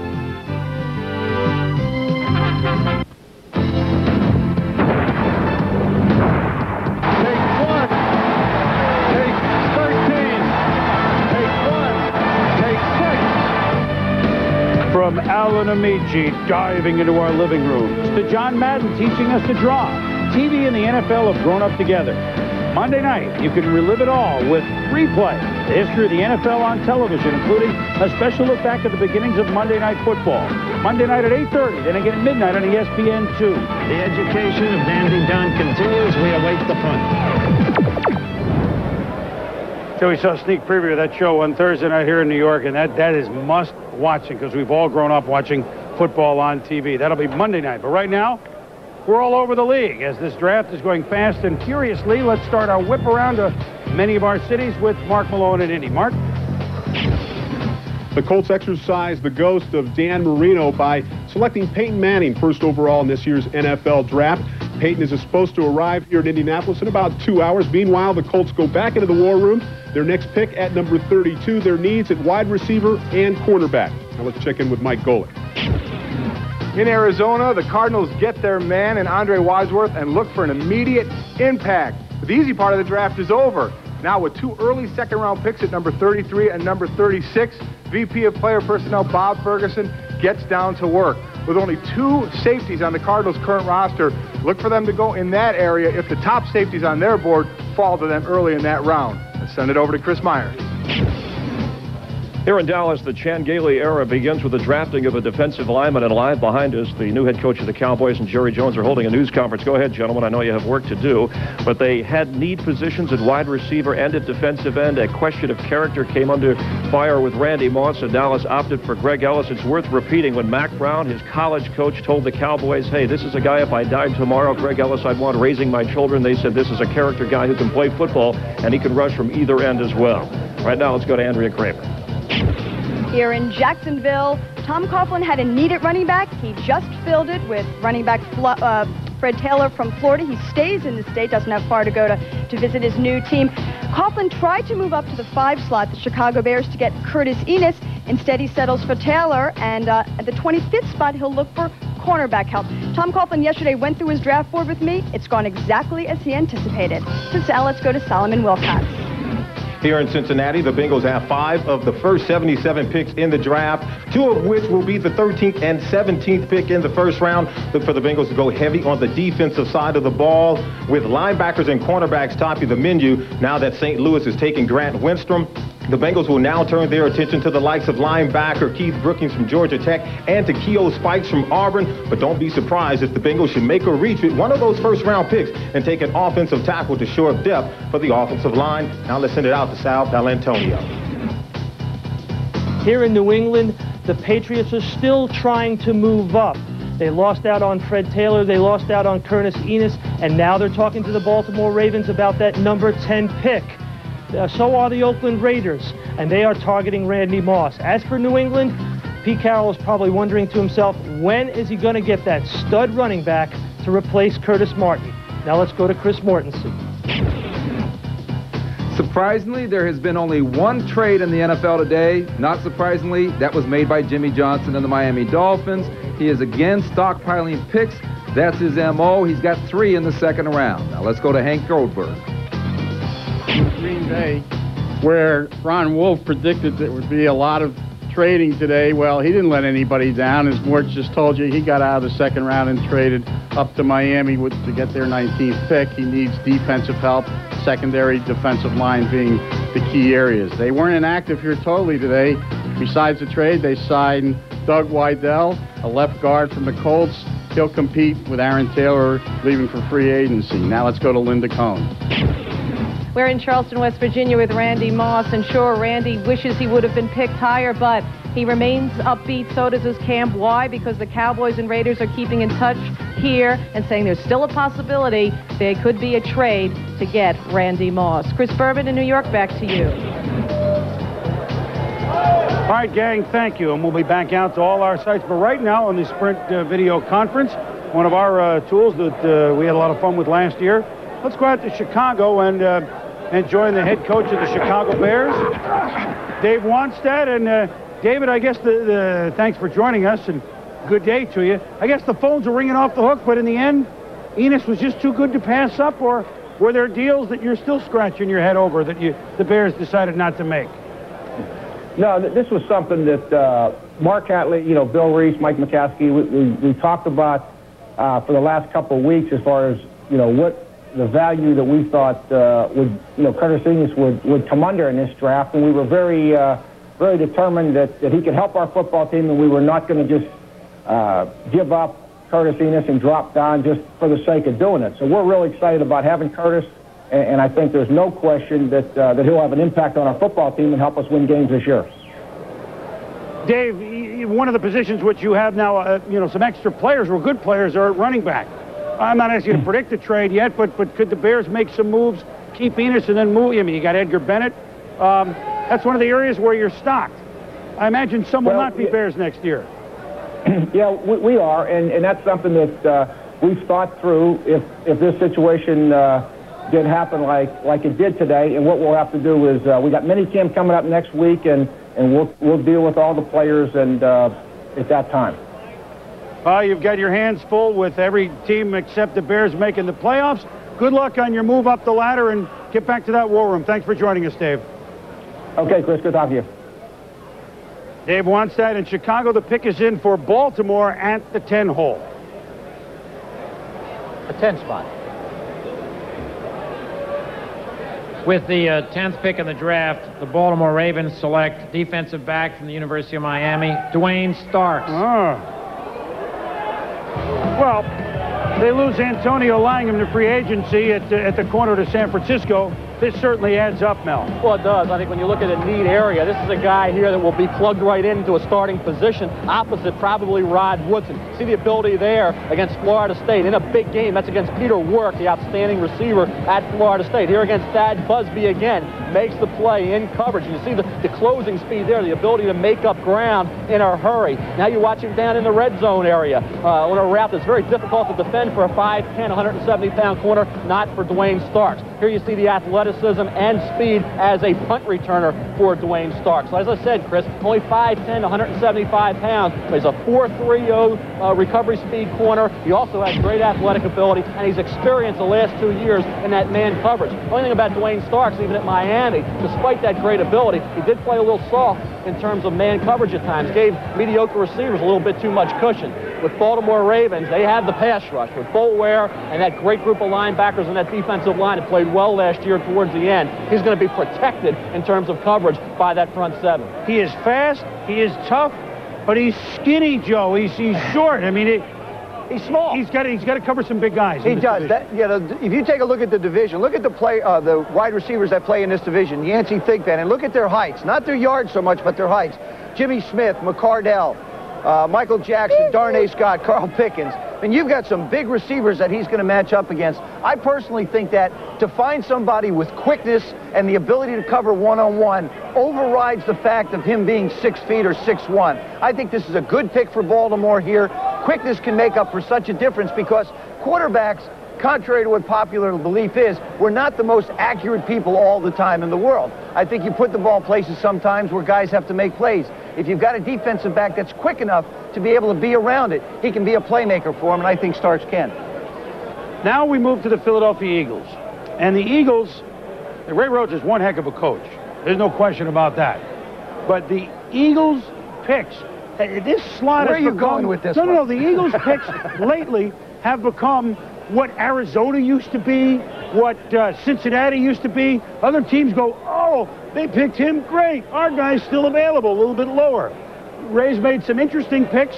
From Alan Ameche diving into our living rooms to John Madden teaching us to draw. TV and the NFL have grown up together. Monday night, you can relive it all with replay, the history of the NFL on television, including a special look back at the beginnings of Monday Night Football. Monday night at 8.30, then again at midnight on ESPN2. The education of Dandy Don continues. We await the fun. So we saw a sneak preview of that show on Thursday night here in New York, and that, that is must watching because we've all grown up watching football on TV. That'll be Monday night. But right now, we're all over the league as this draft is going fast and furiously. Let's start our whip around to many of our cities with Mark Malone and Indy. Mark? The Colts exercised the ghost of Dan Marino by selecting Peyton Manning first overall in this year's NFL draft. Peyton is supposed to arrive here in Indianapolis in about two hours. Meanwhile, the Colts go back into the war room. Their next pick at number 32, their needs at wide receiver and cornerback. Now let's check in with Mike Golic. In Arizona, the Cardinals get their man in Andre Wadsworth and look for an immediate impact. But the easy part of the draft is over. Now with two early second round picks at number 33 and number 36, VP of Player Personnel Bob Ferguson gets down to work. With only two safeties on the Cardinals' current roster, look for them to go in that area if the top safeties on their board fall to them early in that round. Let's send it over to Chris Myers. Here in Dallas, the Chan Gailey era begins with the drafting of a defensive lineman, and live behind us, the new head coach of the Cowboys and Jerry Jones are holding a news conference. Go ahead, gentlemen. I know you have work to do, but they had need positions at wide receiver and at defensive end. A question of character came under fire with Randy Moss, and Dallas opted for Greg Ellis. It's worth repeating when Mack Brown, his college coach, told the Cowboys, "Hey, this is a guy. If I died tomorrow, Greg Ellis, I'd want raising my children." They said this is a character guy who can play football and he can rush from either end as well. Right now, let's go to Andrea Kremer. Here in Jacksonville, Tom Coughlin had a need at running back. He just filled it with running back uh, Fred Taylor from Florida. He stays in the state, doesn't have far to go to, to visit his new team. Coughlin tried to move up to the five slot, the Chicago Bears, to get Curtis Enis. Instead, he settles for Taylor, and uh, at the 25th spot, he'll look for cornerback help. Tom Coughlin yesterday went through his draft board with me. It's gone exactly as he anticipated. So now let's go to Solomon Wilcots. Here in Cincinnati, the Bengals have five of the first 77 picks in the draft, two of which will be the 13th and 17th pick in the first round. Look for the Bengals to go heavy on the defensive side of the ball with linebackers and cornerbacks topping the menu now that St. Louis is taking Grant Wistrom. The Bengals will now turn their attention to the likes of linebacker Keith Brookings from Georgia Tech and to Keo Spikes from Auburn. But don't be surprised if the Bengals should make a reach with one of those first round picks and take an offensive tackle to shore up depth for the offensive line. Now let's send it out to Sal Paolantonio. Here in New England, the Patriots are still trying to move up. They lost out on Fred Taylor, they lost out on Curtis Enis, and now they're talking to the Baltimore Ravens about that number 10 pick. So are the Oakland Raiders, and they are targeting Randy Moss. As for New England, Pete Carroll is probably wondering to himself, when is he going to get that stud running back to replace Curtis Martin? Now let's go to Chris Mortensen. Surprisingly, there has been only one trade in the NFL today. Not surprisingly, that was made by Jimmy Johnson and the Miami Dolphins. He is again stockpiling picks. That's his MO. He's got three in the second round. Now let's go to Hank Goldberg. Green Bay, where Ron Wolf predicted there would be a lot of trading today. Well, he didn't let anybody down. As Mort just told you, he got out of the second round and traded up to Miami with, to get their 19th pick. He needs defensive help, secondary defensive line being the key areas. They weren't inactive here totally today. Besides the trade, they signed Doug Widell, a left guard from the Colts. He'll compete with Aaron Taylor leaving for free agency. Now let's go to Linda Cohn. We're in Charleston, West Virginia with Randy Moss, and sure, Randy wishes he would have been picked higher, but he remains upbeat. So does his camp. Why? Because the Cowboys and Raiders are keeping in touch here and saying there's still a possibility there could be a trade to get Randy Moss. Chris Berman in New York, back to you. All right, gang, thank you. And we'll be back out to all our sites. But right now on the Sprint uh, video conference, one of our uh, tools that uh, we had a lot of fun with last year, let's go out to Chicago and uh, and join the head coach of the Chicago Bears, Dave Wannstedt. And uh, David, I guess the, the thanks for joining us and good day to you. I guess the phones are ringing off the hook, but in the end, Enis was just too good to pass up, or were there deals that you're still scratching your head over that you the Bears decided not to make? No, th- this was something that uh, Mark Hatley, you know, Bill Reese, Mike McCaskey, we, we, we talked about uh, for the last couple of weeks as far as, you know, what the value that we thought uh, would, you know, Curtis Enis would, would come under in this draft, and we were very, uh, very determined that, that he could help our football team, and we were not going to just uh, give up Curtis Enis and drop down just for the sake of doing it. So we're really excited about having Curtis, and, and I think there's no question that uh, that he'll have an impact on our football team and help us win games this year. Dave, one of the positions which you have now, uh, you know, some extra players or good players are at running back. I'm not asking you to predict the trade yet, but but could the Bears make some moves, keep Enis, and then move? I mean, you got Edgar Bennett. Um, that's one of the areas where you're stocked. I imagine some will Well, not be yeah. Bears next year. yeah, we, we are, and, and that's something that uh, we've thought through. If if this situation uh, did happen like like it did today, and what we'll have to do is uh, we got mini camp coming up next week, and and we'll we'll deal with all the players and uh, at that time. Uh, you've got your hands full with every team except the Bears making the playoffs. Good luck on your move up the ladder and get back to that war room. Thanks for joining us, Dave. Okay, Chris, good talking to you. Dave Wannstedt in Chicago. The pick is in for Baltimore at the 10 hole. A 10 spot. With the uh, 10th pick in the draft, the Baltimore Ravens select defensive back from the University of Miami, Dwayne Starks. Well, they lose Antonio Langham to free agency at, at the corner to San Francisco. This certainly adds up, Mel. Well, it does. I think when you look at a need area, this is a guy here that will be plugged right into a starting position opposite probably Rod Woodson. See the ability there against Florida State in a big game. That's against Peter Warrick, the outstanding receiver at Florida State. Here against Thad Busby again, makes the play in coverage. You see the, the closing speed there, the ability to make up ground in a hurry. Now you watch him down in the red zone area uh, on a route that's very difficult to defend for a 5'10", 170-pound corner, not for Dwayne Starks. Here you see the athleticism athleticism and speed as a punt returner for Dwayne Starks. So as I said, Chris, only 5'10", 175 pounds, but he's a 4.30 uh, recovery speed corner. He also has great athletic ability, and he's experienced the last two years in that man coverage. The only thing about Dwayne Starks, even at Miami, despite that great ability, he did play a little soft in terms of man coverage at times, gave mediocre receivers a little bit too much cushion. With Baltimore Ravens, they have the pass rush with Boulware and that great group of linebackers and that defensive line that played well last year towards the end. He's going to be protected in terms of coverage by that front seven. He is fast, he is tough, but he's skinny, Joe. He's, he's short. I mean, it, He's small. He's got to, he's got to cover some big guys. He does. That, you know, if you take a look at the division, look at the play, uh, the wide receivers that play in this division, Yancey Thigpen, and look at their heights. Not their yards so much, but their heights. Jimmy Smith, McCardell, uh, Michael Jackson, Darnay Scott, Carl Pickens. And you've got some big receivers that he's going to match up against. I personally think that to find somebody with quickness and the ability to cover one-on-one overrides the fact of him being six feet or six one. I think this is a good pick for Baltimore here. Quickness can make up for such a difference because quarterbacks contrary to what popular belief is, we're not the most accurate people all the time in the world. I think you put the ball places sometimes where guys have to make plays. If you've got a defensive back that's quick enough to be able to be around it, he can be a playmaker for him, and I think Starks can. Now we move to the Philadelphia Eagles. And the Eagles, Ray Rhodes is one heck of a coach. There's no question about that. But the Eagles picks, eh, this slot Where are you become- going with this No, no, no. The Eagles picks lately have become what Arizona used to be, what uh, Cincinnati used to be. Other teams go, oh, they picked him. Great. Our guy's still available, a little bit lower. Ray's made some interesting picks.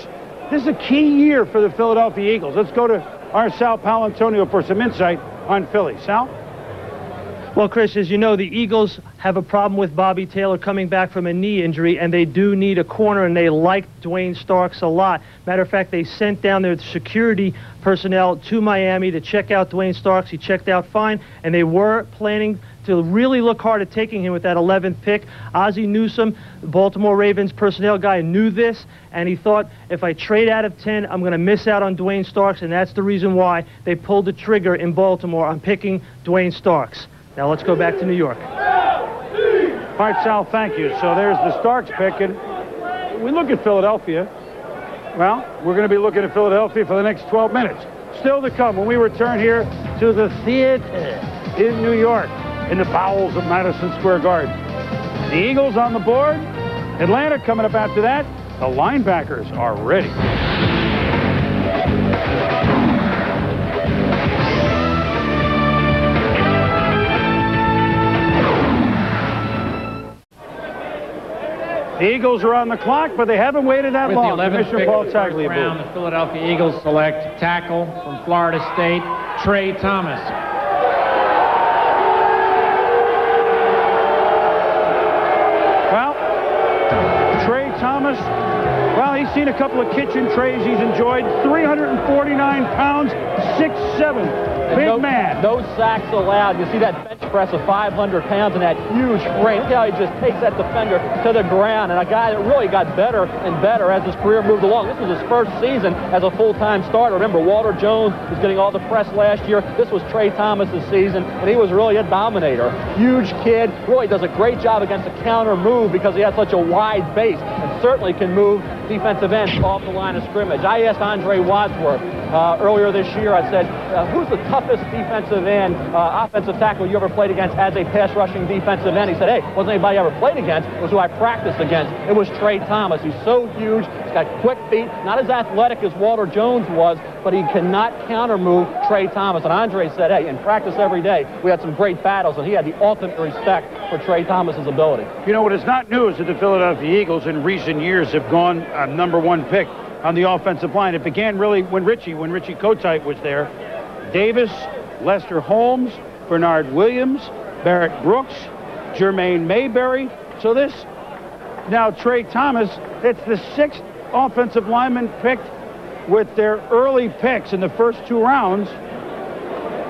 This is a key year for the Philadelphia Eagles. Let's go to our Sal Paolantonio for some insight on Philly. Sal? Well, Chris, as you know, the Eagles have a problem with Bobby Taylor coming back from a knee injury, and they do need a corner, and they like Dwayne Starks a lot. Matter of fact, they sent down their security personnel to Miami to check out Dwayne Starks. He checked out fine, and they were planning to really look hard at taking him with that 11th pick. Ozzie Newsome, Baltimore Ravens personnel guy, knew this, and he thought, if I trade out of 10, I'm going to miss out on Dwayne Starks, and that's the reason why they pulled the trigger in Baltimore on picking Dwayne Starks. Now let's go back to New York. All right, Sal, thank you. So there's the Starks pick, and we look at Philadelphia. Well, we're going to be looking at Philadelphia for the next 12 minutes. Still to come when we return here to the theater in New York, in the bowels of Madison Square Garden. The Eagles on the board. Atlanta coming up after that. The linebackers are ready. The Eagles are on the clock, but they haven't waited that With long. the 11th Commissioner pick Paul the first Tagliabue. round, the Philadelphia Eagles select tackle from Florida State, Tra Thomas. He's seen a couple of kitchen trays he's enjoyed. 349 pounds, six seven, Big no, man. No sacks allowed. You see that bench press of 500 pounds and that huge frame. Look how he just takes that defender to the ground. And a guy that really got better and better as his career moved along. This was his first season as a full-time starter. Remember, Walter Jones was getting all the press last year. This was Tra Thomas's season, and he was really a dominator. Huge kid. Really does a great job against a counter move because he has such a wide base and certainly can move defensive ends off the line of scrimmage. I asked Andre Wadsworth uh, earlier this year, I said, uh, who's the toughest defensive end, uh, offensive tackle you ever played against as a pass rushing defensive end? He said, hey, wasn't anybody I ever played against. It was who I practiced against. It was Tra Thomas. He's so huge. He's got quick feet, not as athletic as Walter Jones was, but he cannot counter move Tra Thomas. And Andre said, hey, in practice every day, we had some great battles, and he had the ultimate respect for Tra Thomas's ability. You know what is not new is that the Philadelphia Eagles in recent years have gone uh, number one pick on the offensive line. It began really when Richie, when Richie Kotite was there. Davis, Lester Holmes, Bernard Williams, Barrett Brooks, Jermaine Mayberry. So this, now Tra Thomas, it's the sixth offensive lineman picked with their early picks in the first two rounds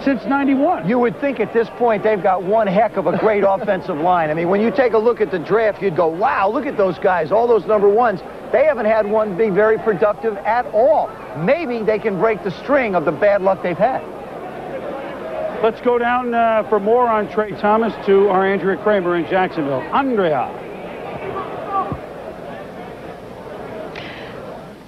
since 91. You would think at this point they've got one heck of a great offensive line. I mean, when you take a look at the draft, you'd go, wow, look at those guys, all those number ones. They haven't had one be very productive at all. Maybe they can break the string of the bad luck they've had. Let's go down uh, for more on Tra Thomas to our Andrea Kremer in Jacksonville. Andrea.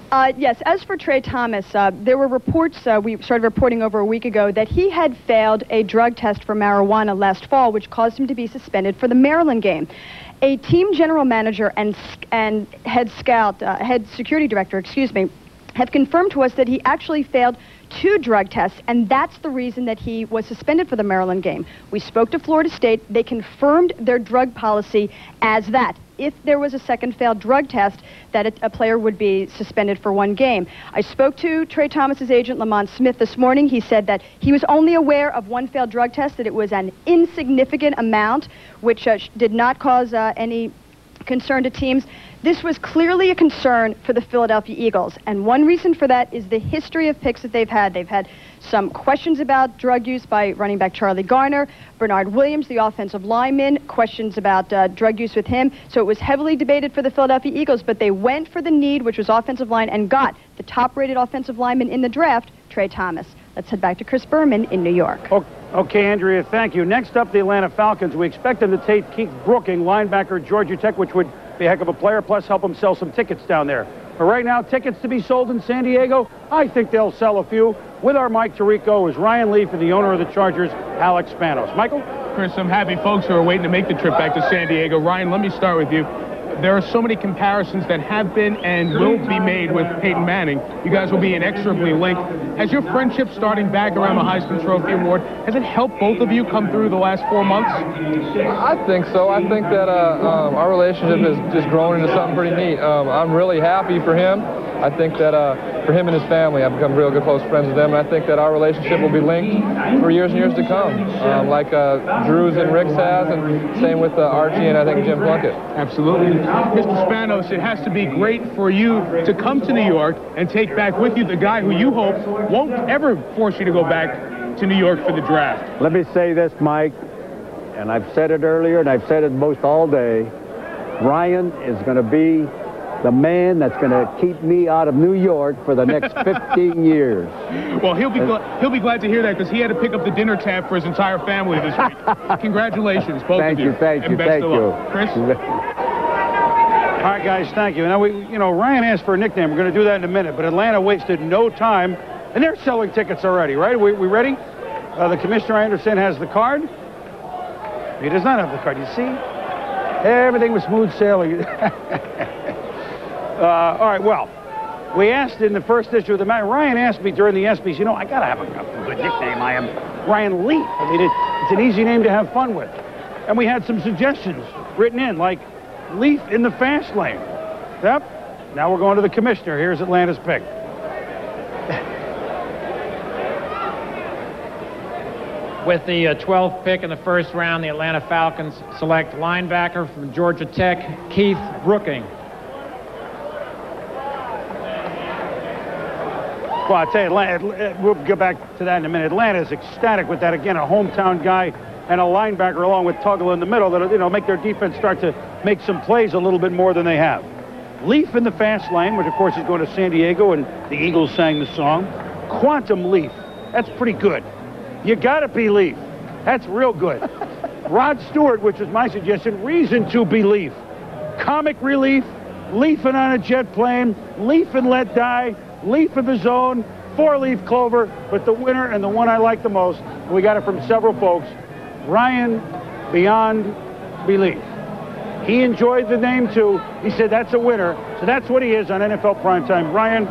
Uh, yes, as for Tra Thomas, uh, there were reports, uh, we started reporting over a week ago, that he had failed a drug test for marijuana last fall, which caused him to be suspended for the Maryland game. A team general manager and, and head scout, uh, head security director, excuse me, have confirmed to us that he actually failed two drug tests, and that's the reason that he was suspended for the Maryland game. We spoke to Florida State. They confirmed their drug policy as that. If there was a second failed drug test, that a, a player would be suspended for one game. I spoke to Tra Thomas's agent, Lamont Smith, this morning. He said that he was only aware of one failed drug test, that it was an insignificant amount, which uh, did not cause uh, any concern to teams. This was clearly a concern for the Philadelphia Eagles, and one reason for that is the history of picks that they've had. They've had some questions about drug use by running back Charlie Garner, Bernard Williams, the offensive lineman, questions about uh, drug use with him. So it was heavily debated for the Philadelphia Eagles, but they went for the need, which was offensive line, and got the top-rated offensive lineman in the draft, Tra Thomas. Let's head back to Chris Berman in New York. Okay, Andrea, thank you. Next up, the Atlanta Falcons. We expect them to take Keith Brooking, linebacker, Georgia Tech, which would be a heck of a player, plus help them sell some tickets down there. But right now, tickets to be sold in San Diego, I think they'll sell a few. With our Mike Tirico is Ryan Leaf and the owner of the Chargers, Alex Spanos. Michael? Chris, some happy folks who are waiting to make the trip back to San Diego. Ryan, let me start with you. There are so many comparisons that have been and will be made with Peyton Manning. You guys will be inexorably linked. Has your friendship starting back around the Heisman Trophy Award, has it helped both of you come through the last four months? I think so. I think that uh, um, our relationship has just grown into something pretty neat. Um, I'm really happy for him. I think that uh, for him and his family, I've become real good close friends with them, and I think that our relationship will be linked for years and years to come, um, like uh, Drew's and Rick's has, and same with uh, Archie and I think Jim Plunkett. Absolutely. Mr. Spanos, it has to be great for you to come to New York and take back with you the guy who you hope won't ever force you to go back to New York for the draft. Let me say this, Mike, and I've said it earlier, and I've said it most all day. Ryan is going to be the man that's going to keep me out of New York for the next 15 years. Well, he'll be gl- he'll be glad to hear that because he had to pick up the dinner tab for his entire family this week. Congratulations, both Thank of you. Thank you, thank and you, best thank of you. luck. Chris? All right, guys, thank you. Now, we, you know, Ryan asked for a nickname. We're going to do that in a minute, but Atlanta wasted no time, and they're selling tickets already, right? We, we ready? Uh, the commissioner, I understand, has the card. He does not have the card. You see? Everything was smooth sailing. Uh, all right, well, we asked in the first issue of the magazine, Ryan asked me during the ESPYs, you know, I got to have a, a good nickname. I am Ryan Leaf. I mean, it, it's an easy name to have fun with. And we had some suggestions written in, like Leaf in the fast lane. Yep. Now we're going to the commissioner. Here's Atlanta's pick. With the uh, 12th pick in the first round, the Atlanta Falcons select linebacker from Georgia Tech, Keith Brooking. Well, I tell you, Atlanta, uh, we'll get back to that in a minute. Atlanta is ecstatic with that. Again, a hometown guy and a linebacker along with Tuggle in the middle that'll, you know, make their defense start to make some plays a little bit more than they have. Leaf in the fast lane, which of course is going to San Diego, and the Eagles sang the song. Quantum Leaf. That's pretty good. You got to believe. That's real good. Rod Stewart, which was my suggestion, reason to believe. Comic relief, leafing on a jet plane, leaf and let die, leaf of the zone, four-leaf clover, but the winner and the one I like the most, we got it from several folks, Ryan Beyond Belief. He enjoyed the name too. He said that's a winner. So that's what he is on NFL Primetime. Ryan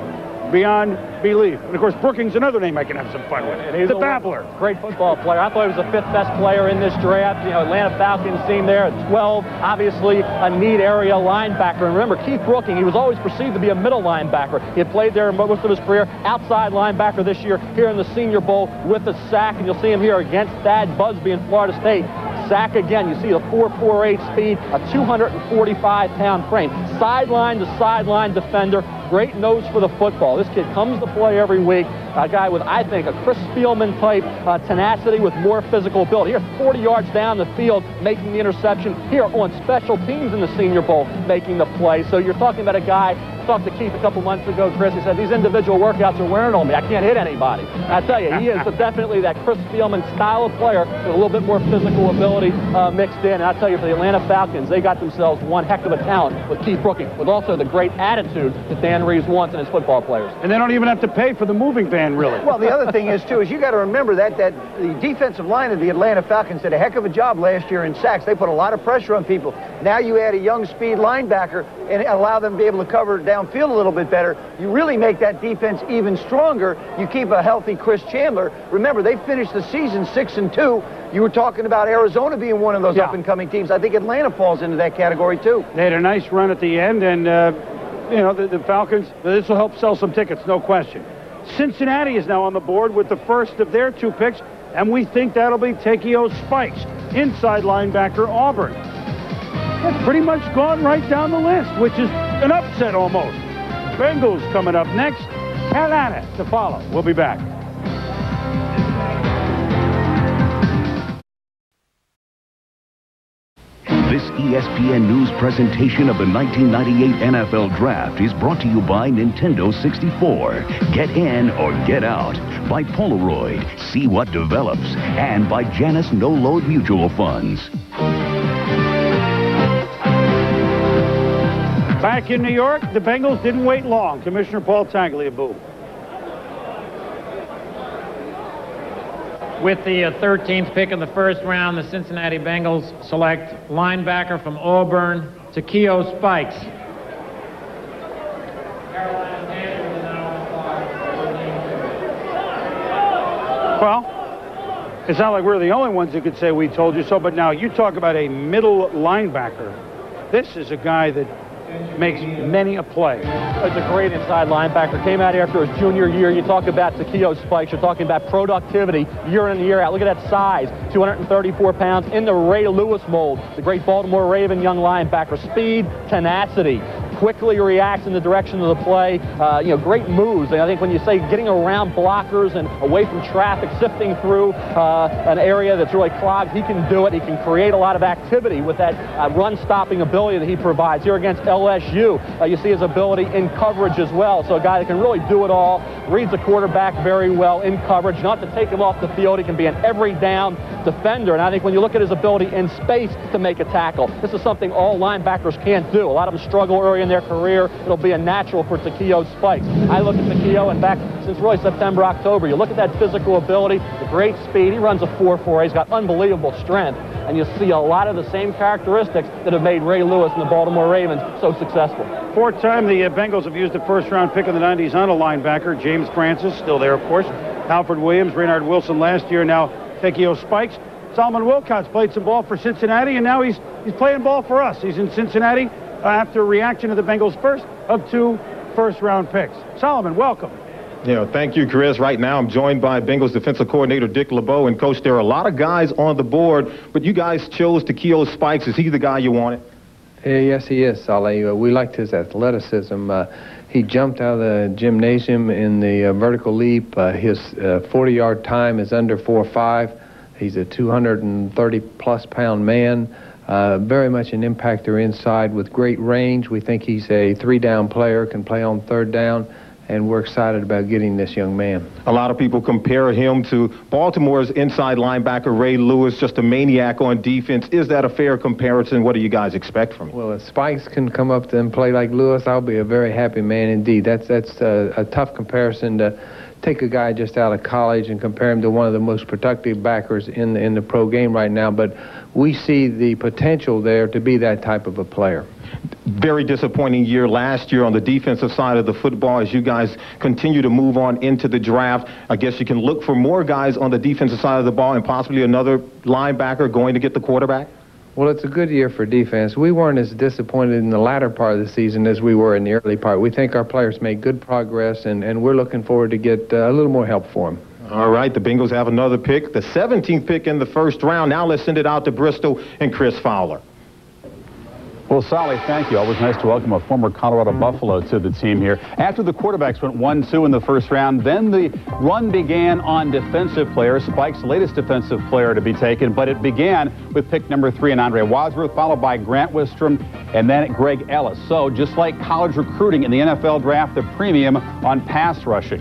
Beyond Belief. And of course, Brookings, another name I can have some fun with. He's the a Babbler. Great football player. I thought he was the fifth best player in this draft. You know, Atlanta Falcons team there at 12. Obviously, a neat area linebacker. And remember, Keith Brooking, he was always perceived to be a middle linebacker. He had played there most of his career. Outside linebacker this year here in the Senior Bowl with a sack. And you'll see him here against Thad Busby in Florida State. Sack again. You see a 4.48 speed, a 245-pound frame. Sideline to sideline defender. Great nose for the football. This kid comes to play every week. A guy with, I think, a Chris Spielman type uh, tenacity with more physical ability. Here, 40 yards down the field, making the interception. Here on special teams in the Senior Bowl, making the play. So you're talking about a guy talked to Keith a couple months ago, Chris. He said, these individual workouts are wearing on me. I can't hit anybody. I tell you, he is definitely that Chris Spielman style of player with a little bit more physical ability uh, mixed in. And I tell you, for the Atlanta Falcons, they got themselves one heck of a talent with Keith Brooking, with also the great attitude that Dan Reeves wants in his football players. And they don't even have to pay for the moving van, really. Well, the other thing is, too, is you got to remember that, that the defensive line of the Atlanta Falcons did a heck of a job last year in sacks. They put a lot of pressure on people. Now you add a young speed linebacker and allow them to be able to cover downfield a little bit better. You really make that defense even stronger. You keep a healthy Chris Chandler. Remember, they finished the season 6 and 2. You were talking about Arizona being one of those Yeah. up-and-coming teams. I think Atlanta falls into that category, too. They had a nice run at the end, and, uh, you know, the, the Falcons, this will help sell some tickets, no question. Cincinnati is now on the board with the first of their two picks, and we think that'll be Takeo Spikes, inside linebacker Auburn. That's pretty much gone right down the list, which is an upset almost. Bengals coming up next. Carolina to follow. We'll be back. This ESPN News presentation of the 1998 NFL Draft is brought to you by Nintendo 64. Get in or get out. By Polaroid. See what develops. And by Janus No Load Mutual Funds. Back in New York, the Bengals didn't wait long. Commissioner Paul Tagliabue. With the uh, 13th pick in the first round, the Cincinnati Bengals select linebacker from Auburn, Takeo Spikes. Well, it's not like we're the only ones that could say we told you so, but now you talk about a middle linebacker. This is a guy that makes many a play. It's a great inside linebacker. Came out after his junior year. You talk about Takeo Spikes. You're talking about productivity year in and year out. Look at that size. 234 pounds in the Ray Lewis mold. The great Baltimore Raven young linebacker. Speed, tenacity. Quickly reacts in the direction of the play. Uh, you know, great moves. And I think when you say getting around blockers and away from traffic, sifting through uh, an area that's really clogged, he can do it. He can create a lot of activity with that uh, run-stopping ability that he provides. Here against LSU, uh, you see his ability in coverage as well. So a guy that can really do it all, reads the quarterback very well in coverage. Not to take him off the field, he can be an every down defender. And I think when you look at his ability in space to make a tackle, this is something all linebackers can't do. A lot of them struggle early in their career. It'll be a natural for Takeo Spikes. I look at Takeo and back since really September, October, you look at that physical ability, the great speed. He runs a 4-4. He's got unbelievable strength. And you see a lot of the same characteristics that have made Ray Lewis and the Baltimore Ravens so successful. Fourth time the uh, Bengals have used a first-round pick in the 90s on a linebacker. James Francis, still there, of course. Alfred Williams, Reinard Wilson last year, now Takeo Spikes. Solomon Wilcots played some ball for Cincinnati, and now he's he's playing ball for us. He's in Cincinnati after a reaction to the Bengals' first of two first-round picks. Solomon, welcome. Yeah, thank you, Chris. Right now, I'm joined by Bengals defensive coordinator Dick LeBeau. And, Coach, there are a lot of guys on the board, but you guys chose Takeo Spikes. Is he the guy you wanted? Uh, yes, he is, Saleh. Uh, we liked his athleticism. Uh, he jumped out of the gymnasium in the uh, vertical leap. Uh, his 40-yard time is under 4.5. He's a 230-plus pound man. Uh, very much an impactor inside with great range. We think he's a three-down player, can play on third down, and we're excited about getting this young man. A lot of people compare him to Baltimore's inside linebacker Ray Lewis, just a maniac on defense. Is that a fair comparison? What do you guys expect from him? Well, if Spikes can come up and play like Lewis, I'll be a very happy man indeed. That's that's a, a tough comparison to take a guy just out of college and compare him to one of the most productive backers in the, in the pro game right now. But we see the potential there to be that type of a player. Very disappointing year last year on the defensive side of the football as you guys continue to move on into the draft. I guess you can look for more guys on the defensive side of the ball and possibly another linebacker going to get the quarterback. Well, it's a good year for defense. We weren't as disappointed in the latter part of the season as we were in the early part. We think our players made good progress, and, and we're looking forward to get uh, a little more help for them. All right, the Bengals have another pick, the 17th pick in the first round. Now let's send it out to Bristol and Chris Fowler. Well, Sally, thank you. Always nice to welcome a former Colorado Buffalo to the team here. After the quarterbacks went 1-2 in the first round, then the run began on defensive players. Spike's latest defensive player to be taken, but it began with pick number three and Andre Wadsworth, followed by Grant Wistrom, and then Greg Ellis. So just like college recruiting in the NFL draft, the premium on pass rushing.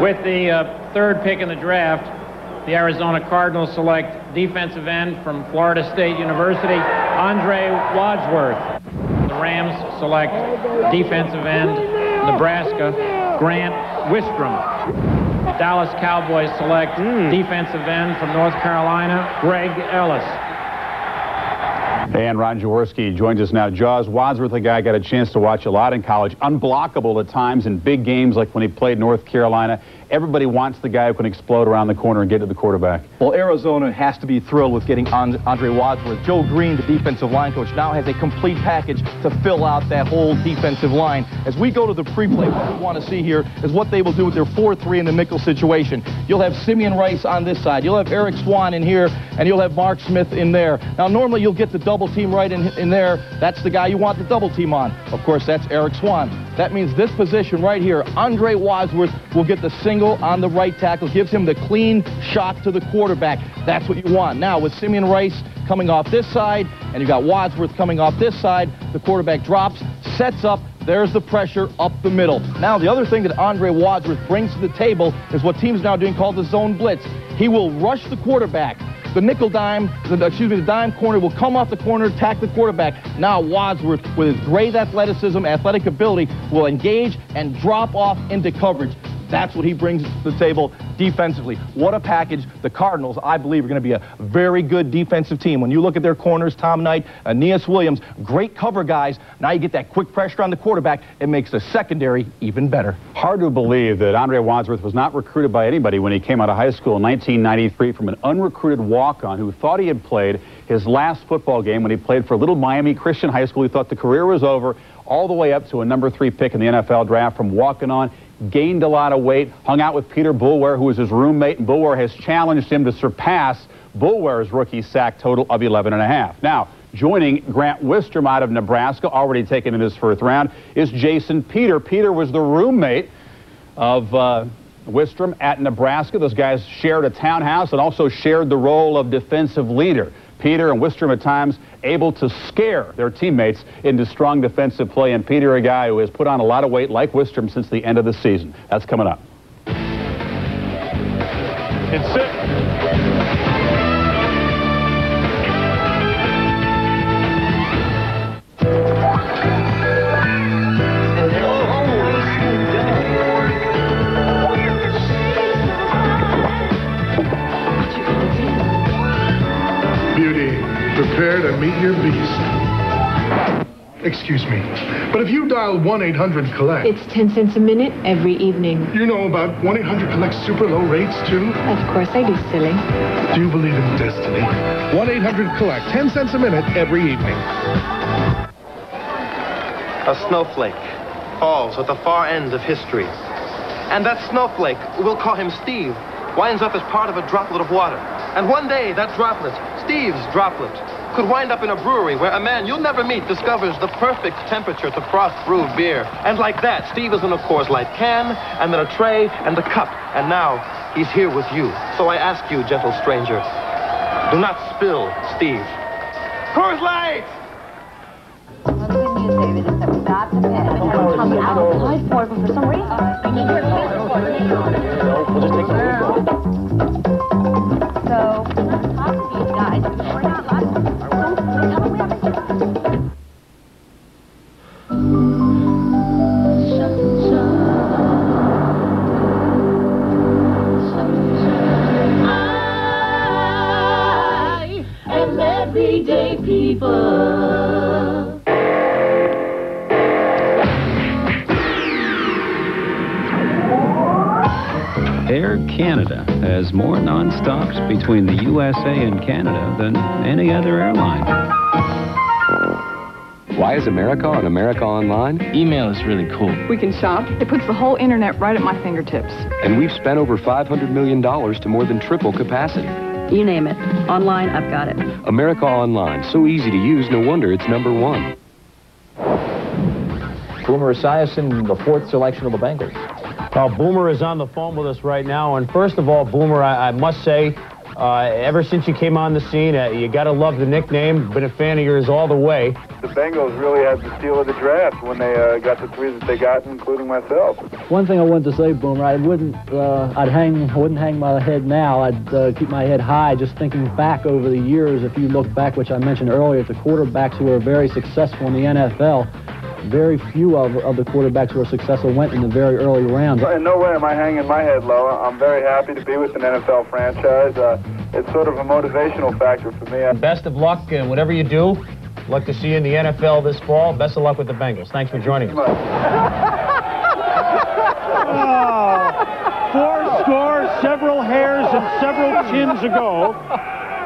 With the uh, third pick in the draft, the Arizona Cardinals select defensive end from Florida State University, Andre Wadsworth. The Rams select defensive end, Nebraska, Grant Wistrom. Dallas Cowboys select hmm. defensive end from North Carolina, Greg Ellis. And Ron Jaworski joins us now. Jaws, Wadsworth, a guy I got a chance to watch a lot in college. Unblockable at times in big games like when he played North Carolina. Everybody wants the guy who can explode around the corner and get to the quarterback. Well, Arizona has to be thrilled with getting Andre Wadsworth. Joe Greene, the defensive line coach, now has a complete package to fill out that whole defensive line. As we go to the pre-play, what we want to see here is what they will do with their 4-3 in the nickel situation. You'll have Simeon Rice on this side. You'll have Eric Swann in here, and you'll have Mark Smith in there. Now, normally you'll get the double team right in, in there. That's the guy you want the double team on. Of course, that's Eric Swann. That means this position right here, Andre Wadsworth will get the single on the right tackle, gives him the clean shot to the quarterback. That's what you want. Now, with Simeon Rice coming off this side, and you've got Wadsworth coming off this side, the quarterback drops, sets up, there's the pressure up the middle. Now, the other thing that Andre Wadsworth brings to the table is what teams now doing called the zone blitz. He will rush the quarterback. The nickel dime, the, excuse me, the dime corner will come off the corner, attack the quarterback. Now Wadsworth, with his great athleticism, athletic ability, will engage and drop off into coverage. That's what he brings to the table defensively. What a package. The Cardinals, I believe, are going to be a very good defensive team. When you look at their corners, Tom Knight, Aeneas Williams, great cover guys. Now you get that quick pressure on the quarterback. It makes the secondary even better. Hard to believe that Andre Wadsworth was not recruited by anybody when he came out of high school in 1993 from an unrecruited walk-on who thought he had played his last football game when he played for Little Miami Christian High School. He thought the career was over all the way up to a number three pick in the NFL draft from walking on gained a lot of weight, hung out with Peter Boulware, who was his roommate, and Boulware has challenged him to surpass Boulware's rookie sack total of 11 and a half. Now, joining Grant Wistrom out of Nebraska, already taken in his first round, is Jason Peter. Peter was the roommate of uh, Wistrom at Nebraska. Those guys shared a townhouse and also shared the role of defensive leader. Peter and Wistrom at times able to scare their teammates into strong defensive play. And Peter, a guy who has put on a lot of weight like Wistrom since the end of the season. That's coming up. Sit. Prepare to meet your beast. Excuse me, but if you dial 1-800-COLLECT... It's 10 cents a minute every evening. You know about 1-800-COLLECT super low rates, too? Of course I do, silly. Do you believe in destiny? 1-800-COLLECT, 10 cents a minute every evening. A snowflake falls at the far end of history. And that snowflake, we'll call him Steve, winds up as part of a droplet of water. And one day, that droplet, Steve's droplet, could wind up in a brewery where a man you'll never meet discovers the perfect temperature to frost brew beer. And like that, Steve is in a Coors Light can, and then a tray, and a cup. And now, he's here with you. So I ask you, gentle stranger, do not spill Steve. Coors Light! Come outside for it, but for some reason, So, these guys, people. Air Canada has more non-stops between the USA and Canada than any other airline. Why is America on America Online? Email is really cool. We can shop. It puts the whole internet right at my fingertips. And we've spent over $500 million to more than triple capacity. You name it. Online, I've got it. America Online, so easy to use, no wonder it's number one. Boomer Esiason, the fourth selection of the Bengals. Well, Boomer is on the phone with us right now. And first of all, Boomer, I, I must say, uh, ever since you came on the scene, uh, you got to love the nickname. Been a fan of yours all the way. The Bengals really had the steal of the draft when they uh, got the three that they got, including myself. One thing I wanted to say, Boomer, I wouldn't, uh, I'd hang, I wouldn't hang my head now. I'd uh, keep my head high, just thinking back over the years. If you look back, which I mentioned earlier, the quarterbacks who were very successful in the NFL, very few of, of the quarterbacks who were successful went in the very early rounds. In no way am I hanging my head low. I'm very happy to be with an NFL franchise. Uh, it's sort of a motivational factor for me. Best of luck in whatever you do. Luck to see you in the NFL this fall. Best of luck with the Bengals. Thanks for joining us. Oh, four score, several hairs, and several chins ago.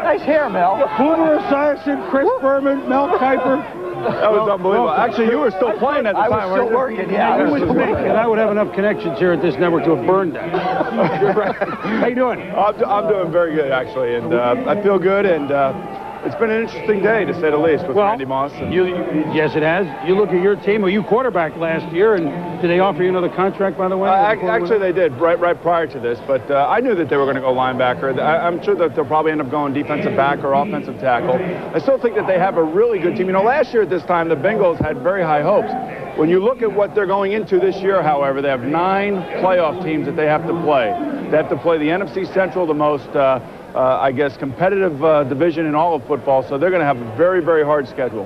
Nice hair, Mel. Boomer Esiason, Chris Berman, Mel Kiper. That was unbelievable. Actually, you were still playing at the I time, was still weren't working, yeah. I was me, and I would have enough connections here at this network to have burned that. How you doing? I'm, I'm doing very good, actually, and uh, I feel good, and uh, it's been an interesting day, to say the least, with Well, Randy Moss. And, You, you, yes, it has. You look at your team. Well, you quarterbacked last year, and did they offer you another contract, by the way? Uh, ac- actually, they did right right prior to this, but uh, I knew that they were going to go linebacker. I, I'm sure that they'll probably end up going defensive back or offensive tackle. I still think that they have a really good team. You know, last year at this time, the Bengals had very high hopes. When you look at what they're going into this year, however, they have nine playoff teams that they have to play. They have to play the NFC Central, the most, uh, uh, I guess, competitive uh, division in all of football. So they're going to have a very, very hard schedule.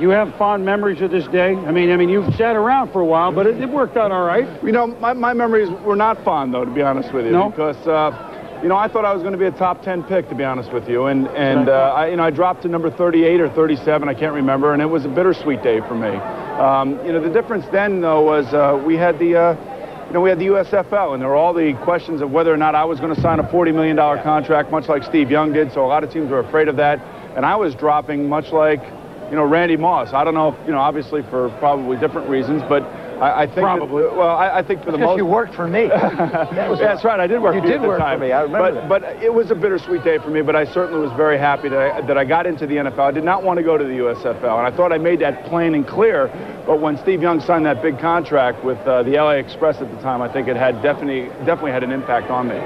You have fond memories of this day. I mean, I mean, you've sat around for a while, but it, it worked out all right. You know, my, my memories were not fond, though, to be honest with you. No? Because, uh, you know, I thought I was going to be a top 10 pick, to be honest with you. And, and uh, I, you know, I dropped to number 38 or 37, I can't remember, and it was a bittersweet day for me. Um, you know, the difference then, though, was uh, we had the, uh, you know, we had the USFL, and there were all the questions of whether or not I was going to sign a $40 million contract, much like Steve Young did. So a lot of teams were afraid of that. And I was dropping much like, you know, Randy Moss. I don't know, if, you know, obviously for probably different reasons, but I, I think Probably. That, well, I, I think for the Because most you worked for me. that was That's right. I did work You for you did at the work for me. I remember But that. but it was a bittersweet day for me. But I certainly was very happy that I, that I got into the NFL. I did not want to go to the USFL, and I thought I made that plain and clear. But when Steve Young signed that big contract with uh, the LA Express at the time, I think it had definitely definitely had an impact on me.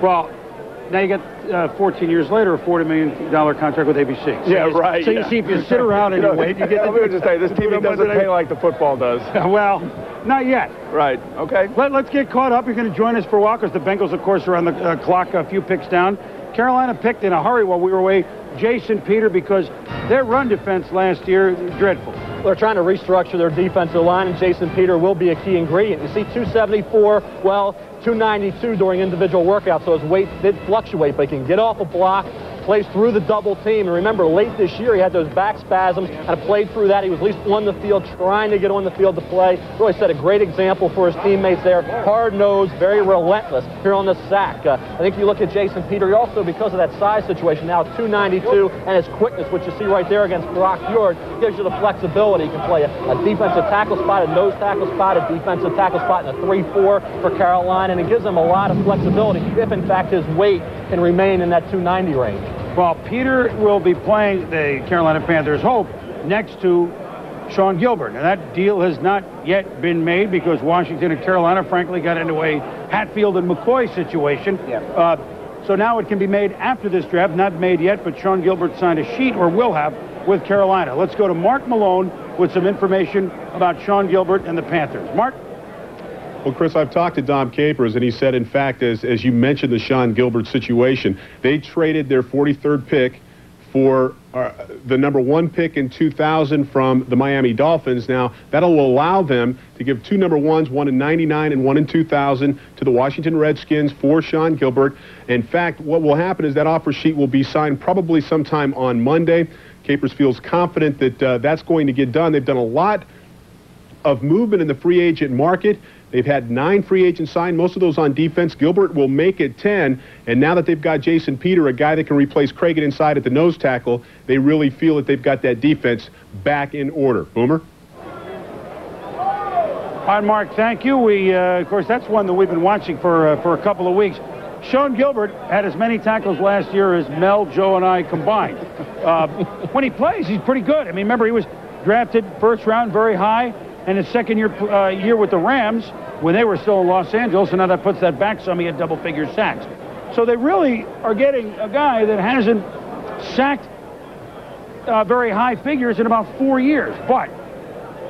Well, now you got uh, 14 years later a 40 million dollar contract with ABC. So yeah, you, right. So yeah. you see, if you sit around and you, know, wait, you get. yeah, the, let me just tell you, this TV doesn't pay like the football does. well, not yet. Right. Okay. Let, us get caught up. You're going to join us for a while because the Bengals, of course, are on the uh, clock a few picks down. Carolina picked in a hurry while we were away Jason Peter because their run defense last year dreadful. They're trying to restructure their defensive line, and Jason Peter will be a key ingredient. You see 274, well, 292 during individual workouts, so his weight did fluctuate, but he can get off a block, plays through the double team. And remember, late this year, he had those back spasms, and played through that. He was at least on the field, trying to get on the field to play. Really set a great example for his teammates there. Hard-nosed, very relentless here on the sack. Uh, I think you look at Jason Peter, he also, because of that size situation, now 292, and his quickness, which you see right there against Brock Fjord, gives you the flexibility. He can play a, a defensive tackle spot, a nose tackle spot, a defensive tackle spot, and a 3-4 for Carolina, and it gives him a lot of flexibility if, in fact, his weight can remain in that 290 range. Well, Peter will be playing the Carolina Panthers hope next to Sean Gilbert. And that deal has not yet been made because Washington and Carolina, frankly, got into a Hatfield and McCoy situation. Uh, so now it can be made after this draft, not made yet, but Sean Gilbert signed a sheet, or will have, with Carolina. Let's go to Mark Malone with some information about Sean Gilbert and the Panthers. Mark? Well, Chris, I've talked to Dom Capers, and he said, in fact, as, as you mentioned the Sean Gilbert situation, they traded their 43rd pick for uh, the number one pick in 2000 from the Miami Dolphins. Now, that'll allow them to give two number ones, one in 99 and one in 2000, to the Washington Redskins for Sean Gilbert. In fact, what will happen is that offer sheet will be signed probably sometime on Monday. Capers feels confident that uh, that's going to get done. They've done a lot of movement in the free agent market. They've had nine free agents signed, most of those on defense. Gilbert will make it 10. And now that they've got Jason Peter, a guy that can replace Craig inside at the nose tackle, they really feel that they've got that defense back in order. Boomer? All right, Mark, thank you. We, uh, of course, that's one that we've been watching for, uh, for a couple of weeks. Sean Gilbert had as many tackles last year as Mel, Joe, and I combined. Uh, when he plays, he's pretty good. I mean, remember, he was drafted first round very high, and his second year, uh, year with the Rams, when they were still in Los Angeles, and now that puts that back some, he had double-figure sacks. So they really are getting a guy that hasn't sacked uh, very high figures in about four years. But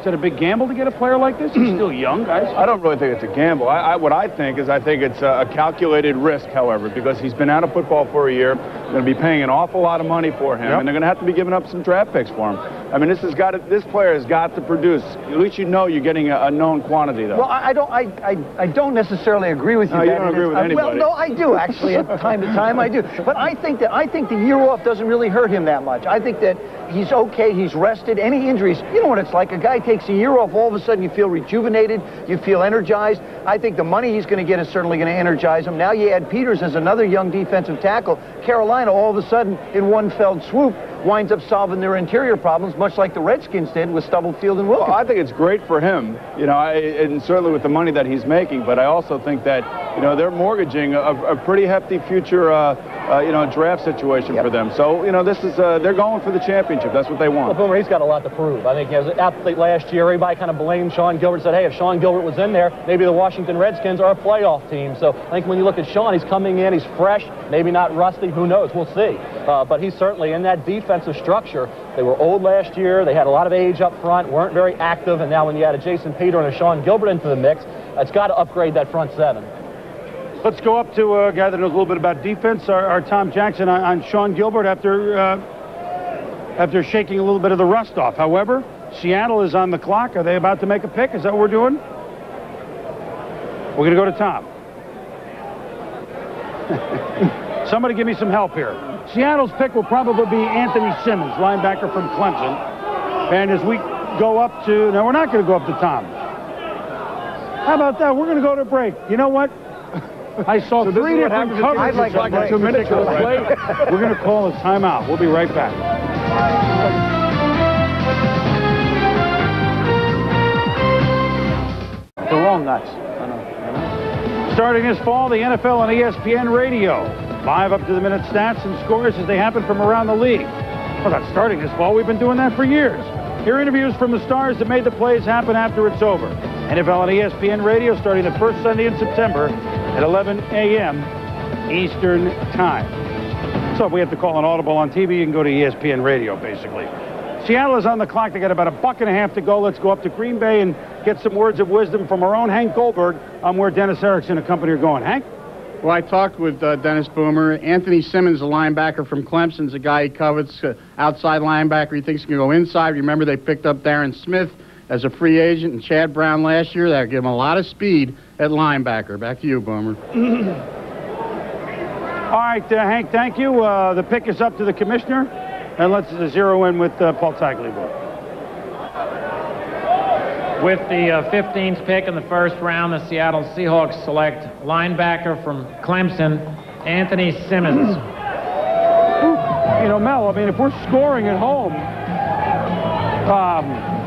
is it a big gamble to get a player like this? He's still young, guys. I don't really think it's a gamble. I, I, what I think is I think it's a, a, calculated risk, however, because he's been out of football for a year. They're going to be paying an awful lot of money for him, yep. and they're going to have to be giving up some draft picks for him. I mean, this has got to, this player has got to produce. At least you know you're getting a, a known quantity, though. Well, I don't, I, I, I don't necessarily agree with you. No, you don't agree with uh, anybody. Well, no, I do actually. At time to time, I do. But I think that I think the year off doesn't really hurt him that much. I think that he's okay. He's rested. Any injuries, you know what it's like. A guy takes a year off, all of a sudden you feel rejuvenated, you feel energized. I think the money he's going to get is certainly going to energize him. Now you add Peters as another young defensive tackle. Carolina, all of a sudden, in one fell swoop, winds up solving their interior problems, much like the Redskins did with Stubblefield and Wilkins. Well, I think it's great for him, you know, I, and certainly with the money that he's making. But I also think that, you know, they're mortgaging a, a pretty hefty future, uh, uh, you know, draft situation yep. for them. So, you know, this is uh, they're going for the championship. That's what they want. Well, Boomer, he's got a lot to prove. I think as an athlete last year, everybody kind of blamed Sean Gilbert. Said, hey, if Sean Gilbert was in there, maybe the Washington Redskins are a playoff team. So I think when you look at Sean, he's coming in, he's fresh, maybe not rusty. Who knows? We'll see. Uh, but he's certainly in that defensive structure. They were old last year. They had a lot of age up front, weren't very active. And now when you add a Jason Peter and a Sean Gilbert into the mix, it's got to upgrade that front seven. Let's go up to a guy that knows a little bit about defense, our, our Tom Jackson on, on, Sean Gilbert after, uh, after shaking a little bit of the rust off. However, Seattle is on the clock. Are they about to make a pick? Is that what we're doing? We're going to go to Tom. Somebody give me some help here. Seattle's pick will probably be Anthony Simmons, linebacker from Clemson. And as we go up to, now we're not going to go up to Tom. How about that? We're going to go to break. You know what? I saw so three different covers. I'd like like two minutes play. We're going to call a timeout. We'll be right back. The wrong nuts. Starting this fall, the NFL on ESPN Radio. Live up to the minute stats and scores as they happen from around the league. Well, not starting this fall. We've been doing that for years. Hear interviews from the stars that made the plays happen after it's over. NFL on ESPN Radio starting the first Sunday in September at 11 a.m. Eastern Time. So if we have to call an audible on TV, you can go to ESPN Radio, basically. Seattle is on the clock. They got about a buck and a half to go. Let's go up to Green Bay and get some words of wisdom from our own Hank Goldberg on where Dennis Erickson and company are going. Hank? Well, I talked with uh, Dennis Boomer. Anthony Simmons, a linebacker from Clemson's a guy he covets, uh, outside linebacker. He thinks he can go inside. Remember, they picked up Darrin Smith as a free agent and Chad Brown last year. That gave him a lot of speed at linebacker. Back to you, Boomer. All right, uh, Hank, thank you. Uh, the pick is up to the commissioner, and let's uh, zero in with uh, Paul Tagliabue. With the uh, 15th pick in the first round, the Seattle Seahawks select linebacker from Clemson, Anthony Simmons. you know, Mel, I mean, if we're scoring at home, um,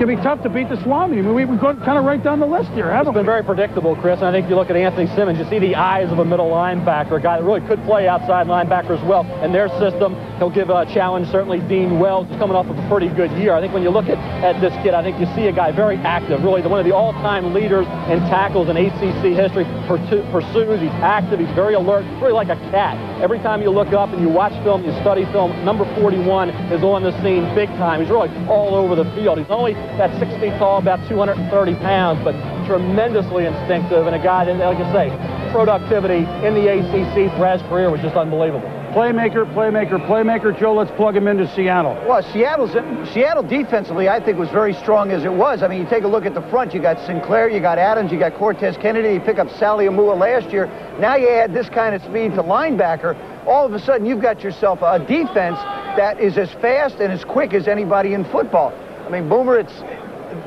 going to be tough to beat the Swami. I mean, we've gone kind of right down the list here, haven't it's been very predictable, Chris. And I think if you look at Anthony Simmons, you see the eyes of a middle linebacker, a guy that really could play outside linebacker as well. In their system, he'll give a challenge. Certainly, Dean Wells is coming off of a pretty good year. I think when you look at, at this kid, I think you see a guy very active, really the, one of the all-time leaders in tackles in ACC history. Pursues, he's active, he's very alert, really like a cat. Every time you look up and you watch film, you study film, number 41 is on the scene big time. He's really all over the field. He's only that six feet tall, about 230 pounds, but tremendously instinctive and a guy that, like I say, productivity in the ACC for his career was just unbelievable. Playmaker, playmaker, playmaker. Joe, let's plug him into Seattle. Well, Seattle's Seattle defensively, I think, was very strong as it was. I mean, you take a look at the front. You got Sinclair, you got Adams, you got Cortez Kennedy. You pick up Sally Amua last year. Now you add this kind of speed to linebacker. All of a sudden, you've got yourself a defense that is as fast and as quick as anybody in football. I mean, Boomer, it's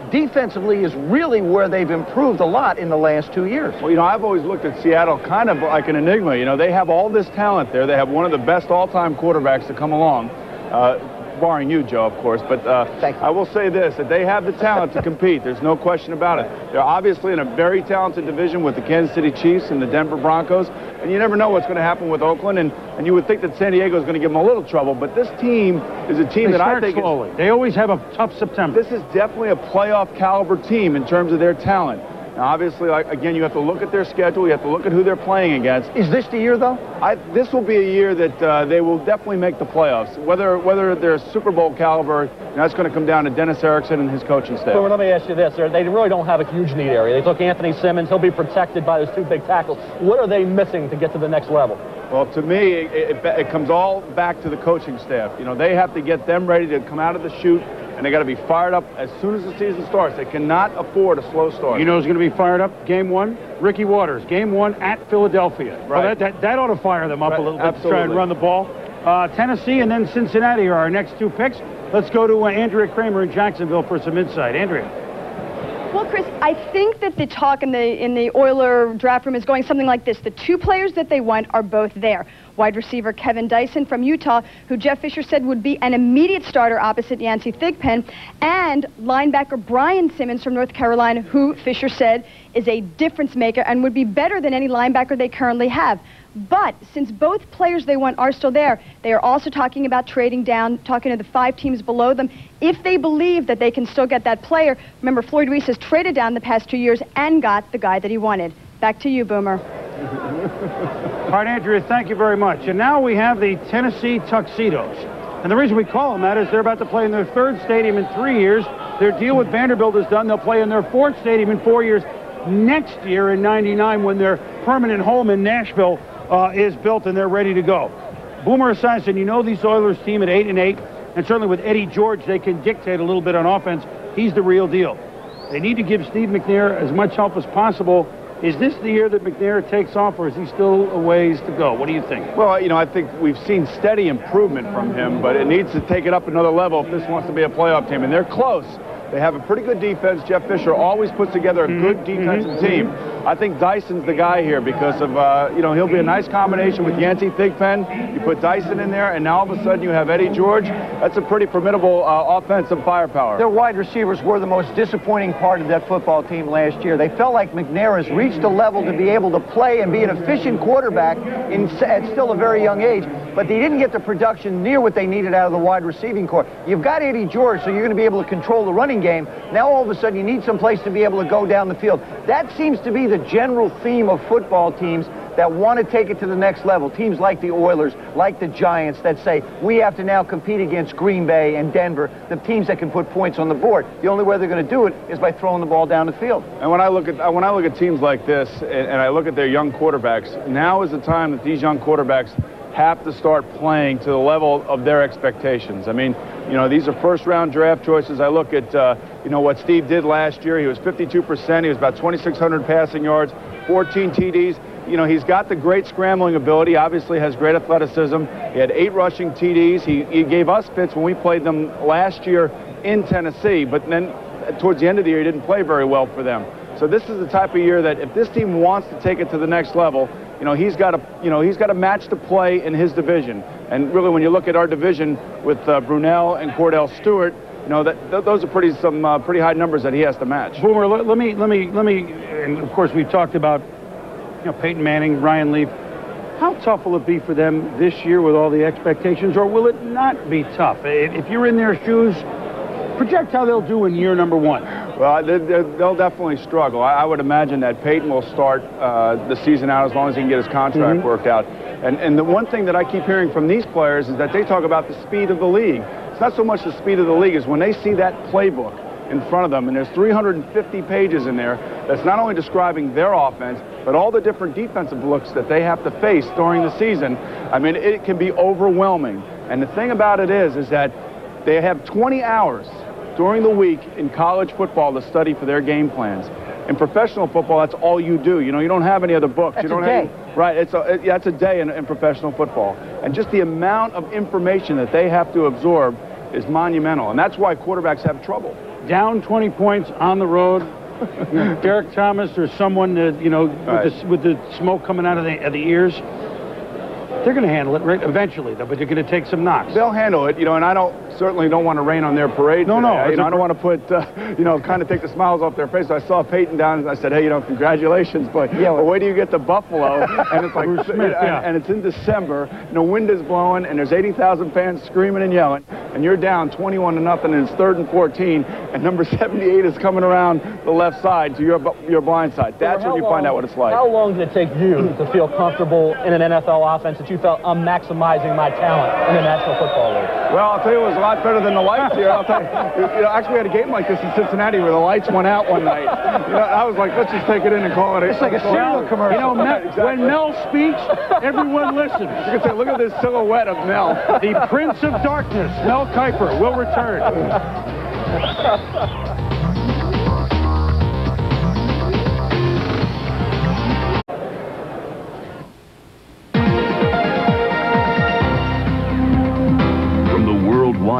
defensively is really where they've improved a lot in the last two years. Well, you know, I've always looked at Seattle kind of like an enigma. You know, they have all this talent there. They have one of the best all-time quarterbacks to come along. Uh, barring you, Joe, of course. But uh, I will say this, that they have the talent to compete. There's no question about it. They're obviously in a very talented division with the Kansas City Chiefs and the Denver Broncos. And you never know what's going to happen with Oakland. And, and you would think that San Diego is going to give them a little trouble. But this team is a team They that I start think is- They always have a tough September. this is definitely a playoff caliber team in terms of their talent. Now, obviously, like, again, you have to look at their schedule. You have to look at who they're playing against. Is this the year, though? I, this will be a year that uh, they will definitely make the playoffs. Whether whether they're Super Bowl caliber, that's going to come down to Dennis Erickson and his coaching staff. Boomer, let me ask you this. They really don't have a huge need area. They took Anthony Simmons. He'll be protected by those two big tackles. What are they missing to get to the next level? Well, to me, it, it, it comes all back to the coaching staff. You know, they have to get them ready to come out of the chute, and they got to be fired up as soon as the season starts. They cannot afford a slow start. You know who's going to be fired up? Game one, Ricky Watters. Game one at Philadelphia. Well, Right. that, that, that ought to fire them up Right, a little bit to try and absolutely. run the ball. Uh, Tennessee and then Cincinnati are our next two picks. Let's go to uh, Andrea Kremer in Jacksonville for some insight. Andrea. Well, Chris, I think that the talk in the in the Oiler draft room is going something like this: the two players that they want are both there. Wide receiver Kevin Dyson from Utah, who Jeff Fisher said would be an immediate starter opposite Yancey Thigpen, and linebacker Brian Simmons from North Carolina, who Fisher said is a difference maker and would be better than any linebacker they currently have. But since both players they want are still there, they are also talking about trading down, talking to the five teams below them. If they believe that they can still get that player, remember Floyd Reese has traded down the past two years and got the guy that he wanted. Back to you, Boomer. All right, Andrea, thank you very much. And now we have the Tennessee Tuxedos. And the reason we call them that is they're about to play in their third stadium in three years. Their deal with Vanderbilt is done. They'll play in their fourth stadium in four years next year in 99 when their permanent home in Nashville uh, is built and they're ready to go. Boomer Esiason, you know these Oilers team at 8 and 8, and certainly with Eddie George, they can dictate a little bit on offense. He's the real deal. They need to give Steve McNair as much help as possible. Is this the year that McNair takes off, or is he still a ways to go? What do you think? Well, you know, I think we've seen steady improvement from him, but it needs to take it up another level if this wants to be a playoff team. And they're close. They have a pretty good defense. Jeff Fisher always puts together a good defensive team. I think Dyson's the guy here because of, uh, you know, he'll be a nice combination with Yancey Thigpen. You put Dyson in there, and now all of a sudden you have Eddie George. That's a pretty formidable uh, offensive firepower. Their wide receivers were the most disappointing part of that football team last year. They felt like McNair has reached a level to be able to play and be an efficient quarterback in, at still a very young age, but they didn't get the production near what they needed out of the wide receiving core. You've got Eddie George, so you're going to be able to control the running game. Now all of a sudden you need some place to be able to go down the field. That seems to be the general theme of football teams that want to take it to the next level. Teams like the Oilers, like the Giants, that say we have to now compete against Green Bay and Denver, the teams that can put points on the board. The only way they're going to do it is by throwing the ball down the field. And when I look at when I look at teams like this, and, and I look at their young quarterbacks, now is the time that these young quarterbacks have to start playing to the level of their expectations. I mean, you know, these are first-round draft choices. I look at, uh, you know, what Steve did last year. He was 52%. He was about 2,600 passing yards, 14 TDs. You know, he's got the great scrambling ability. Obviously, has great athleticism. He had eight rushing TDs. He, he gave us fits when we played them last year in Tennessee. But then, towards the end of the year, he didn't play very well for them. So this is the type of year that if this team wants to take it to the next level, you know, he's got to, you know, he's got a match to play in his division. And really, when you look at our division with uh, Brunell and Kordell Stewart, you know, that th- those are pretty some uh, pretty high numbers that he has to match. Boomer, let, let me, let me, let me, and of course we've talked about, you know, Peyton Manning, Ryan Leaf. How tough will it be for them this year with all the expectations, or will it not be tough? If you're in their shoes, project how they'll do in year number one. Well, they, they, they'll definitely struggle. I, I would imagine that Peyton will start uh, the season out as long as he can get his contract Mhm. worked out. And, and the one thing that I keep hearing from these players is that they talk about the speed of the league. It's not so much the speed of the league as when they see that playbook in front of them, and there's 350 pages in there that's not only describing their offense, but all the different defensive looks that they have to face during the season. I mean, it can be overwhelming. And the thing about it is, is that they have 20 hours during the week in college football to study for their game plans. In professional football, that's all you do. You know, you don't have any other books. That's you don't a have day. right. It's a it, yeah, it's a day in, in professional football, and just the amount of information that they have to absorb is monumental, and that's why quarterbacks have trouble. Down 20 points on the road. Derrick Thomas or someone that, you know, with, Right. the, with the smoke coming out of the, of the ears. They're going to handle it right eventually, though, but you're going to take some knocks. They'll handle it, you know, and I don't certainly don't want to rain on their parade. No, today. no, I, you know, a I don't want to put, uh, you know, kind of take the smiles off their face. I saw Peyton down, and I said, hey, you know, congratulations, but yeah, well, wait till you get to Buffalo, and it's like, Bruce Smith, and, yeah. and it's in December, and the wind is blowing, and there's 80,000 fans screaming and yelling, and you're down 21 to nothing, and it's third and 14, and number 78 is coming around the left side to your bu- your blind side. That's when you find out what it's like. How long did it take you to feel comfortable in an NFL offense that you felt I'm maximizing my talent in the National Football League? Well, I'll tell you, it was a lot better than the lights here. I'll tell you, you know, actually, we had a game like this in Cincinnati where the lights went out one night. You know, I was like, let's just take it in and call it. It's like a cereal commercial. You know, Mel, when Mel speaks, everyone listens. You can say, look at this silhouette of Mel. The Prince of Darkness, Mel Kiper, will return.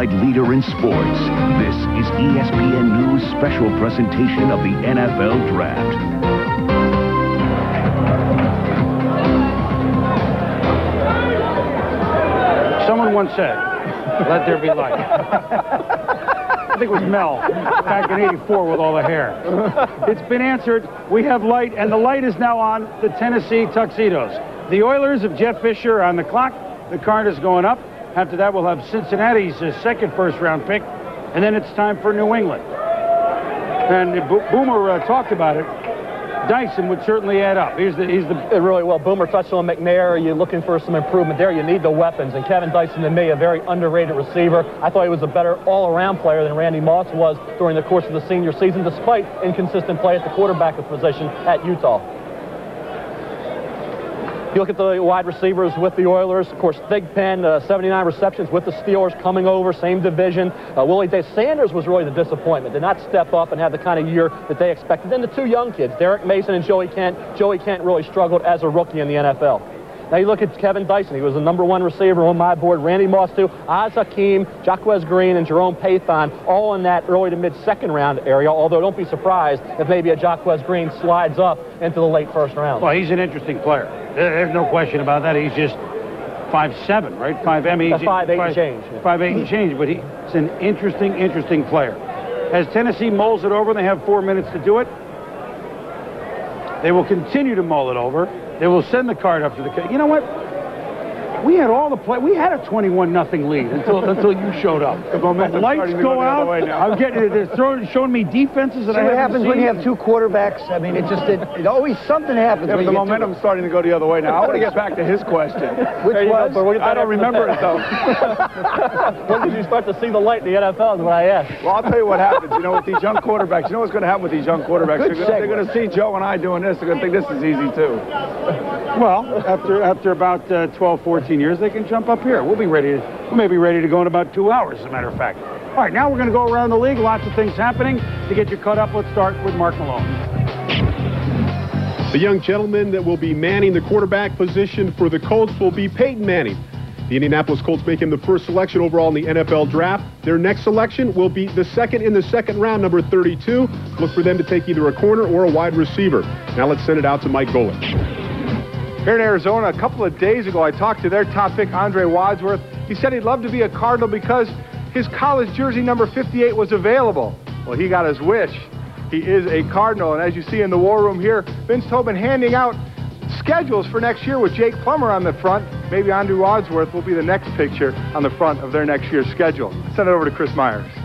worldwide leader in sports, this is ESPN News special presentation of the NFL Draft. Someone once said, let there be light. I think it was Mel back in 84 with all the hair. It's been answered. We have light, and the light is now on the Tennessee Tuxedos. The Oilers of Jeff Fisher are on the clock. The card is going up. After that, we'll have Cincinnati's uh, second first round pick, and then it's time for New England. And Bo- Boomer uh, talked about it. Dyson would certainly add up. He's the, he's the Uh, Really well. Boomer touched on McNair. You're looking for some improvement there. You need the weapons. And Kevin Dyson, to me, a very underrated receiver. I thought he was a better all-around player than Randy Moss was during the course of the senior season, despite inconsistent play at the quarterback position at Utah. You look at the wide receivers with the Oilers. Of course, Thigpen, uh, 79 receptions with the Steelers coming over, same division. Uh, Willie Day Sanders was really the disappointment. Did not step up and have the kind of year that they expected. Then the two young kids, Derrick Mason and Joey Kent. Joey Kent really struggled as a rookie in the NFL. Now you look at Kevin Dyson. He was the number one receiver on my board. Randy Moss too. Az Hakim, Jaquez Green, and Jerome Pathon all in that early to mid second round area. Although don't be surprised if maybe a Jaquez Green slides up into the late first round. Well, he's an interesting player. There's no question about that. He's just five seven, right? Five. I mean, he's five, eight and change, yeah. Five eight and change. But he's an interesting, interesting player. As Tennessee mulls it over, they have four minutes to do it. They will continue to mull it over. They will send the card up to the. You know what? We had all the play. We had a 21 nothing lead until until you showed up. The momentum's lights starting go go the other out. way now. I'm getting. They're throwing, showing me defenses that See I what haven't happens when you have two quarterbacks? I mean, it just, it, it always, something happens Yeah, but when the you get momentum's starting to go the other way now. I want to get back to his question. Which There you go, was? but I don't remember it though. when did you start to see the light in the NFL? Is what I asked. Well, I'll tell you what happens. You know, with these young quarterbacks, you know what's going to happen with these young quarterbacks? Good They're gonna- they're going segue. to see Joe and I doing this. They're going to think this is easy too. Well, after after about uh, 12, 14 years, they can jump up here. We'll be ready. To, we may be ready to go in about two hours, as a matter of fact. All right, now we're going to go around the league. Lots of things happening. To get you caught up, let's start with Mark Malone. The young gentleman that will be manning the quarterback position for the Colts will be Peyton Manning. The Indianapolis Colts make him the first selection overall in the NFL draft. Their next selection will be the second in the second round, number 32. Look for them to take either a corner or a wide receiver. Now let's send it out to Mike Golic. Here in Arizona, a couple of days ago, I talked to their top pick, Andre Wadsworth. He said he'd love to be a Cardinal because his college jersey number 58 was available. Well, he got his wish. He is a Cardinal, and as you see in the war room here, Vince Tobin handing out schedules for next year with Jake Plummer on the front. Maybe Andre Wadsworth will be the next picture on the front of their next year's schedule. Send it over to Chris Myers.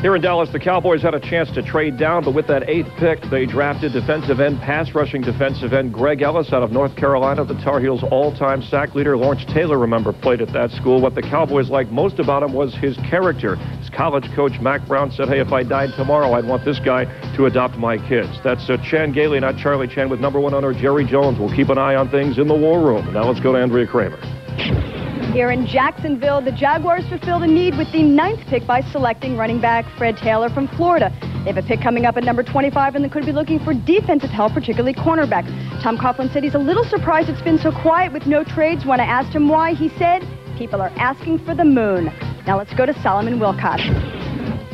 Here in Dallas, the Cowboys had a chance to trade down, but with that eighth pick, they drafted defensive end, pass rushing defensive end Greg Ellis out of North Carolina. The Tar Heels' all-time sack leader, Lawrence Taylor, remember, played at that school. What the Cowboys liked most about him was his character. His college coach, Mack Brown, said, hey, if I died tomorrow, I'd want this guy to adopt my kids. That's uh, Chan Gailey, not Charlie Chan, with number one owner Jerry Jones. We'll keep an eye on things in the war room. Now let's go to Andrea Kremer. Here in Jacksonville, the Jaguars fulfilled a need with the ninth pick by selecting running back Fred Taylor from Florida. They have a pick coming up at number 25 and they could be looking for defensive help, particularly cornerback. Tom Coughlin said he's a little surprised it's been so quiet with no trades. When I asked him why, he said, people are asking for the moon. Now let's go to Solomon Wilcots.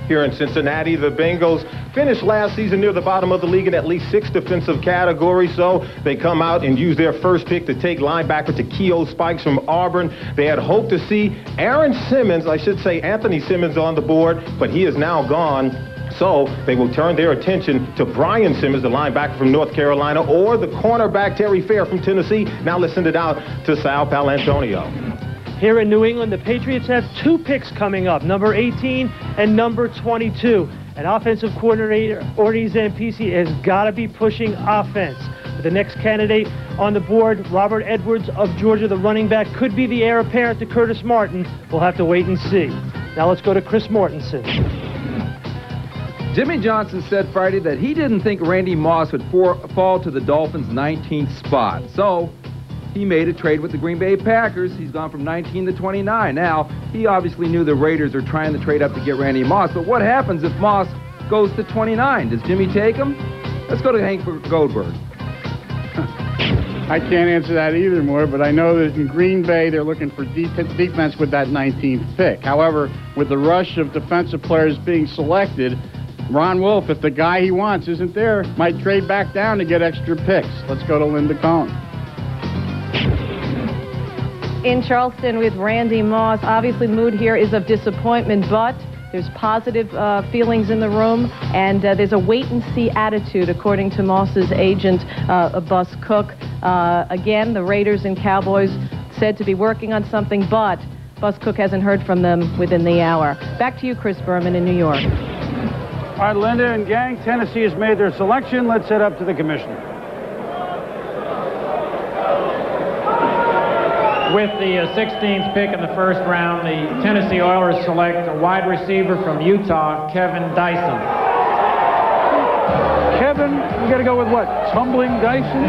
Here in Cincinnati, the Bengals finished last season near the bottom of the league in at least six defensive categories. So they come out and use their first pick to take linebacker Takeo Spikes from Auburn. They had hoped to see Aaron Simmons, I should say Anthony Simmons on the board, but he is now gone. So they will turn their attention to Brian Simmons, the linebacker from North Carolina, or the cornerback Terry Fair from Tennessee. Now let's send it out to Sal Paolantonio. Here in New England, the Patriots have two picks coming up, number 18 and number 22. And offensive coordinator Ernie Zampese has got to be pushing offense. The next candidate on the board, Robert Edwards of Georgia, the running back, could be the heir apparent to Curtis Martin. We'll have to wait and see. Now let's go to Chris Mortensen. Jimmy Johnson said Friday that he didn't think Randy Moss would for, fall to the Dolphins' 19th spot. So he made a trade with the Green Bay Packers. He's gone from 19 to 29. Now, he obviously knew the Raiders are trying to trade up to get Randy Moss, but what happens if Moss goes to 29? Does Jimmy take him? Let's go to Hank Goldberg. I can't answer that either, Mort, but I know that in Green Bay they're looking for defense with that 19th pick. However, with the rush of defensive players being selected, Ron Wolf, if the guy he wants isn't there, might trade back down to get extra picks. Let's go to Linda Cohn in Charleston with Randy Moss. Obviously, mood here is of disappointment, but there's positive uh, feelings in the room, and uh, there's a wait-and-see attitude, according to Moss's agent, uh, Bus Cook. Uh, again, the Raiders and Cowboys said to be working on something, but Bus Cook hasn't heard from them within the hour. Back to you, Chris Berman in New York. All right, Linda and gang, Tennessee has made their selection. Let's head up to the commissioner. With the 16th uh, pick in the first round, the Tennessee Oilers select a wide receiver from Utah, Kevin Dyson. Kevin, you got to go with what? Tumbling Dyson?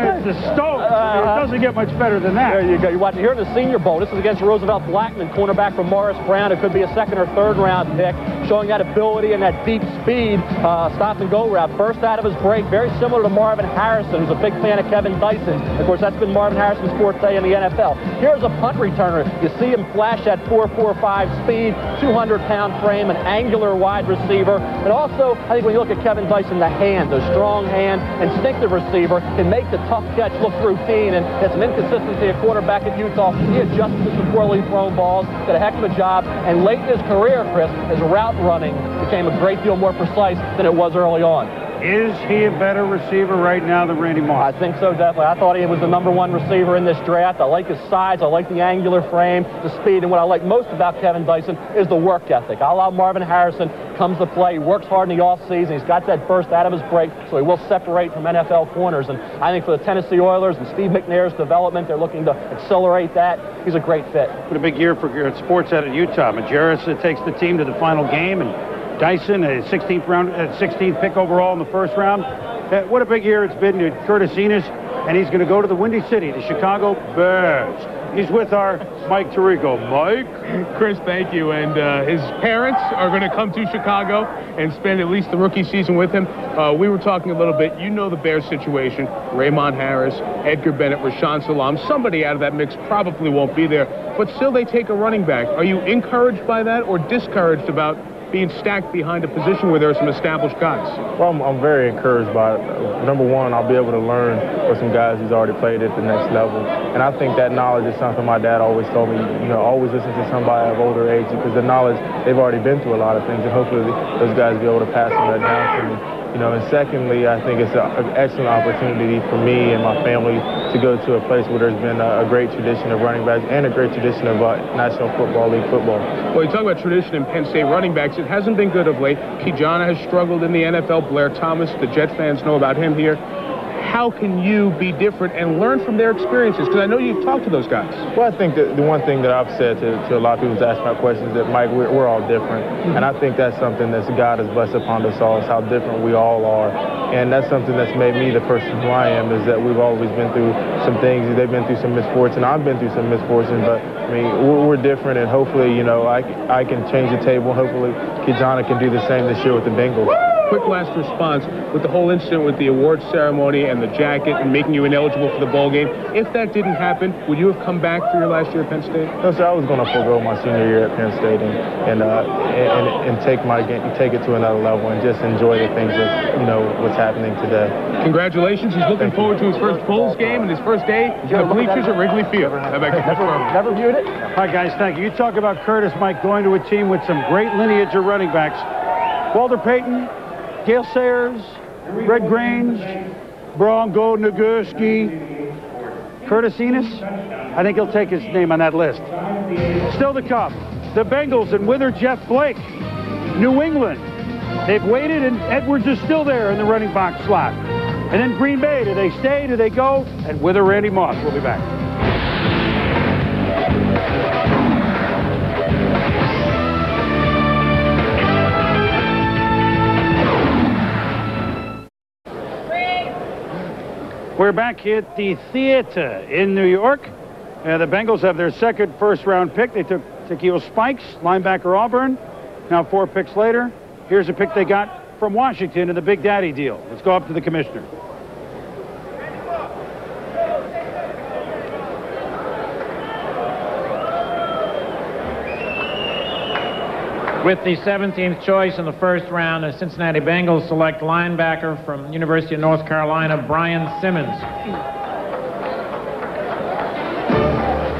it's the Stones. Uh, it doesn't get much better than that. There you go. You watch here in the Senior Bowl. This is against Roosevelt Blackmon, cornerback from Morris Brown. It could be a second or third round pick, showing that ability and that deep speed, uh, stop and go route. First out of his break, very similar to Marvin Harrison, who's a big fan of Kevin Dyson. Of course, that's been Marvin Harrison's forte in the NFL. Here's a punt returner. You see him flash that 4.45 speed, 200-pound frame, an angular wide receiver. And also, I think when you look at Kevin Dyson, the hand, the strong hand, instinctive receiver, can make the tough catch look routine. And has an inconsistency at quarterback at Utah. He adjusted to some poorly thrown balls, did a heck of a job. And late in his career, Chris, his route running became a great deal more precise than it was early on. Is he a better receiver right now than Randy Moss? I think so, definitely. I thought he was the number one receiver in this draft. I like his size. I like the angular frame, the speed. And what I like most about Kevin Dyson is the work ethic. I love Marvin Harrison comes to play. He works hard in the offseason. He's got that burst out of his break, so he will separate from NFL corners. And I think for the Tennessee Oilers and Steve McNair's development, they're looking to accelerate that. He's a great fit. What a big year for uh, sports out of Utah. Majerus uh, takes the team to the final game, and Dyson, a 16th round, 16th pick overall in the first round. Uh, what a big year it's been to Curtis Enis, and he's going to go to the Windy City, the Chicago Bears. He's with our Mike Tirico. Mike? Chris, thank you. And uh, his parents are going to come to Chicago and spend at least the rookie season with him. Uh, we were talking a little bit. You know the Bears situation. Raymont Harris, Edgar Bennett, Rashaan Salaam. Somebody out of that mix probably won't be there. But still, they take a running back. Are you encouraged by that or discouraged about being stacked behind a position where there are some established guys? Well, I'm, I'm, very encouraged by it. Number one, I'll be able to learn from some guys who's already played at the next level. And I think that knowledge is something my dad always told me, you know, always listen to somebody of older age because the knowledge, they've already been through a lot of things, and hopefully those guys will be able to pass some of that down to me. You know, and secondly, I think it's an excellent opportunity for me and my family to go to a place where there's been a, a great tradition of running backs and a great tradition of uh, National Football League football. Well, you talk about tradition in Penn State running backs. It hasn't been good of late. Ki-Jana has struggled in the NFL. Blair Thomas, the Jet fans know about him here how can you be different and learn from their experiences? Because I know you've talked to those guys. Well, I think that the one thing that I've said to, to a lot of people who's asked my questions is that, Mike, we're, we're all different. Mm-hmm. And I think that's something that God has blessed upon us all, is how different we all are. And that's something that's made me the person who I am, is that we've always been through some things. They've been through some misfortune. I've been through some misfortune, but, I mean, we're, we're different. And hopefully, you know, I, I can change the table. Hopefully, Ki-Jana can do the same this year with the Bengals. Quick last response with the whole incident with the awards ceremony and the jacket and making you ineligible for the bowl game. If that didn't happen, would you have come back for your last year at Penn State? No, sir, I was going to forego my senior year at Penn State and and, uh, and, and take my game, take it to another level and just enjoy the things of you know what's happening today. Congratulations. He's looking forward to his first Bulls game and his first day in the bleachers at Wrigley Field. How about you, Chris Berman? Never viewed it. All right, guys, thank you. You talk about Curtis Mike going to a team with some great lineage of running backs. Walter Payton, Gale Sayers, Red Grange, Bronco Nagurski, Curtis Enis. I think he'll take his name on that list. Still to come, the Bengals and Wither Jeff Blake. New England. They've waited, and Edwards is still there in the running back slot. And then Green Bay, do they stay, do they go? And Wither Randy Moss. We'll be back. We're back here at the theater in New York. Uh, the Bengals have their second first round pick. They took Takeo Spikes, linebacker Auburn. Now four picks later, here's a pick they got from Washington in the Big Daddy deal. Let's go up to the commissioner. With the 17th choice in the first round, the Cincinnati Bengals select linebacker from University of North Carolina, Brian Simmons.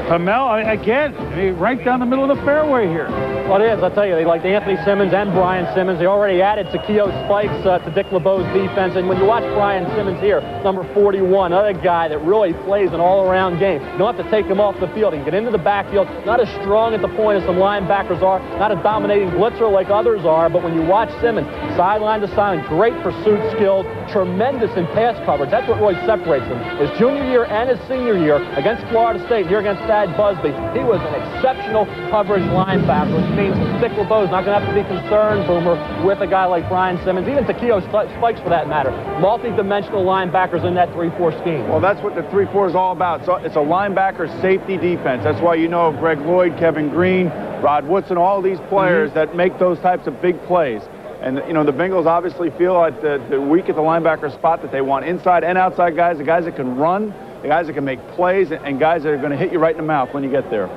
Hamel, again, right down the middle of the fairway here. Well, it is. I'll tell you, they like Anthony Simmons and Brian Simmons. They already added Takeo Spikes uh, to Dick LeBeau's defense. And when you watch Brian Simmons here, number 41, another guy that really plays an all-around game. You don't have to take him off the field. He can get into the backfield. Not as strong at the point as some linebackers are. Not a dominating blitzer like others are. But when you watch Simmons, sideline to sideline, great pursuit skills, tremendous in pass coverage. That's what really separates him. His junior year and his senior year against Florida State, here against Thad Busby, he was an exceptional coverage linebacker, means Dick LeBeau's not going to have to be concerned, Boomer, with a guy like Brian Simmons, even Takeo Spikes for that matter. Multi-dimensional linebackers in that 3-4 scheme. Well, that's what the 3-4 is all about. So it's a linebacker safety defense. That's why you know Greg Lloyd, Kevin Greene, Rod Woodson, all these players mm-hmm. that make those types of big plays. And, you know, the Bengals obviously feel like the, the weak at the linebacker spot that they want inside and outside guys, the guys that can run, the guys that can make plays, and guys that are going to hit you right in the mouth when you get there.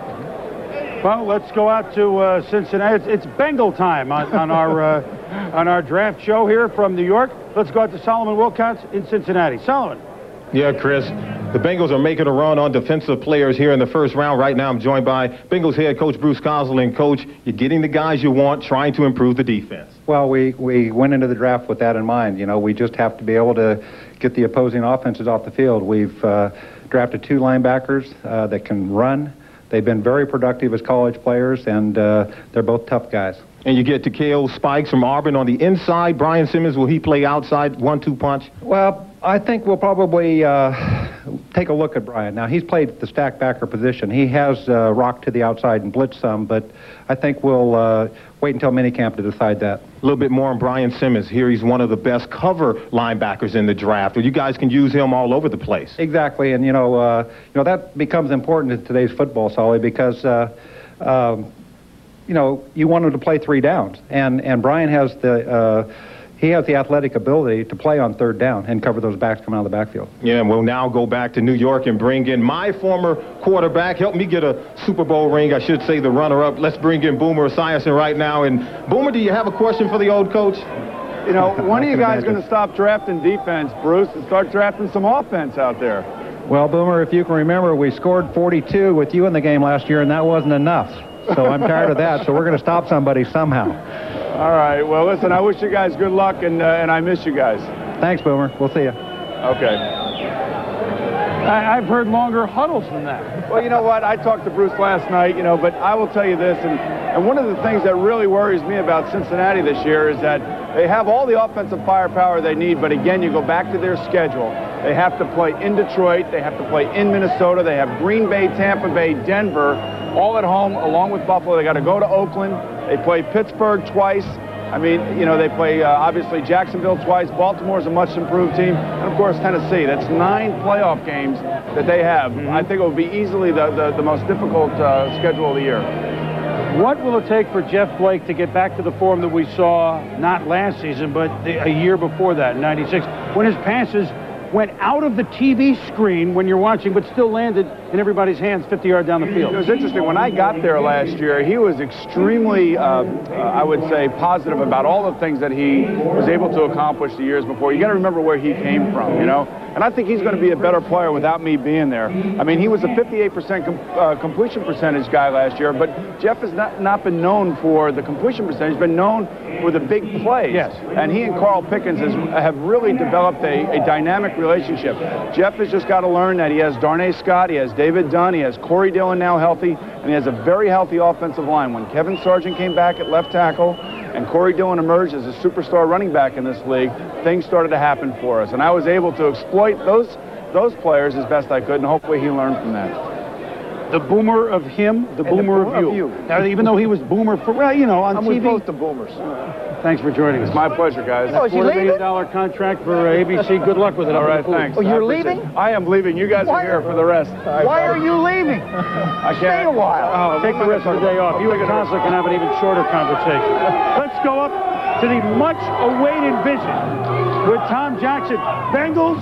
Well, let's go out to uh, Cincinnati. It's, it's Bengal time on, on our uh, on our draft show here from New York. Let's go out to Solomon Wilcots in Cincinnati. Solomon. Yeah, Chris. The Bengals are making a run on defensive players here in the first round. Right now, I'm joined by Bengals head coach Bruce Coslet. And, coach, you're getting the guys you want, trying to improve the defense. Well, we, we went into the draft with that in mind. You know, we just have to be able to get the opposing offenses off the field. We've uh, drafted two linebackers uh, that can run. They've been very productive as college players, and uh, they're both tough guys. And you get Takeo Spikes from Auburn on the inside. Brian Simmons, will he play outside one-two punch? Well, I think we'll probably uh, take a look at Brian. Now, he's played the stack backer position. He has uh, rocked to the outside and blitzed some, but I think we'll uh, wait until minicamp to decide that. A little bit more on Brian Simmons. Here he's one of the best cover linebackers in the draft. You guys can use him all over the place. Exactly, and you know, uh, you know that becomes important in today's football, Solly, because uh, um, you know you want him to play three downs, and and Brian has the. Uh, he has the athletic ability to play on third down and cover those backs coming out of the backfield. Yeah, and we'll now go back to New York and bring in my former quarterback. Help me get a Super Bowl ring. I should say the runner-up. Let's bring in Boomer Esiason right now. And Boomer, do you have a question for the old coach? You know, when are you guys going to stop drafting defense, Bruce, and start drafting some offense out there? Well, Boomer, if you can remember, we scored 42 with you in the game last year, and that wasn't enough. So I'm tired of that. So we're going to stop somebody somehow. All right. Well, listen, I wish you guys good luck, and, uh, and I miss you guys. Thanks, Boomer. We'll see you. Okay. I, I've heard longer huddles than that. Well, you know what? I talked to Bruce last night, you know, but I will tell you this, and, and one of the things that really worries me about Cincinnati this year is that they have all the offensive firepower they need, but again, you go back to their schedule. They have to play in Detroit, they have to play in Minnesota, they have Green Bay, Tampa Bay, Denver, all at home, along with Buffalo. They got to go to Oakland. They play Pittsburgh twice. I mean, you know, they play uh, obviously Jacksonville twice. Baltimore is a much improved team. And of course, Tennessee. That's nine playoff games that they have. I think it will be easily the, the, the most difficult uh, schedule of the year. What will it take for Jeff Blake to get back to the form that we saw not last season, but the, a year before that, in 96, when his passes went out of the TV screen when you're watching, but still landed in everybody's hands 50 yards down the field. It was interesting. When I got there last year, he was extremely, uh, uh, I would say, positive about all the things that he was able to accomplish the years before. You got to remember where he came from, you know? And I think he's going to be a better player without me being there. I mean, he was a 58% com uh, completion percentage guy last year, but Jeff has not, not been known for the completion percentage. He's been known for the big plays. Yes. And he and Carl Pickens has, have really developed a, a dynamic relationship. Jeff has just got to learn that he has Darnay Scott, he has David Dunn, he has Corey Dillon now healthy, and he has a very healthy offensive line. When Kevin Sargent came back at left tackle, and Corey Dillon emerged as a superstar running back in this league, things started to happen for us. And I was able to exploit those those players as best I could, and hopefully he learned from that. The boomer of him, the And the boomer boomer of of you. you. Now, even though he was boomer for, well, you know, on I'm TV. with both the boomers. Thanks for joining us. It's my pleasure, guys. Oh, is he $4 million contract for uh, ABC. Good luck with it. All up in right, the booth. thanks. Oh, you're I leaving? it. I am leaving. You guys Why- are here for the rest. Why are you leaving? I Stay can't. a while. Oh, Take the rest of the day off. You and Consuela can have an even shorter conversation. Let's go up to the much-awaited visit with Tom Jackson. Bengals,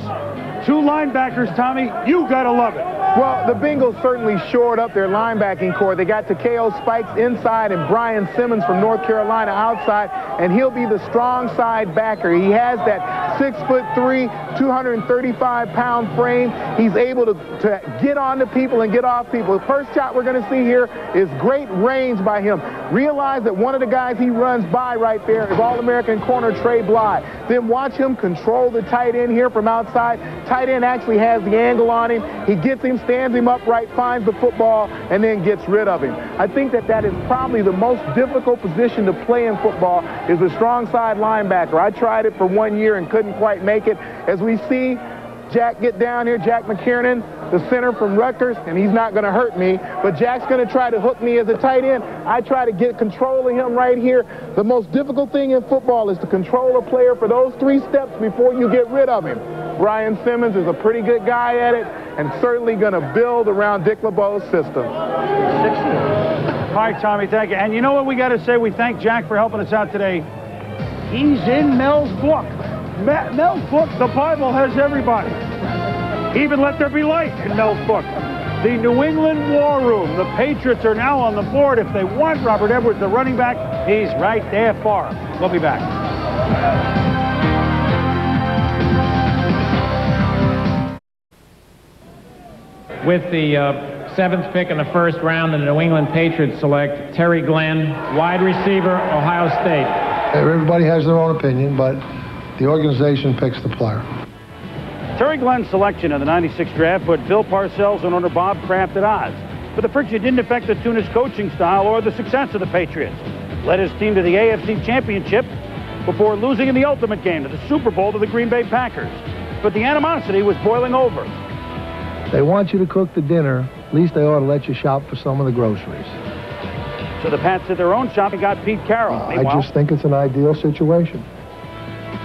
two linebackers, Tommy. You gotta love it. Well, the Bengals certainly shored up their linebacking core. They got Takeo Spikes inside and Brian Simmons from North Carolina outside, and he'll be the strong side backer. He has that six foot three, 235 pound frame. He's able to, to get onto people and get off people. The first shot we're going to see here is great range by him. Realize that one of the guys he runs by right there is All-American corner Dre Bly. Then watch him control the tight end here from outside. Tight end actually has the angle on him. He gets him, stands him upright, finds the football, and then gets rid of him. I think that that is probably the most difficult position to play in football is the strong side linebacker. I tried it for one year and couldn't quite make it. As we see Jack get down here, Jack McKiernan, the center from Rutgers, and he's not going to hurt me, but Jack's going to try to hook me as a tight end. I try to get control of him right here. The most difficult thing in football is to control a player for those three steps before you get rid of him. Brian Simmons is a pretty good guy at it and certainly going to build around Dick LeBeau's system. All right, Tommy, thank you. And you know what we got to say? We thank Jack for helping us out today. He's in Mel's book. Mel's book, the Bible has everybody. Even let there be light in Mel's book. The New England War Room. The Patriots are now on the board. If they want Robert Edwards, the running back, he's right there for him. We'll be back. With the uh, seventh pick in the first round, the New England Patriots select Terry Glenn, wide receiver, Ohio State. Everybody has their own opinion, but the organization picks the player. Terry Glenn's selection in the 96 draft put Bill Parcells and owner Bob Kraft at odds. But the friction didn't affect the Tuna's coaching style or the success of the Patriots. Led his team to the AFC Championship before losing in the ultimate game to the Super Bowl to the Green Bay Packers. But the animosity was boiling over. They want you to cook the dinner. At least they ought to let you shop for some of the groceries. So the Pats did their own shop and got Pete Carroll. I just think it's an ideal situation.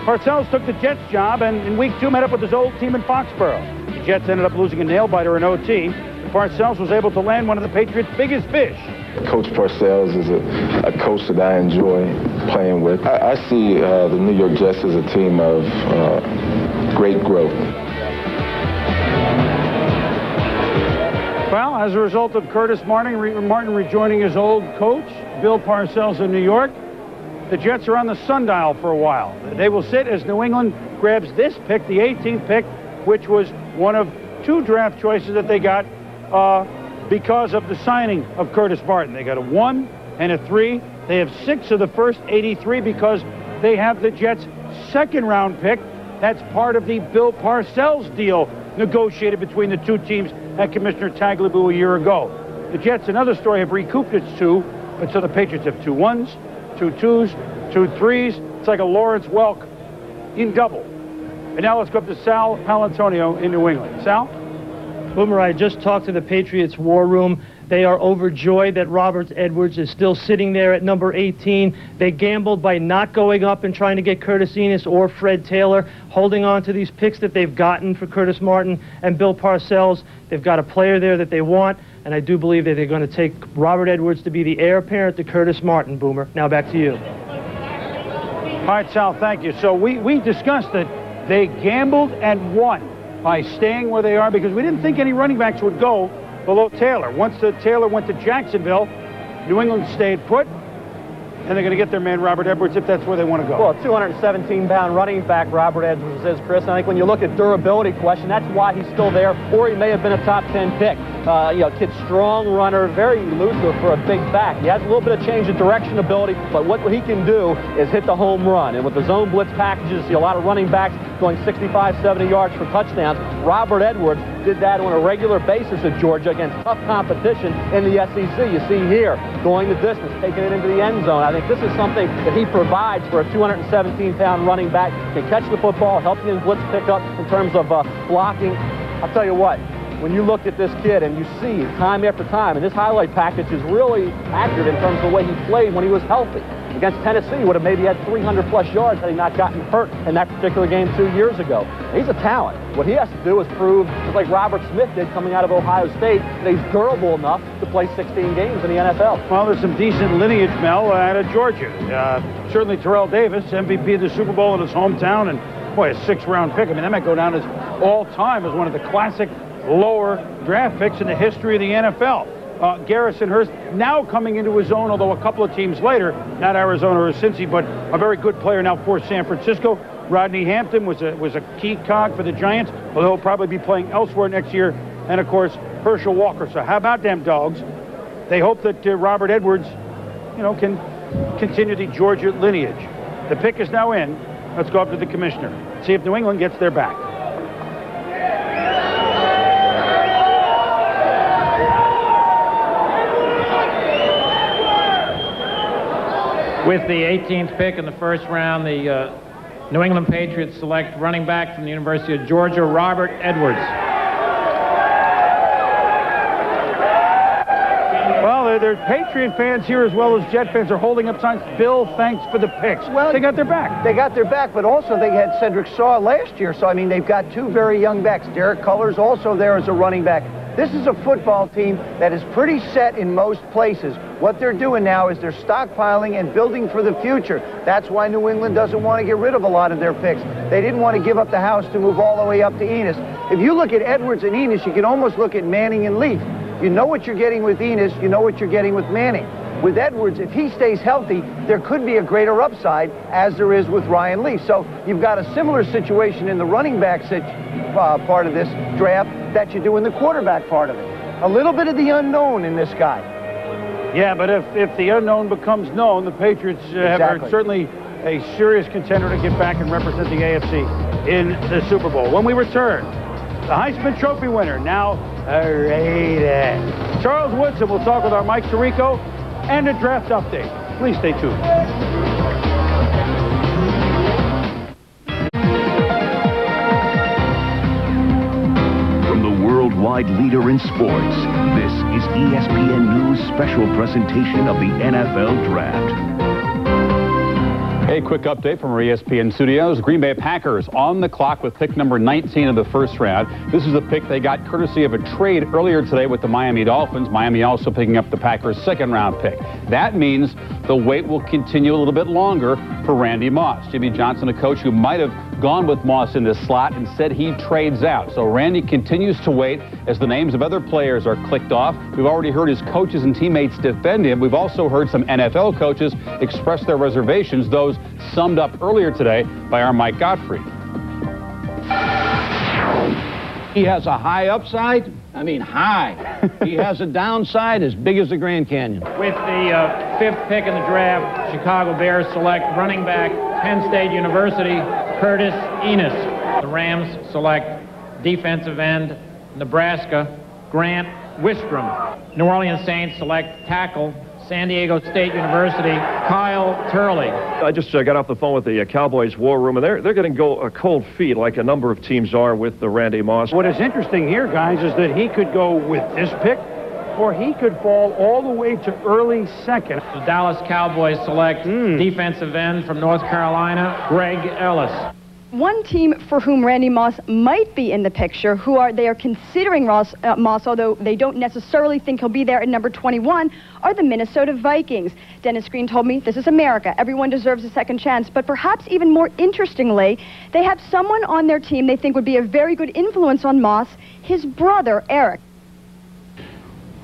Parcells took the Jets job and in week two met up with his old team in Foxborough. The Jets ended up losing a nail-biter in OT. And Parcells was able to land one of the Patriots' biggest fish. Coach Parcells is a, a coach that I enjoy playing with. I, I see uh, the New York Jets as a team of uh, great growth. Well, as a result of Curtis Martin, re- Martin rejoining his old coach, Bill Parcells in New York, the Jets are on the sundial for a while. They will sit as New England grabs this pick, the 18th pick, which was one of two draft choices that they got uh, because of the signing of Curtis Martin. They got a one and a three. They have six of the first 83 because they have the Jets' second round pick. That's part of the Bill Parcells deal negotiated between the two teams at Commissioner Tagliabue a year ago. The Jets, another story, have recouped its two, but so the Patriots have two ones, two twos, two threes. It's like a Lawrence Welk in double. And now let's go up to Sal Paolantonio in New England. Sal? Boomer, I just talked to the Patriots war room. They are overjoyed that Robert Edwards is still sitting there at number 18. They gambled by not going up and trying to get Curtis Enis or Fred Taylor, holding on to these picks that they've gotten for Curtis Martin and Bill Parcells. They've got a player there that they want. and I do believe that they're going to take Robert Edwards to be the heir apparent to Curtis Martin, Boomer. Now back to you. All right, Sal, thank you. So we, we discussed that they gambled and won by staying where they are because we didn't think any running backs would go below Taylor. Once the Taylor went to Jacksonville, New England stayed put, and they're going to get their man Robert Edwards if that's where they want to go. Well, 217-pound running back Robert Edwards is, Chris. And I think when you look at durability question, that's why he's still there, or he may have been a top 10 pick. Uh, you know, kid, strong runner, very elusive for a big back. He has a little bit of change of direction ability, but what he can do is hit the home run. And with the zone blitz packages, you see a lot of running backs going 65, 70 yards for touchdowns. Robert Edwards did that on a regular basis at Georgia against tough competition in the SEC. You see here, going the distance, taking it into the end zone. I think this is something that he provides for a 217-pound running back. Can catch the football, help in blitz pickup in terms of uh, blocking. I'll tell you what, when you look at this kid and you see time after time, and this highlight package is really accurate in terms of the way he played when he was healthy. Against Tennessee, would have maybe had 300 plus yards had he not gotten hurt in that particular game two years ago. He's a talent. What he has to do is prove, just like Robert Smith did coming out of Ohio State, that he's durable enough to play 16 games in the NFL. Well, there's some decent lineage, Mel, out of Georgia. Uh, certainly Terrell Davis, MVP of the Super Bowl in his hometown, and boy, a six-round pick. I mean, that might go down as all-time as one of the classic lower draft picks in the history of the NFL. Uh, Garrison Hearst now coming into his own, although a couple of teams later, not Arizona or Cincy, but a very good player now for San Francisco. Rodney Hampton was a was a key cog for the Giants, although he'll probably be playing elsewhere next year. And of course, Herschel Walker. So how about them dogs? They hope that uh, Robert Edwards, you know, can continue the Georgia lineage. The pick is now in. Let's go up to the commissioner. See if New England gets their back. With the 18th pick in the first round, the uh, New England Patriots select running back from the University of Georgia, Robert Edwards. There- there's Patriot fans here as well as Jet fans are holding up signs. Bill, thanks for the picks. Well, they got their back. They got their back, but also they had Sedrick Shaw last year. So, I mean, they've got two very young backs. Derrick Cullors also there as a running back. This is a football team that is pretty set in most places. What they're doing now is they're stockpiling and building for the future. That's why New England doesn't want to get rid of a lot of their picks. They didn't want to give up the house to move all the way up to Enis. If you look at Edwards and Enis, you can almost look at Manning and Leaf. You know what you're getting with Enis, you know what you're getting with Manning. With Edwards, if he stays healthy, there could be a greater upside as there is with Ryan Leaf. So you've got a similar situation in the running back sit- uh, part of this draft that you do in the quarterback part of it. A little bit of the unknown in this guy. Yeah, but if, if the unknown becomes known, the Patriots uh, have are certainly a serious contender to get back and represent the AFC in the Super Bowl. When we return, the Heisman Trophy winner, now Raider. Charles Woodson will talk with our Mike Tirico and a draft update. Please stay tuned. From the worldwide leader in sports, this is ESPN News special presentation of the NFL Draft. A quick update from our ESPN studios. Green Bay Packers on the clock with pick number 19 of the first round. This is a pick they got courtesy of a trade earlier today with the Miami Dolphins. Miami also picking up the Packers' second round pick. That means the wait will continue a little bit longer for Randy Moss. Jimmy Johnson, a coach who might have gone with Moss in this slot, instead he trades out. So Randy continues to wait as the names of other players are clicked off. We've already heard his coaches and teammates defend him. We've also heard some NFL coaches express their reservations, those summed up earlier today by our Mike Gottfried. He has a high upside. I mean, high. he has a downside as big as the Grand Canyon. With the uh, fifth pick in the draft, Chicago Bears select running back, Penn State University, Curtis Enis. The Rams select defensive end, Nebraska, Grant Wistrom. New Orleans Saints select tackle, San Diego State University, Kyle Turley. I just uh, got off the phone with the uh, Cowboys war room, and they're they're going to go uh, cold feet like a number of teams are with the Randy Moss. What is interesting here, guys, is that he could go with this pick, or he could fall all the way to early second. The Dallas Cowboys select defensive end from North Carolina, Greg Ellis. One team for whom Randy Moss might be in the picture, who are they are considering Ross, uh, Moss, although they don't necessarily think he'll be there at number 21, are the Minnesota Vikings. Dennis Green told me this is America. Everyone deserves a second chance. But perhaps even more interestingly, they have someone on their team they think would be a very good influence on Moss, his brother, Eric.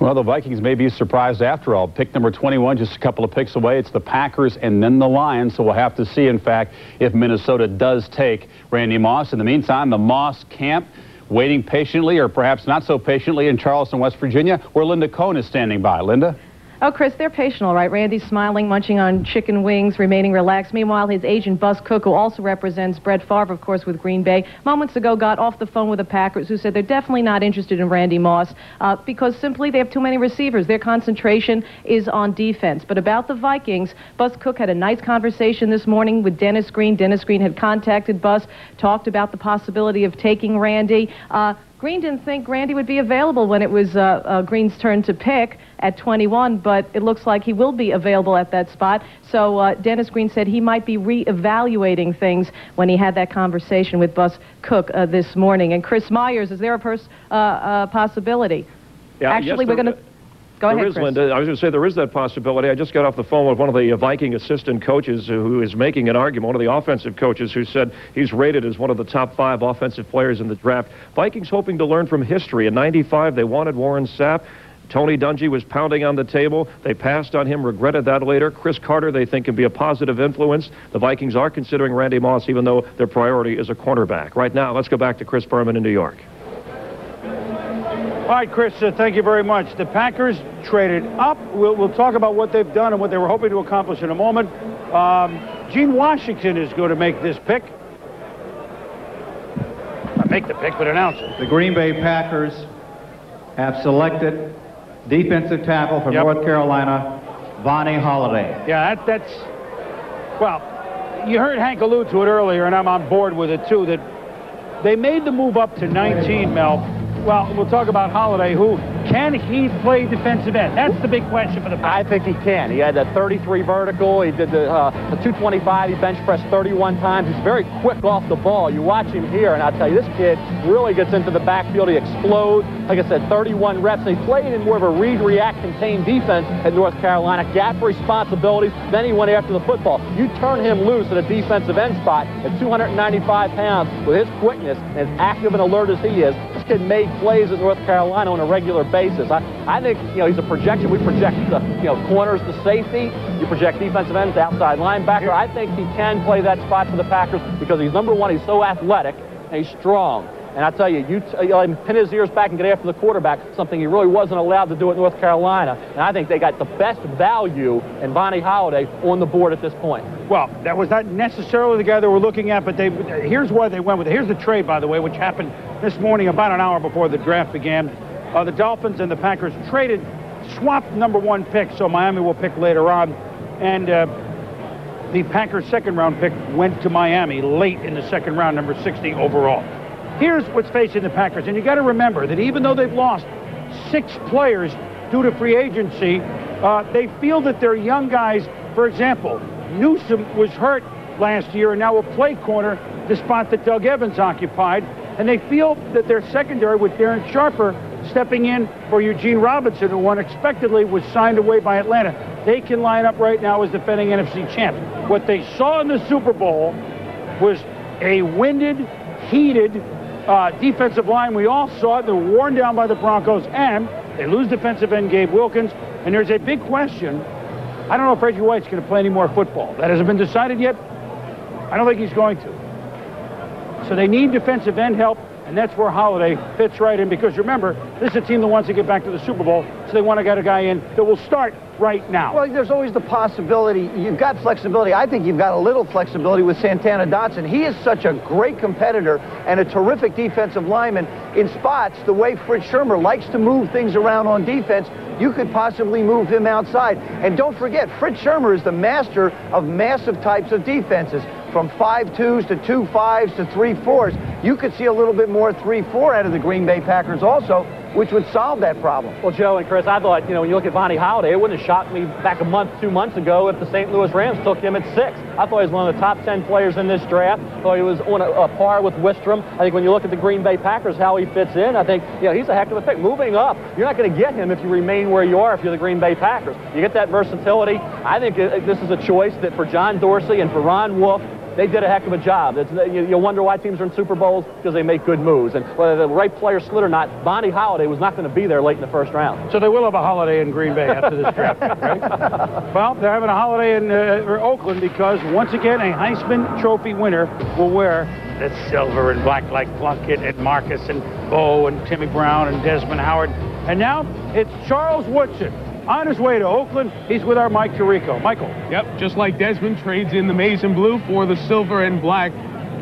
Well, the Vikings may be surprised after all. Pick number 21, just a couple of picks away. It's the Packers and then the Lions. So we'll have to see, in fact, if Minnesota does take Randy Moss. In the meantime, the Moss camp waiting patiently or perhaps not so patiently in Charleston, West Virginia, where Linda Cohn is standing by. Linda? Oh, Chris, they're patient, all right. Randy's smiling, munching on chicken wings, remaining relaxed. Meanwhile, his agent, Bus Cook, who also represents Brett Favre, of course, with Green Bay, moments ago got off the phone with the Packers, who said they're definitely not interested in Randy Moss uh, because simply they have too many receivers. Their concentration is on defense. But about the Vikings, Bus Cook had a nice conversation this morning with Dennis Green. Dennis Green had contacted Bus, talked about the possibility of taking Randy. Uh, Green didn't think Grandy would be available when it was uh, uh, Green's turn to pick at 21, but it looks like he will be available at that spot. So uh, Dennis Green said he might be reevaluating things when he had that conversation with Bus Cook uh, this morning. And Chris Myers, is there a pers- uh, possibility? Yeah, Actually, yes, we're going to. Go there ahead, is, Chris. Linda. I was going to say there is that possibility. I just got off the phone with one of the uh, Viking assistant coaches who is making an argument, one of the offensive coaches who said he's rated as one of the top five offensive players in the draft. Vikings hoping to learn from history. In 95, they wanted Warren Sapp. Tony Dungy was pounding on the table. They passed on him, regretted that later. Cris Carter, they think, can be a positive influence. The Vikings are considering Randy Moss, even though their priority is a cornerback. Right now, let's go back to Chris Berman in New York. All right, Chris, uh, thank you very much. The Packers traded up. We'll, we'll, talk about what they've done and what they were hoping to accomplish in a moment. Um, Gene Washington is going to make this pick. Not make the pick, but announce it. The Green Bay Packers have selected defensive tackle from Yep. North Carolina, Vonnie Holliday. Yeah, that, that's, well, you heard Hank allude to it earlier, and I'm on board with it too, that they made the move up to 19, Mel. Well, we'll talk about Holliday, who, can he play defensive end? That's the big question for the I think he can. He had that 33 vertical. He did the, uh, the 225. He bench pressed 31 times. He's very quick off the ball. You watch him here, and I'll tell you, this kid really gets into the backfield. He explodes. Like I said, 31 reps. He played in more of a read, react, contain defense at North Carolina. Gap responsibilities. Then he went after the football. You turn him loose at a defensive end spot at 295 pounds with his quickness and as active and alert as he is. Kid made plays at North Carolina on a regular basis. I, I think, you know, he's a projection. We project the, you know, corners to safety. You project defensive ends to outside linebacker. I think he can play that spot for the Packers because he's number one, he's so athletic and he's strong. And I tell you, you, t- you let him pin his ears back and get after the quarterback, something he really wasn't allowed to do at North Carolina. And I think they got the best value in Vonnie Holliday on the board at this point. Well, that was not necessarily the guy they were looking at, but they here's why they went with it. Here's the trade, by the way, which happened this morning about an hour before the draft began. Uh, the Dolphins and the Packers traded, swapped number one pick, so Miami will pick later on. And uh, the Packers' second round pick went to Miami late in the second round, number 60 overall. Here's what's facing the Packers, and you got to remember that even though they've lost six players due to free agency, uh, they feel that their young guys, for example, Newsome was hurt last year and now will play corner, the spot that Doug Evans occupied, and they feel that their secondary with Darren Sharper stepping in for Eugene Robinson, who unexpectedly was signed away by Atlanta. They can line up right now as defending NFC champs. What they saw in the Super Bowl was a winded, heated uh, defensive line. We all saw it. They're worn down by the Broncos, and they lose defensive end Gabe Wilkins. And there's a big question. I don't know if Reggie White's going to play any more football. That hasn't been decided yet. I don't think he's going to. So they need defensive end help, and that's where Holliday fits right in. Because remember, this is a team that wants to get back to the Super Bowl, so they want to get a guy in that will start right now. Well, there's always the possibility. You've got flexibility. I think you've got a little flexibility with Santana Dotson. He is such a great competitor and a terrific defensive lineman. In spots, the way Fritz Shurmur likes to move things around on defense, you could possibly move him outside. And don't forget, Fritz Shurmur is the master of massive types of defenses, from 5-2s to 2-5s to 3-4s. You could see a little bit more 3-4 out of the Green Bay Packers also. which would solve that problem. Well, Joe and Chris, I thought, you know, when you look at Vonnie Holliday, it wouldn't have shocked me back a month, two months ago if the St. Louis Rams took him at six. I thought he was one of the top 10 players in this draft. I thought he was on a, a par with Wistrom. I think when you look at the Green Bay Packers, how he fits in, I think, you know, he's a heck of a pick. Moving up, you're not going to get him if you remain where you are if you're the Green Bay Packers. You get that versatility. I think it, this is a choice that for John Dorsey and for Ron Wolf, they did a heck of a job. You, you, wonder why teams are in Super Bowls because they make good moves. And whether the right player slid or not, Vonnie Holliday was not going to be there late in the first round. So they will have a holiday in Green Bay after this draft, right? well, they're having a holiday in uh, Oakland because once again a Heisman Trophy winner will wear the silver and black like Plunkett and Marcus and Bo and Timmy Brown and Desmond Howard. And now it's Charles Woodson on his way to Oakland. He's with our Mike Tirico. Michael. Yep, just like Desmond trades in the maize and blue for the silver and black.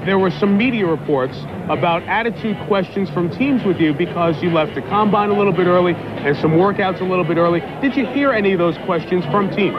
There were some media reports about attitude questions from teams with you because you left the combine a little bit early and some workouts a little bit early. Did you hear any of those questions from teams?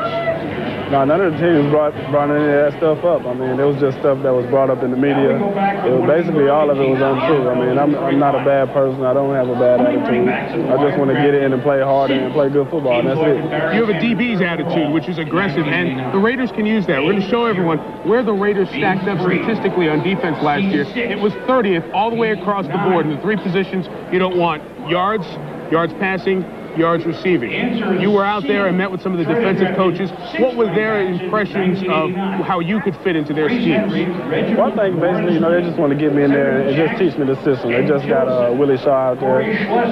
No, none of the teams brought, brought any of that stuff up. I mean, it was just stuff that was brought up in the media. It was basically all of it was untrue. I mean, I'm, I'm not a bad person. I don't have a bad attitude. I just want to get in and play hard and play good football, and that's it. You have a DB's attitude, which is aggressive, and the Raiders can use that. We're going to show everyone where the Raiders stacked up statistically on defense last year. It was 30th all the way across the board in the three positions you don't want. Yards, yards passing, yards receiving. You were out there and met with some of the defensive coaches. What were their impressions of how you could fit into their scheme? One thing, basically, you know, they just want to get me in there and just teach me the system. They just got uh, Willie Shaw out there.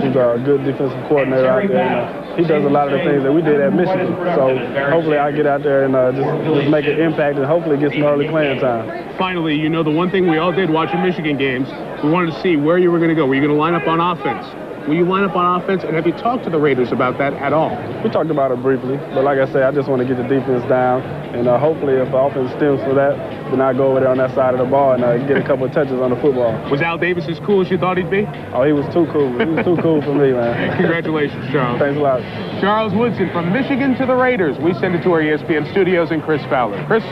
He's a good defensive coordinator out there. You know, he does a lot of the things that we did at Michigan. So hopefully I get out there and uh, just, just make an impact and hopefully get some early playing time. Finally, you know, the one thing we all did watching Michigan games, we wanted to see where you were going to go. Were you going to line up on offense? Will you line up on offense? And have you talked to the Raiders about that at all? We talked about it briefly, but like I said, I just want to get the defense down, and uh, hopefully if the offense stems for that, then I go over there on that side of the ball and uh, get a couple of touches on the football. Was Al Davis as cool as you thought he'd be? Oh, he was too cool. He was too cool for me, man. Congratulations, Charles. Thanks a lot. Charles Woodson from Michigan to the Raiders. We send it to our ESPN studios and Chris Fowler. Chris?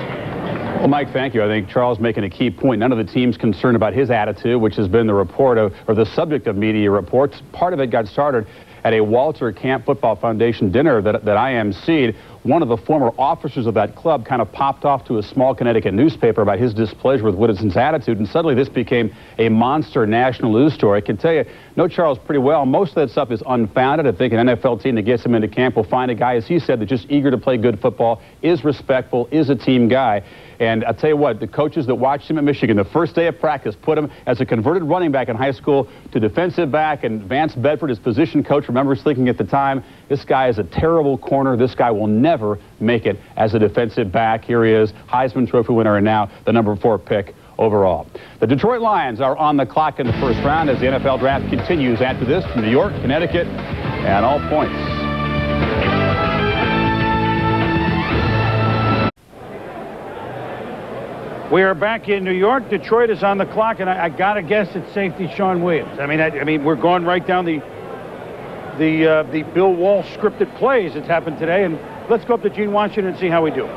Well, Mike, thank you. I think Charles making a key point. None of the teams concerned about his attitude, which has been the report of, or the subject of media reports. Part of it got started at a Walter Camp Football Foundation dinner that, that I emceed. One of the former officers of that club kind of popped off to a small Connecticut newspaper about his displeasure with Woodson's attitude, and suddenly this became a monster national news story. I can tell you, know Charles pretty well. Most of that stuff is unfounded. I think an NFL team that gets him into camp will find a guy, as he said, that's just eager to play good football, is respectful, is a team guy. And I'll tell you what, the coaches that watched him at Michigan, the first day of practice, put him as a converted running back in high school to defensive back, and Vance Bedford, his position coach, remembers thinking at the time, this guy is a terrible corner. This guy will never make it as a defensive back. Here he is, Heisman Trophy winner, and now the number four pick overall. The Detroit Lions are on the clock in the first round as the NFL draft continues after this from New York, Connecticut, and all points. We are back in New York. Detroit is on the clock, and I, I got to guess it's safety Shaun Williams. I mean, I, I, mean, we're going right down the the uh, the Bill Walsh scripted plays that's happened today, and let's go up to Gene Washington and see how we do.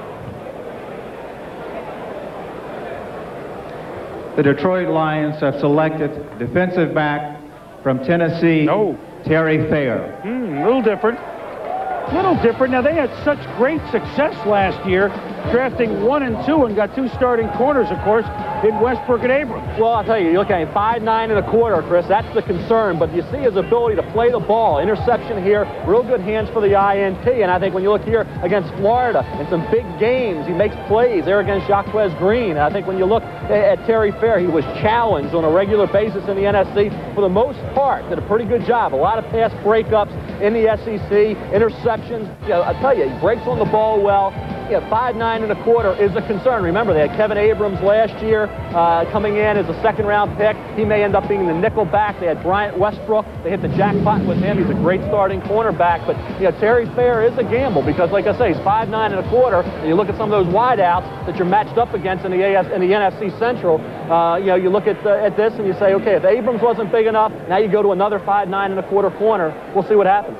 The Detroit Lions have selected defensive back from Tennessee, no. Terry Fair. Mm, a little different A little different. Now, they had such great success last year, drafting one and two and got two starting corners, of course, in Westbrook and Abrams. Well, I'll tell you, you look at five nine and a quarter, Chris. That's the concern. But you see his ability to play the ball. Interception here, real good hands for the INT. And I think when you look here against Florida in some big games, he makes plays there against Jacquez Green. And I think when you look at Terry Fair, he was challenged on a regular basis in the NFC. For the most part, did a pretty good job. A lot of pass breakups in the SEC, interceptions. You know, I tell you, he breaks on the ball well yeah, five nine and a quarter is a concern. Remember, they had Kevin Abrams last year uh, coming in as a second round pick. He may end up being the nickel back. They had Bryant Westbrook. They hit the jackpot with him. He's a great starting cornerback. But you know, Terry Fair is a gamble because, like I say, he's five nine and a quarter. And you look at some of those wideouts that you're matched up against in the AS in the NFC Central. Uh, you know, you look at uh, at this and you say, okay, if Abrams wasn't big enough, now you go to another five nine and a quarter corner. We'll see what happens.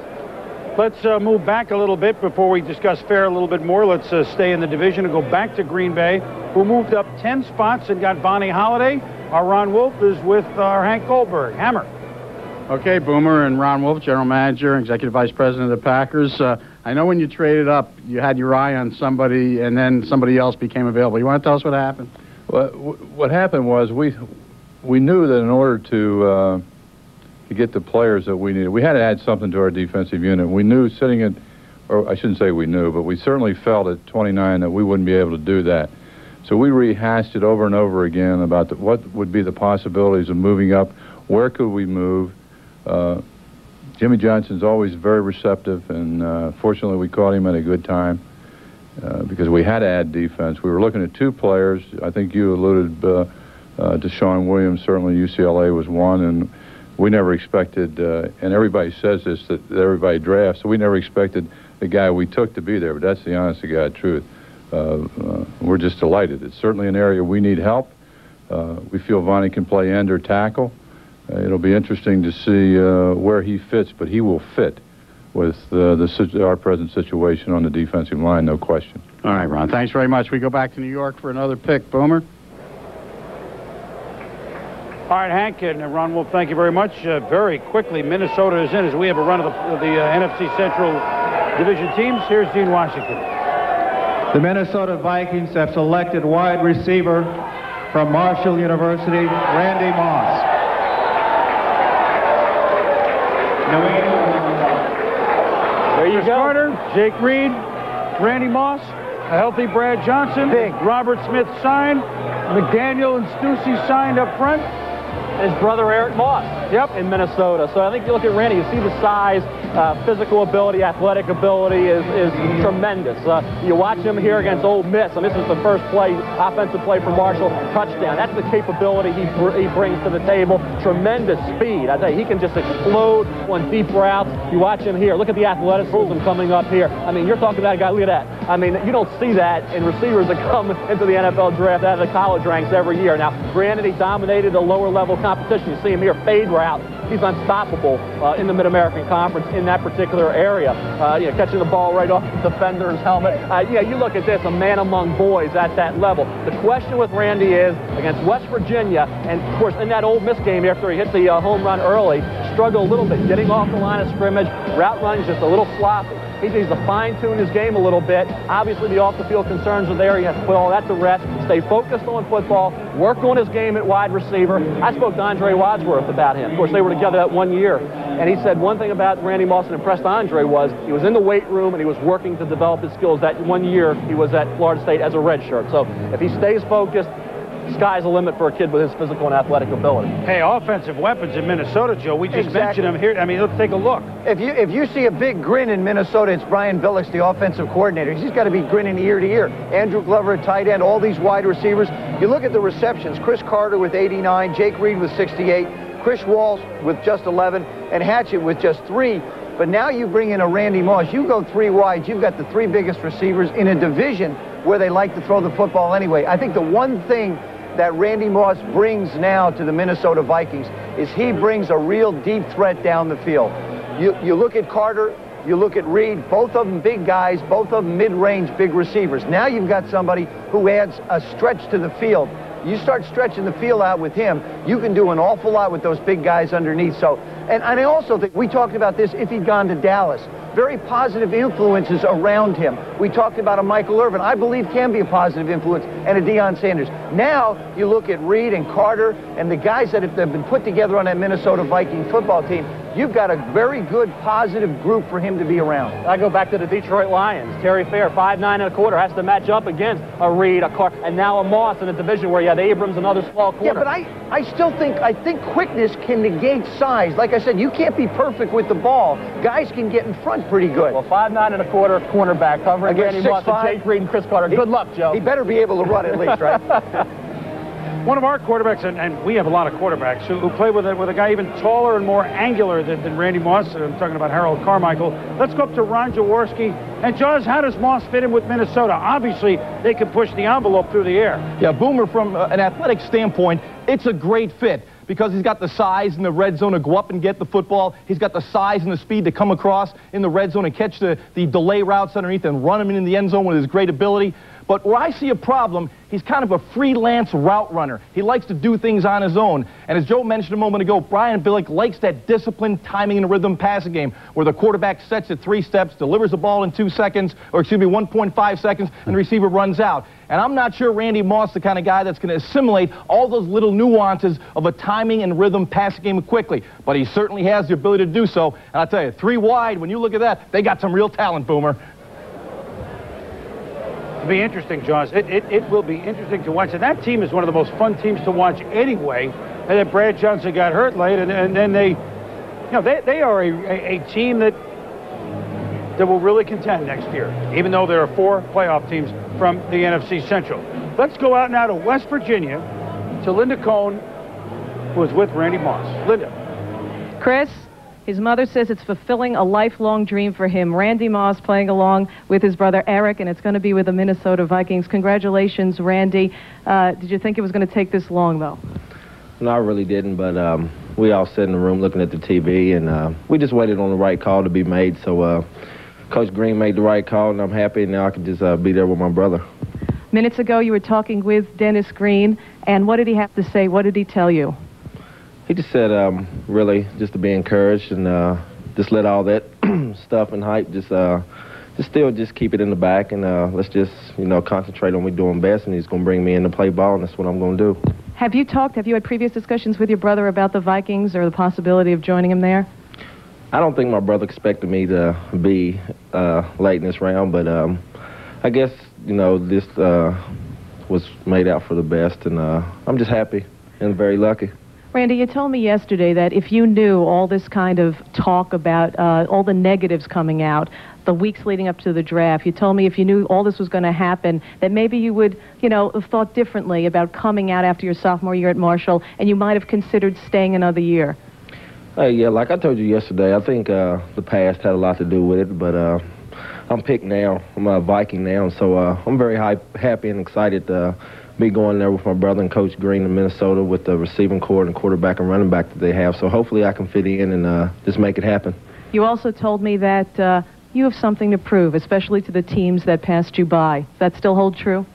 Let's uh, move back a little bit before we discuss Fair a little bit more. Let's uh, stay in the division and go back to Green Bay, who moved up 10 spots and got Vonnie Holliday. Our Ron Wolf is with our Hank Goldberg. Hammer. Okay, Boomer and Ron Wolf, General Manager, Executive Vice President of the Packers. Uh, I know when you traded up, you had your eye on somebody, and then somebody else became available. You want to tell us what happened? What, what happened was we we knew that in order to uh, to get the players that we needed, we had to add something to our defensive unit. We knew sitting at, or I shouldn't say we knew, but we certainly felt at 29 that we wouldn't be able to do that. So we rehashed it over and over again about the, what would be the possibilities of moving up, where could we move, uh, Jimmy Johnson's always very receptive, and uh, fortunately we caught him at a good time uh, because we had to add defense. We were looking at two players. I think you alluded uh, uh, to Shaun Williams. Certainly UCLA was one, and we never expected, uh, and everybody says this, that, everybody drafts, so we never expected the guy we took to be there, but that's the honest to God truth. we're just delighted. It's certainly an area we need help. we feel Vonnie can play end or tackle. Uh, it'll be interesting to see uh, where he fits, but he will fit with uh, the, our present situation on the defensive line, no question. All right, Ron. Thanks very much. We go back to New York for another pick. Boomer. All right, Hank and Ron Wolf, thank you very much. Uh, very quickly, Minnesota is in as we have a run of the, of the uh, NFC Central Division teams. Here's Gene Washington. The Minnesota Vikings have selected wide receiver from Marshall University, Randy Moss. There you go. Carter, Jake Reed, Randy Moss, a healthy Brad Johnson, Big. Robert Smith signed, McDaniel and Steussie signed up front. His brother Eric Moss yep. in Minnesota. So I think you look at Randy, you see the size, uh, physical ability, athletic ability is, is tremendous. Uh, you watch him here against Ole Miss, and this is the first play, offensive play for Marshall, touchdown. That's the capability he, br he brings to the table. Tremendous speed. I tell you, he can just explode on deep routes. You watch him here. Look at the athleticism coming up here. I mean, you're talking about a guy, look at that. I mean, you don't see that in receivers that come into the NFL draft out of the college ranks every year. Now, granted, he dominated the lower level competition. You see him here, fade route. He's unstoppable uh, in the Mid-American Conference in that particular area. Uh, you know, catching the ball right off the defender's helmet. Uh, yeah, you look at this, a man among boys at that level. The question with Randy is, against West Virginia, and of course in that Ole Miss game after he hit the uh, home run early, struggled a little bit getting off the line of scrimmage. Route running just a little sloppy. He needs to fine-tune his game a little bit. Obviously, the off-the-field concerns are there. He has to put all that to rest, stay focused on football, work on his game at wide receiver. I spoke to Andre Wadsworth about him. Of course, they were together that one year, and he said one thing about Randy Moss and impressed Andre was he was in the weight room and he was working to develop his skills. That one year he was at Florida State as a redshirt. So if he stays focused, sky's the limit for a kid with his physical and athletic ability. Hey, offensive weapons in Minnesota, Joe. We just exactly. mentioned them here. I mean, let's take a look. If you if you see a big grin in Minnesota, it's Brian Billick, the offensive coordinator. He's got to be grinning ear to ear. Andrew Glover at tight end, all these wide receivers. You look at the receptions. Cris Carter with 89, Jake Reed with 68, Chris Walsh with just 11, and Hatchett with just three. But now you bring in a Randy Moss. You go three wide. You've got the three biggest receivers in a division where they like to throw the football anyway. I think the one thing that Randy Moss brings now to the Minnesota Vikings is he brings a real deep threat down the field. You, you look at Carter, you look at Reed, both of them big guys, both of them mid-range big receivers. Now you've got somebody who adds a stretch to the field. You start stretching the field out with him, you can do an awful lot with those big guys underneath. So, and, and I also think we talked about this if he'd gone to Dallas very positive influences around him. We talked about a Michael Irvin, I believe can be a positive influence, and a Deion Sanders. Now you look at Reed and Carter and the guys that have been put together on that Minnesota Viking football team. You've got a very good, positive group for him to be around. I go back to the Detroit Lions. Terry Fair, five nine and a quarter, has to match up against a Reed, a Carter, and now a Moss in a division where you had Abrams, another small corner. Yeah, but I, I still think I think quickness can negate size. Like I said, you can't be perfect with the ball. Guys can get in front pretty good. Well, five nine and a quarter cornerback covering Against Randy Moss five, and Jake Reed and Cris Carter. Good luck, Joe. He better be able to run at least, right? One of our quarterbacks, and, and, we have a lot of quarterbacks who, who play with a, with a guy even taller and more angular than, than Randy Moss. I'm talking about Harold Carmichael. Let's go up to Ron Jaworski. And Jaws, how does Moss fit in with Minnesota? Obviously, they can push the envelope through the air. Yeah, Boomer, from uh, an athletic standpoint, it's a great fit because he's got the size in the red zone to go up and get the football. He's got the size and the speed to come across in the red zone and catch the, the delay routes underneath and run him in the end zone with his great ability. But where I see a problem, he's kind of a freelance route runner. He likes to do things on his own. And as Joe mentioned a moment ago, Brian Billick likes that disciplined timing and rhythm passing game where the quarterback sets it three steps, delivers the ball in two seconds, or excuse me, 1.5 seconds, and the receiver runs out. And I'm not sure Randy Moss the kind of guy that's going to assimilate all those little nuances of a timing and rhythm passing game quickly. But he certainly has the ability to do so. And I'll tell you, three wide, when you look at that, they got some real talent, Boomer. It'll be interesting, Jaws. It, it, it will be interesting to watch. And that team is one of the most fun teams to watch anyway. And then Brad Johnson got hurt late, and, and then they, you know, they, they are a, a, a team that that will really contend next year, even though there are four playoff teams from the NFC Central. Let's go out now to West Virginia to Linda Cohn, who is with Randy Moss. Linda. Chris, his mother says it's fulfilling a lifelong dream for him. Randy Moss playing along with his brother Eric, and it's going to be with the Minnesota Vikings. Congratulations, Randy. Uh, did you think it was going to take this long, though? No, I really didn't, but um, we all sat in the room looking at the TV, and uh, we just waited on the right call to be made. So uh, Coach Green made the right call, and I'm happy. Now I can just uh, be there with my brother. Minutes ago, you were talking with Dennis Green, and what did he have to say? What did he tell you? He just said, um, really, just to be encouraged and uh, just let all that stuff and hype just, uh, just still just keep it in the back, and uh, let's just, you know, concentrate on what we're doing best. And he's going to bring me in to play ball, and that's what I'm going to do. Have you talked? Have you had previous discussions with your brother about the Vikings or the possibility of joining him there? I don't think my brother expected me to be uh, late in this round, but um, I guess you know this uh, was made out for the best, and uh, I'm just happy and very lucky. Randy, you told me yesterday that if you knew all this kind of talk about uh, all the negatives coming out, the weeks leading up to the draft, you told me if you knew all this was going to happen, that maybe you would, you know, have thought differently about coming out after your sophomore year at Marshall, and you might have considered staying another year. Uh, yeah, like I told you yesterday, I think uh, the past had a lot to do with it, but uh, I'm picked now. I'm a Viking now, so uh, I'm very hype, happy and excited to be going there with my brother and Coach Green in Minnesota with the receiving core and quarterback and running back that they have. So hopefully I can fit in and uh, just make it happen. You also told me that uh, you have something to prove, especially to the teams that passed you by. Does that still hold true?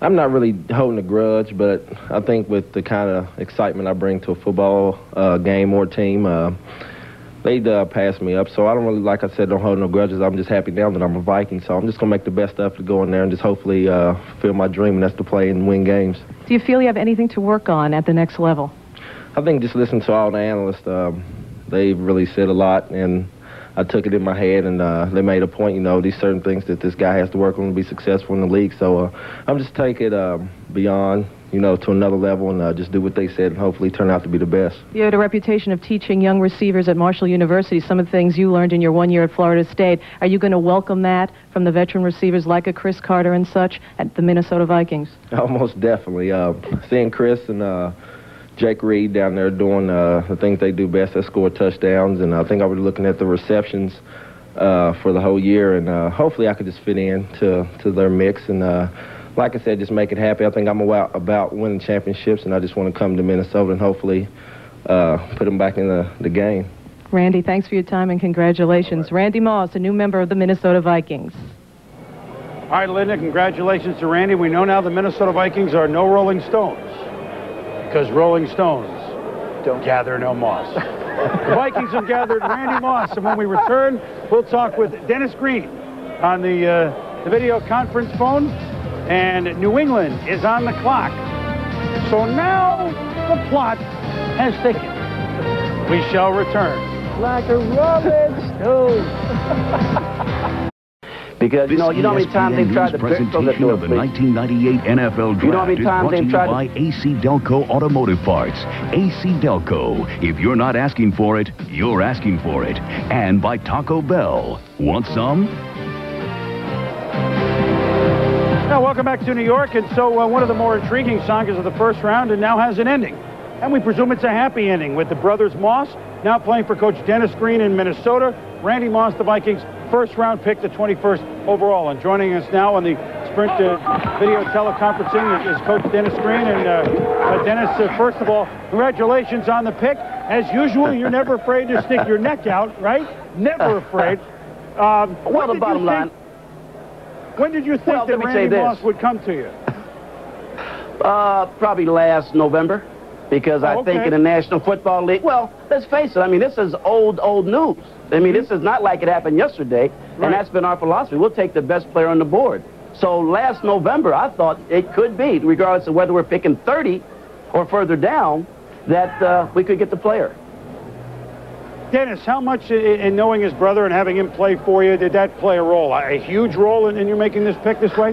I'm not really holding a grudge, but I think with the kind of excitement I bring to a football uh, game or team, uh, they uh, passed me up. So I don't really, like I said, don't hold no grudges. I'm just happy now that I'm a Viking. So I'm just going to make the best effort to go in there and just hopefully uh, fulfill my dream, and that's to play and win games. Do you feel you have anything to work on at the next level? I think just listen to all the analysts. Um, they've really said a lot, and I took it in my head, and uh, they made a point, you know, these certain things that this guy has to work on to be successful in the league. So uh, I'm just taking it uh, beyond, you know, to another level and uh, just do what they said and hopefully turn out to be the best. You had a reputation of teaching young receivers at Marshall University some of the things you learned in your one year at Florida State. Are you going to welcome that from the veteran receivers like a Cris Carter and such at the Minnesota Vikings? Almost definitely. Uh, seeing Chris and uh, Jake Reed down there doing uh, the things they do best, they score touchdowns, and I think I was looking at the receptions uh, for the whole year, and uh, hopefully I could just fit in to, to their mix, and uh, like I said, just make it happy. I think I'm about, about winning championships, and I just want to come to Minnesota and hopefully uh, put them back in the, the game. Randy, thanks for your time and congratulations. Randy Moss, a new member of the Minnesota Vikings. All right, Linda, congratulations to Randy. We know now the Minnesota Vikings are no Rolling Stones because Rolling Stones don't gather no moss. the Vikings have gathered Randy Moss, and when we return, we'll talk with Dennis Green on the, uh, the video conference phone, and New England is on the clock. So now the plot has thickened. We shall return. Like a Rolling Stone. Because, you know, you know how many times they've tried to presentation of the 1998 NFL Draft You know how many times they've brought tried to you by AC Delco Automotive Parts. AC Delco. If you're not asking for it, you're asking for it. And by Taco Bell. Want some? Welcome back to New York. And so, uh, one of the more intriguing sagas of the first round and now has an ending. And we presume it's a happy ending with the brothers Moss now playing for Coach Dennis Green in Minnesota. Randy Moss, the Vikings' first round pick, the 21st overall. And joining us now on the Sprint uh, video teleconferencing is, Coach Dennis Green. And uh, uh, Dennis, uh, first of all, congratulations on the pick. As usual, you're never afraid to stick your neck out, right? Never afraid. Um, Well, the bottom line- When did you think Well, that let me say Randy. Moss would come to you? Uh, probably last November, because I Oh, think in the National Football League. Well, let's face it. I mean, this is old, old news. I mean, this is not like it happened yesterday, and that's been our philosophy. We'll take the best player on the board. So last November, I thought it could be, regardless of whether we're picking 30 or further down, that uh, we could get the player. Dennis, how much in knowing his brother and having him play for you did that play a role? A huge role in, in you making this pick this way?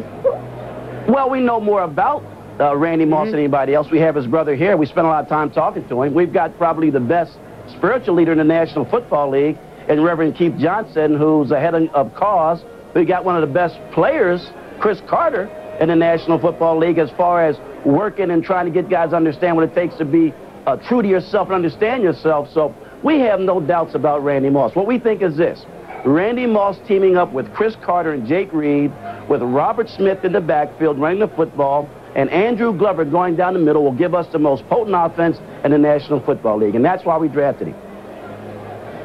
Well, we know more about uh, Randy Moss than anybody else. We have his brother here. We spent a lot of time talking to him. We've got probably the best spiritual leader in the National Football League, and Reverend Keith Johnson, who's ahead head of cause. We got one of the best players, Cris Carter, in the National Football League as far as working and trying to get guys to understand what it takes to be uh, true to yourself and understand yourself. So we have no doubts about Randy Moss. What we think is this. Randy Moss teaming up with Cris Carter and Jake Reed, with Robert Smith in the backfield running the football, and Andrew Glover going down the middle will give us the most potent offense in the National Football League, and that's why we drafted him.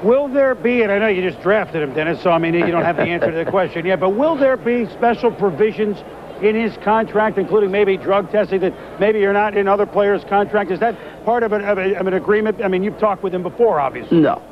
Will there be, and I know you just drafted him, Dennis, so I mean, you don't have the answer to the question yet, but will there be special provisions in his contract, including maybe drug testing that maybe you're not in other players' contract? Is that part of an, of, a, of an agreement? I mean, you've talked with him before, obviously. No.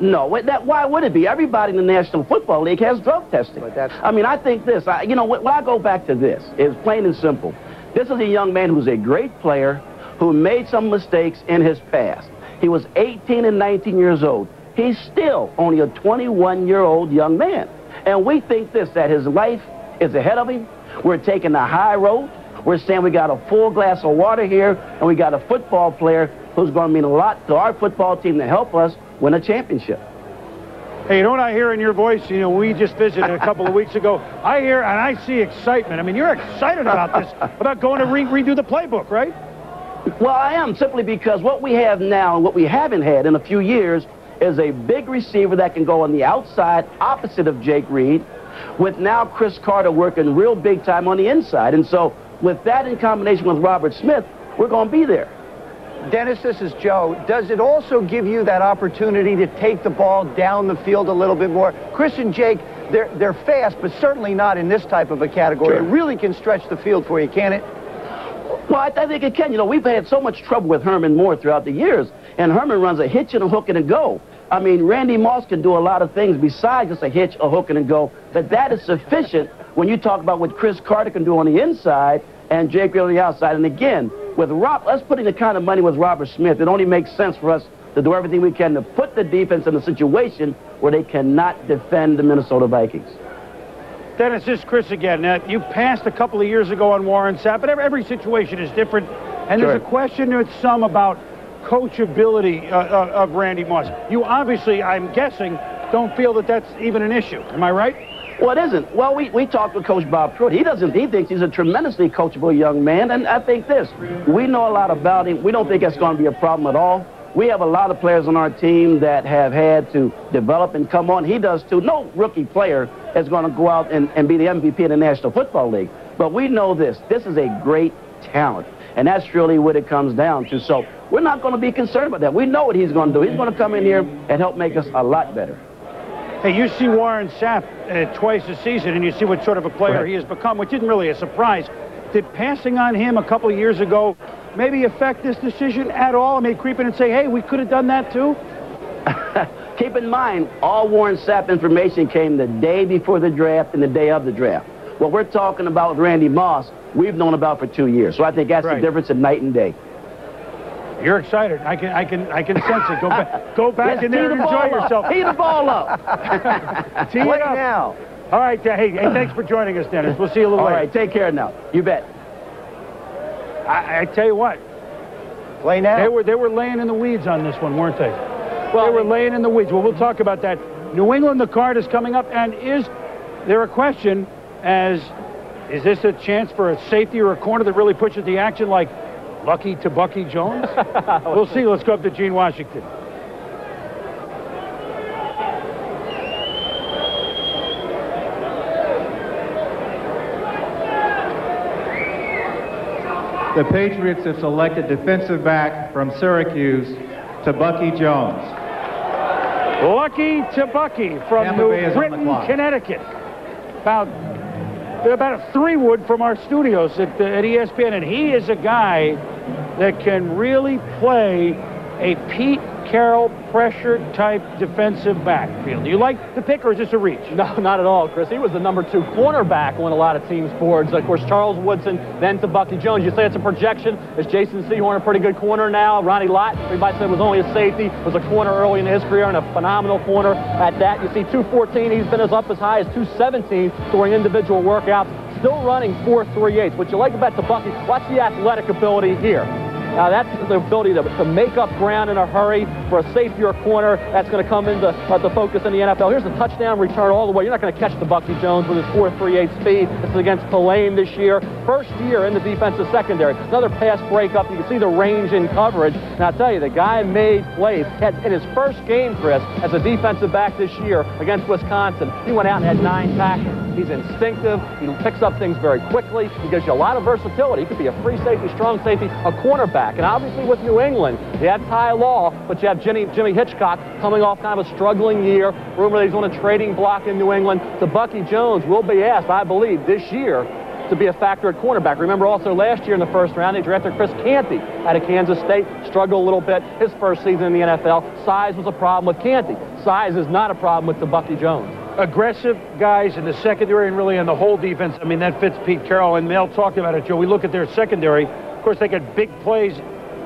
No, that, why would it be? Everybody in the National Football League has drug testing. I mean, I think this, I, you know, when I go back to this, it's plain and simple. This is a young man who's a great player who made some mistakes in his past. He was 18 and 19 years old. He's still only a 21-year-old young man. And we think this, that his life is ahead of him. We're taking the high road. We're saying we got a full glass of water here, and we got a football player who's going to mean a lot to our football team to help us win a championship. Hey, you know what I hear in your voice? You know, we just visited a couple of weeks ago. I hear and I see excitement. I mean, you're excited about this, about going to re- redo the playbook, right? Well, I am simply because what we have now and what we haven't had in a few years is a big receiver that can go on the outside opposite of Jake Reed, with now Cris Carter working real big time on the inside. And so with that in combination with Robert Smith, we're going to be there. Dennis, this is Joe. Does it also give you that opportunity to take the ball down the field a little bit more? Chris and Jake, they're, they're fast, but certainly not in this type of a category. It really can stretch the field for you, can it? Well, I, I think it can. You know, we've had so much trouble with Herman Moore throughout the years, and Herman runs a hitch and a hook and a go. I mean, Randy Moss can do a lot of things besides just a hitch, a hook, and a go, but that is sufficient when you talk about what Cris Carter can do on the inside and Jake Reed on the outside. And again, with Rob, us putting the kind of money with Robert Smith, it only makes sense for us to do everything we can to put the defense in a situation where they cannot defend the Minnesota Vikings. Dennis, this is Chris again. Now, you passed a couple of years ago on Warren Sapp, but every, every situation is different. And there's a question with some about coachability uh, uh, of Randy Moss. You obviously, I'm guessing, don't feel that that's even an issue. Am I right? Well, it isn't. Well, we, we talked with Coach Bob Pruett. He doesn't. He thinks he's a tremendously coachable young man, and I think this. We know a lot about him. We don't think that's going to be a problem at all. We have a lot of players on our team that have had to develop and come on. He does too. No rookie player is going to go out and, and be the MVP in the National Football League. But we know this. This is a great talent, and that's really what it comes down to. So we're not going to be concerned about that. We know what he's going to do. He's going to come in here and help make us a lot better. Hey, you see Warren Sapp uh, twice a season, and you see what sort of a player Right. he has become, which isn't really a surprise. Did passing on him a couple of years ago maybe affect this decision at all? I mean, creep in and say, hey, we could have done that too? Keep in mind, all Warren Sapp information came the day before the draft and the day of the draft. What we're talking about with Randy Moss, we've known about for two years. So I think that's Right. the difference in night and day. You're excited. I can, I can, I can sense it. Go back, go back Yes, in there tee and the enjoy yourself. Tee the ball up. Tee Play it up now. All right. Uh, hey, hey, thanks for joining us, Dennis. We'll see you a little All later. All right, take care now. You bet. I, I tell you what. Play now. They were, they were laying in the weeds on this one, weren't they? Well, they were laying in the weeds. Well, we'll talk about that. New England, the card is coming up, and is there a question as is this a chance for a safety or a corner that really pushes the action like Lucky to Bucky Jones? we'll see. Let's go up to Gene Washington. The Patriots have selected defensive back from Syracuse Tebucky Jones. Lucky to Bucky from Tampa New Bay is on the Britain. Connecticut. About about a three wood from our studios at, uh, at ESPN, and he is a guy that can really play a Pete Carroll pressure type defensive backfield. Do you like the pick or is this a reach? No, not at all, Chris. He was the number two cornerback on a lot of teams' boards. Of course, Charles Woodson, then Tebucky Jones. You say it's a projection. Is Jason Sehorn a pretty good corner now? Ronnie Lott, everybody said was only a safety, was a corner early in his career and a phenomenal corner at that. You see 214, he's been as up as high as 217 during individual workouts. Still running 4.38. What you like about Tebucky, watch the athletic ability here. Now that's the ability to, to make up ground in a hurry for a safety or corner. That's going to come into uh, the focus in the NFL. Here's a touchdown return all the way. You're not going to catch Tebucky Jones with his 4.38 speed. This is against Tulane this year. First year in the defensive secondary. Another pass breakup. You can see the range in coverage. And I'll tell you, the guy made plays. Had, in his first game, Chris, as a defensive back this year against Wisconsin, he went out and had nine tackles. He's instinctive. He picks up things very quickly. He gives you a lot of versatility. He could be a free safety, strong safety, a cornerback. And obviously with New England, you have Ty Law, but you have Jimmy, Jimmy Hitchcock coming off kind of a struggling year. Rumor that he's on a trading block in New England. Tebucky Jones will be asked, I believe, this year to be a factor at cornerback. Remember also last year in the first round, they drafted Chris Canty out of Kansas State. Struggled a little bit his first season in the NFL. Size was a problem with Canty. Size is not a problem with Tebucky Jones aggressive guys in the secondary and really in the whole defense. I mean, that fits Pete Carroll, and Mel talked about it, Joe. We look at their secondary. Of course, they get big plays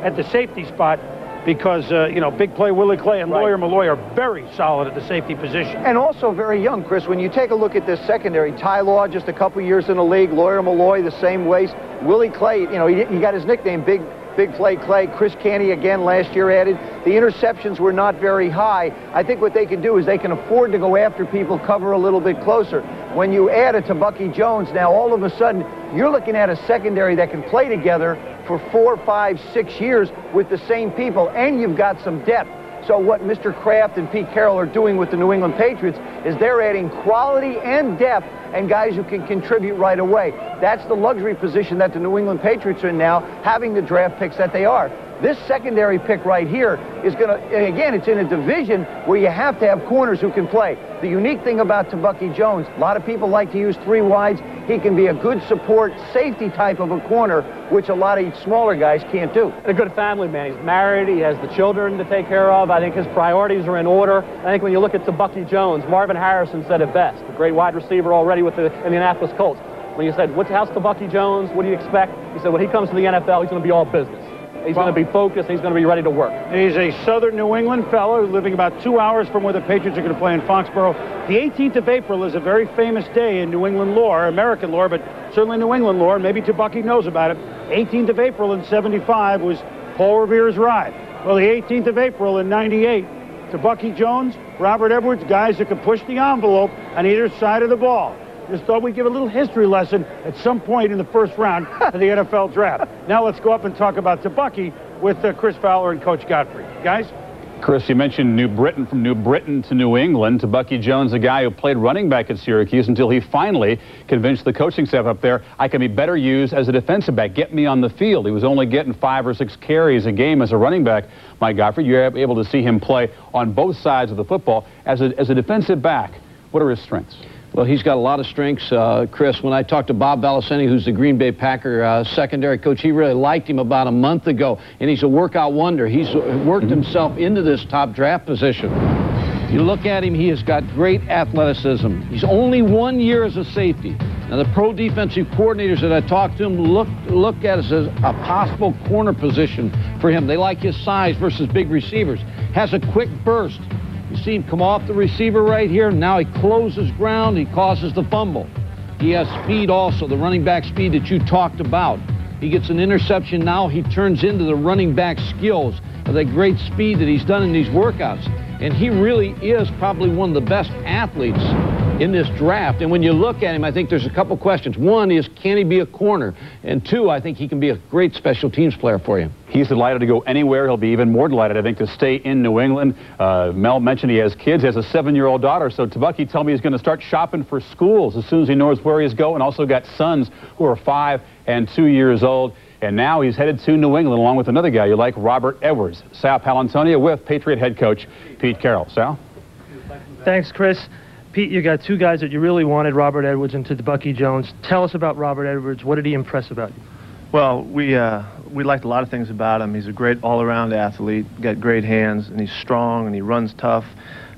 at the safety spot because, uh, you know, big play Willie Clay and right. Lawyer Milloy are very solid at the safety position. And also very young, Chris. When you take a look at this secondary, Ty Law just a couple years in the league, Lawyer Milloy the same ways. Willie Clay, you know, he, he got his nickname Big Big play Clay. Chris Canty again last year added. The interceptions were not very high. I think what they can do is they can afford to go after people, cover a little bit closer. When you add it to Bucky Jones, now all of a sudden you're looking at a secondary that can play together for four, five, six years with the same people, and you've got some depth. So what Mr. Kraft and Pete Carroll are doing with the New England Patriots is they're adding quality and depth and guys who can contribute right away. That's the luxury position that the New England Patriots are in now, having the draft picks that they are. This secondary pick right here is going to, again, it's in a division where you have to have corners who can play. The unique thing about Tebucky Jones, a lot of people like to use three wides. He can be a good support safety type of a corner, which a lot of smaller guys can't do. And a good family man. He's married. He has the children to take care of. I think his priorities are in order. I think when you look at Tebucky Jones, Marvin Harrison said it best. A great wide receiver already with the Indianapolis Colts. When you said, what's house Tebucky Jones? What do you expect? He said, when he comes to the NFL, he's going to be all business. He's going to be focused. He's going to be ready to work. He's a southern New England fellow living about two hours from where the Patriots are going to play in Foxborough. The 18th of April is a very famous day in New England lore, American lore, but certainly New England lore. Maybe Tebucky knows about it. 18th of April in 75 was Paul Revere's ride. Well, the 18th of April in 98, Tebucky Jones, Robert Edwards, guys that could push the envelope on either side of the ball. Just thought we'd give a little history lesson at some point in the first round of the NFL draft. Now let's go up and talk about Tebucky with uh, Chris Fowler and Coach Gottfried. Guys? Chris, you mentioned New Britain, from New Britain to New England, Tebucky Jones, a guy who played running back at Syracuse until he finally convinced the coaching staff up there, I can be better used as a defensive back. Get me on the field. He was only getting five or six carries a game as a running back. Mike Gottfried, you're able to see him play on both sides of the football. As a, as a defensive back, what are his strengths? Well, he's got a lot of strengths, uh, Chris. When I talked to Bob Valesente, who's the Green Bay Packer uh, secondary coach, he really liked him about a month ago, and he's a workout wonder. He's worked himself into this top draft position. You look at him, he has got great athleticism. He's only one year as a safety. Now, the pro defensive coordinators that I talked to him look, look at us as a possible corner position for him. They like his size versus big receivers. Has a quick burst. You see him come off the receiver right here. Now he closes ground. He causes the fumble. He has speed also, the running back speed that you talked about. He gets an interception. Now he turns into the running back skills of that great speed that he's done in these workouts. And he really is probably one of the best athletes in this draft. And when you look at him, I think there's a couple questions. One is, can he be a corner? And two, I think he can be a great special teams player for you. He's delighted to go anywhere. He'll be even more delighted, I think, to stay in New England. Uh, Mel mentioned he has kids. He has a seven-year-old daughter. So Tebucky told me he's going to start shopping for schools as soon as he knows where he's going. Also got sons who are five and two years old. And now he's headed to New England along with another guy you like, Robert Edwards. Sal Paolantonio with Patriot head coach Pete Carroll. Sal? Thanks, Chris. Pete, you got two guys that you really wanted, Robert Edwards and Tebucky Jones. Tell us about Robert Edwards. What did he impress about you? Well, we uh, we liked a lot of things about him. He's a great all-around athlete, got great hands, and he's strong and he runs tough.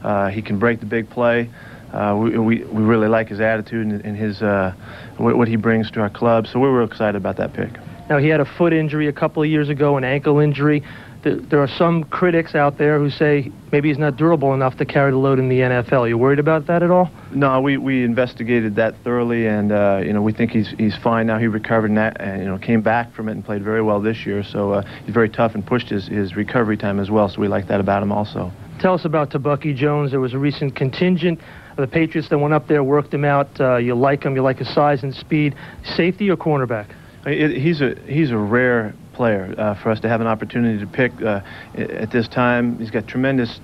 Uh, he can break the big play. Uh, we, we, we really like his attitude and, and his uh, what, what he brings to our club. So we were excited about that pick. Now he had a foot injury a couple of years ago, an ankle injury. There are some critics out there who say maybe he's not durable enough to carry the load in the NFL. You worried about that at all? No, we, we investigated that thoroughly, and uh, you know we think he's he's fine now. He recovered and, that, and you know came back from it and played very well this year. So uh, he's very tough and pushed his, his recovery time as well. So we like that about him also. Tell us about Tebucky Jones. There was a recent contingent of the Patriots that went up there, worked him out. Uh, you like him. You like his size and speed. Safety or cornerback? It, he's a he's a rare player uh, for us to have an opportunity to pick uh, at this time. He's got tremendous,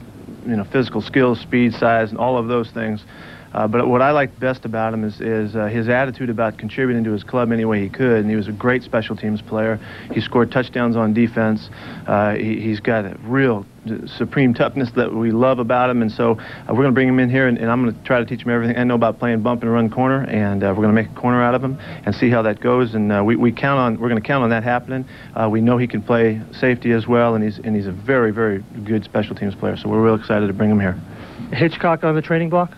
you know, physical skills, speed, size, and all of those things. Uh, but what I liked best about him is, is uh, his attitude about contributing to his club any way he could. And he was a great special teams player. He scored touchdowns on defense. Uh, he, has got a real supreme toughness that we love about him. And so uh, we're going to bring him in here, and, and I'm going to try to teach him everything I know about playing bump and run corner. And uh, we're going to make a corner out of him and see how that goes. And uh, we, we count on we're going to count on that happening. we know he can play safety as well, and he's and he's a very very good special teams player. So we're real excited to bring him here. Hitchcock on the training block.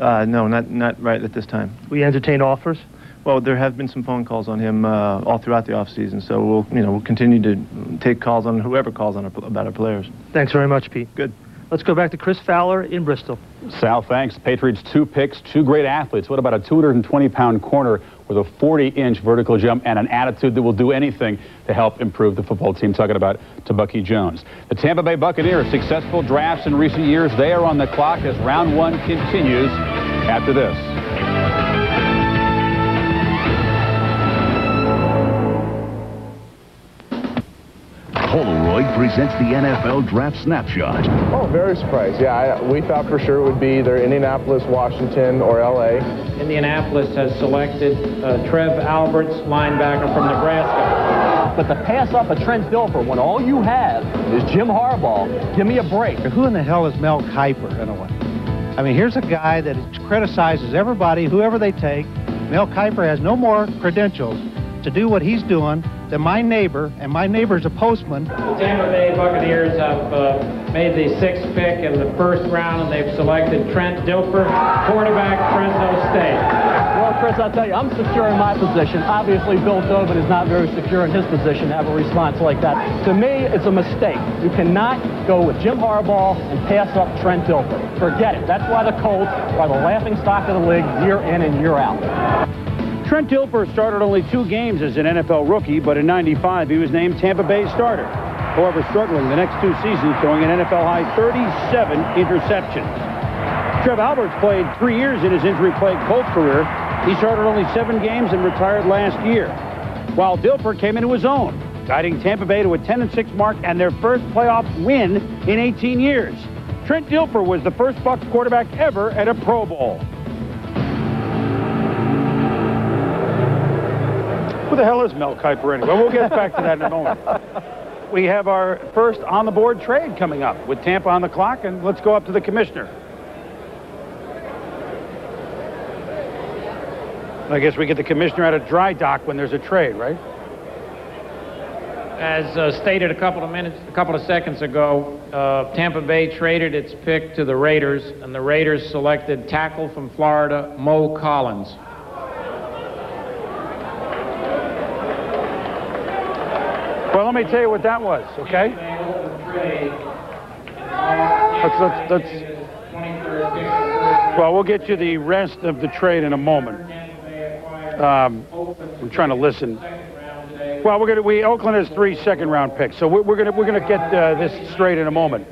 Uh, no, not not right at this time. We entertain offers. Well, there have been some phone calls on him uh, all throughout the off season, so we'll you know we'll continue to take calls on whoever calls on our, about our players. Thanks very much, Pete. Good. Let's go back to Chris Fowler in Bristol. Sal, thanks. Patriots two picks, two great athletes. What about a 220-pound corner with a 40-inch vertical jump and an attitude that will do anything to help improve the football team? Talking about Tebucky Jones. The Tampa Bay Buccaneers, successful drafts in recent years. They are on the clock as round one continues after this. Polaroid presents the NFL Draft Snapshot. Oh, very surprised. Yeah, I, we thought for sure it would be either Indianapolis, Washington, or L.A. Indianapolis has selected uh, Trev Alberts, linebacker from Nebraska. But to pass up a Trent Dilfer when all you have is Jim Harbaugh, give me a break. Who in the hell is Mel Kiper, in a way? I mean, here's a guy that criticizes everybody, whoever they take. Mel Kiper has no more credentials to do what he's doing than my neighbor, and my neighbor's a postman. The Tampa Bay Buccaneers have uh, made the sixth pick in the first round, and they've selected Trent Dilfer, quarterback, Fresno State. Well, Chris, I'll tell you, I'm secure in my position. Obviously, Bill Tobin is not very secure in his position to have a response like that. To me, it's a mistake. You cannot go with Jim Harbaugh and pass up Trent Dilfer. Forget it. That's why the Colts are the laughing stock of the league year in and year out. Trent Dilfer started only two games as an NFL rookie, but in 95 he was named Tampa Bay starter. However, struggling the next two seasons, throwing an NFL high 37 interceptions. Trev Alberts played three years in his injury-plagued Colts career. He started only seven games and retired last year, while Dilfer came into his own, guiding Tampa Bay to a 10-6 mark and their first playoff win in 18 years. Trent Dilfer was the first Bucs quarterback ever at a Pro Bowl. Who the hell is Mel Kiper anyway? We'll get back to that in a moment. We have our first on-the-board trade coming up with Tampa on the clock, and let's go up to the commissioner. I guess we get the commissioner at a dry dock when there's a trade, right? As uh, stated a couple of minutes, a couple of seconds ago, uh, Tampa Bay traded its pick to the Raiders, and the Raiders selected tackle from Florida, Mo Collins. Well, let me tell you what that was, okay? Let's, let's, let's, well, we'll get you the rest of the trade in a moment. Um, I'm trying to listen. Well, we're gonna. We Oakland has three second-round picks, so we're, we're gonna we're gonna get uh, this straight in a moment.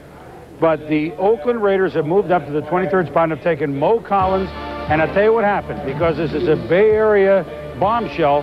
But the Oakland Raiders have moved up to the 23rd spot and have taken Mo Collins. And I'll tell you what happened because this is a Bay Area bombshell.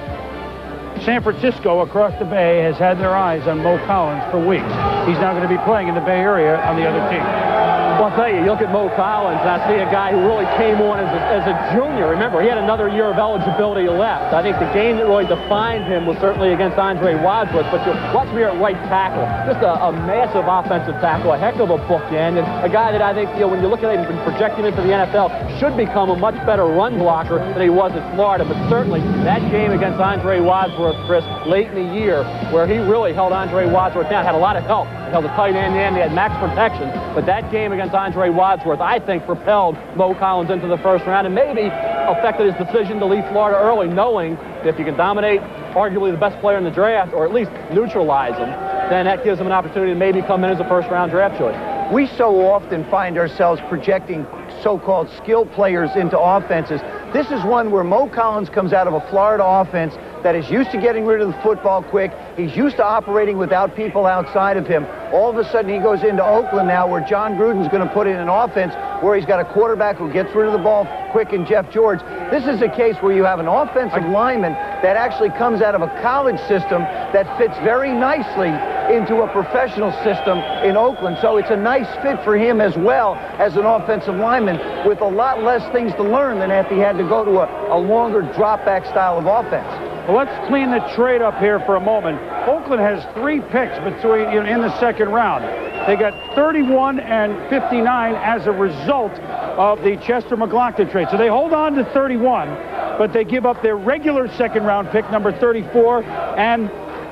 San Francisco across the bay has had their eyes on Mo Collins for weeks. He's now going to be playing in the Bay Area on the other team. Well, I'll tell you, you look at Mo Collins, and I see a guy who really came on as a, as a junior. Remember, he had another year of eligibility left. I think the game that really defined him was certainly against Andre Wadsworth, but you watch me at right tackle. Just a, a massive offensive tackle, a heck of a bookend, and a guy that I think, you know, when you look at him and project him into the NFL, should become a much better run blocker than he was at Florida. But certainly, that game against Andre Wadsworth, Chris, late in the year, where he really held Andre Wadsworth down, had a lot of help. He held the tight end in, he had max protection, but that game against against Andre Wadsworth, I think propelled Mo Collins into the first round and maybe affected his decision to leave Florida early, knowing that if you can dominate arguably the best player in the draft, or at least neutralize him, then that gives him an opportunity to maybe come in as a first-round draft choice. We so often find ourselves projecting so-called skill players into offenses. This is one where Mo Collins comes out of a Florida offense that is used to getting rid of the football quick. He's used to operating without people outside of him. All of a sudden, he goes into Oakland now where Jon Gruden's going to put in an offense where he's got a quarterback who gets rid of the ball quick and Jeff George. This is a case where you have an offensive lineman that actually comes out of a college system that fits very nicely into a professional system in Oakland. So it's a nice fit for him as well as an offensive lineman with a lot less things to learn than if he had to go to a, a longer drop back style of offense. Well, let's clean the trade up here for a moment. Oakland has three picks between you in the second round. They got 31 and 59 as a result of the Chester McGlockton trade. So they hold on to 31, but they give up their regular second round pick, number 34, and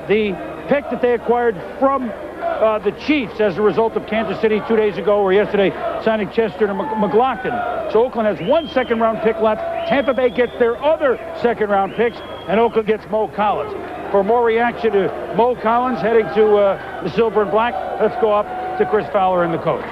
the pick that they acquired from uh, the Chiefs as a result of Kansas City two days ago or yesterday signing Chester to McGlockton. So Oakland has one second round pick left. Tampa Bay gets their other second round picks, and Oakland gets Mo Collins. For more reaction to Mo Collins heading to uh, the silver and black, let's go up to Chris Fowler and the coach.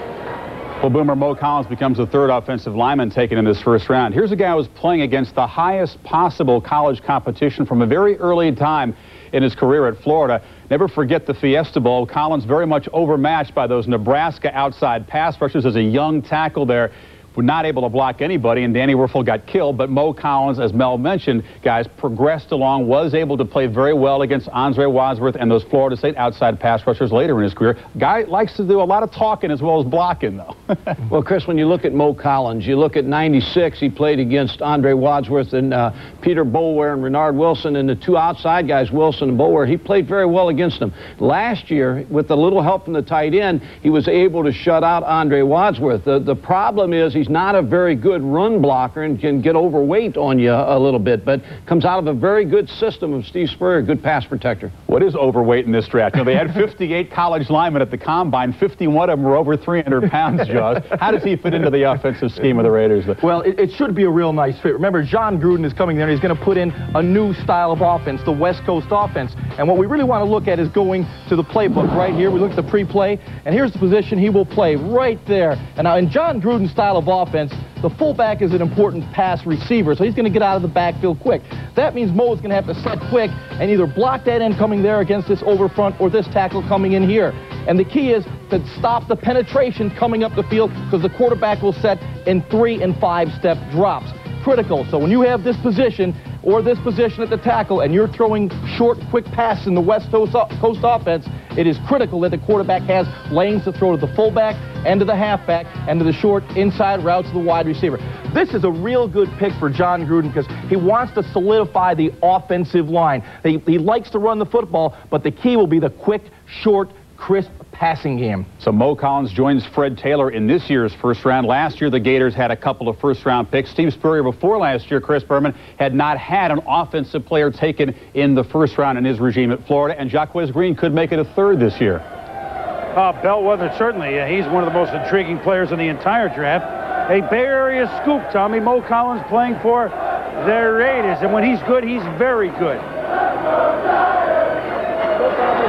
Well, Boomer Mo Collins becomes the third offensive lineman taken in this first round. Here's a guy who was playing against the highest possible college competition from a very early time in his career at Florida. Never forget the Fiesta Bowl. Collins very much overmatched by those Nebraska outside pass rushers as a young tackle there were not able to block anybody, and Danny Wuerffel got killed. But Mo Collins, as Mel mentioned, guys, progressed along, was able to play very well against Andre Wadsworth and those Florida State outside pass rushers later in his career. Guy likes to do a lot of talking as well as blocking, though. well, Chris, when you look at Mo Collins, you look at 96, he played against Andre Wadsworth and uh, Peter Boulware and Reinard Wilson, and the two outside guys, Wilson and Boulware. He played very well against them. Last year, with a little help from the tight end, he was able to shut out Andre Wadsworth. The, the problem is he's not a very good run blocker and can get overweight on you a little bit, but comes out of a very good system of Steve Spurrier, good pass protector. What is overweight in this draft? You know, they had 58 college linemen at the combine. 51 of them were over 300 pounds, Jaws. How does he fit into the offensive scheme of the Raiders? Well, it, it should be a real nice fit. Remember, Jon Gruden is coming there and he's going to put in a new style of offense, the West Coast offense. And what we really want to look at is going to the playbook right here. We look at the pre-play, and here's the position he will play right there. And now in Jon Gruden's style of offense, the fullback is an important pass receiver, so he's going to get out of the backfield quick. That means Mo is going to have to set quick and either block that end coming there against this over front or this tackle coming in here. And the key is to stop the penetration coming up the field because the quarterback will set in three and five step drops. Critical. So when you have this position, or this position at the tackle and you're throwing short, quick passes in the West Coast, Coast offense, it is critical that the quarterback has lanes to throw to the fullback and to the halfback and to the short inside routes to the wide receiver. This is a real good pick for Jon Gruden because he wants to solidify the offensive line. He, he likes to run the football, but the key will be the quick, short, crisp passing game. So Mo Collins joins Fred Taylor in this year's first round. Last year, the Gators had a couple of first-round picks. Steve Spurrier before last year, Chris Berman, had not had an offensive player taken in the first round in his regime at Florida, and Jacquez Green could make it a third this year. Uh, Bellwether, certainly. Uh, he's one of the most intriguing players in the entire draft. A Bay Area scoop, Tommy. Mo Collins playing for the Raiders, and when he's good, he's very good.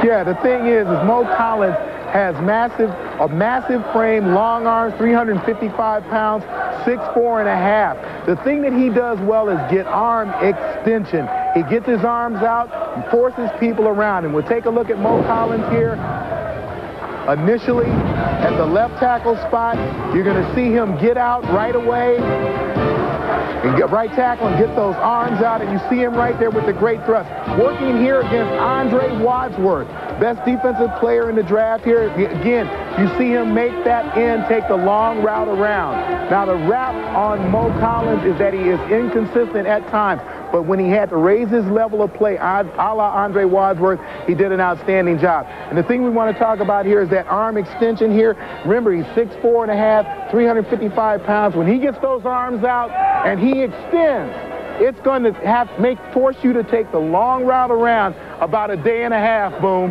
Yeah, the thing is, is Mo Collins has massive, a massive frame, long arms, 355 pounds, six four and a half. The thing that he does well is get arm extension. He gets his arms out and forces people around. And we'll take a look at Mo Collins here. Initially, at the left tackle spot, you're going to see him get out right away and get right tackle and get those arms out, and you see him right there with the great thrust. Working here against Andre Wadsworth. Best defensive player in the draft here. Again, you see him make that end, take the long route around. Now, the rap on Mo Collins is that he is inconsistent at times, but when he had to raise his level of play, a la Andre Wadsworth, he did an outstanding job. And the thing we want to talk about here is that arm extension here. Remember, he's 6'4 and a half, 355 pounds. When he gets those arms out and he extends, it's going to have make force you to take the long route around about a day and a half, boom.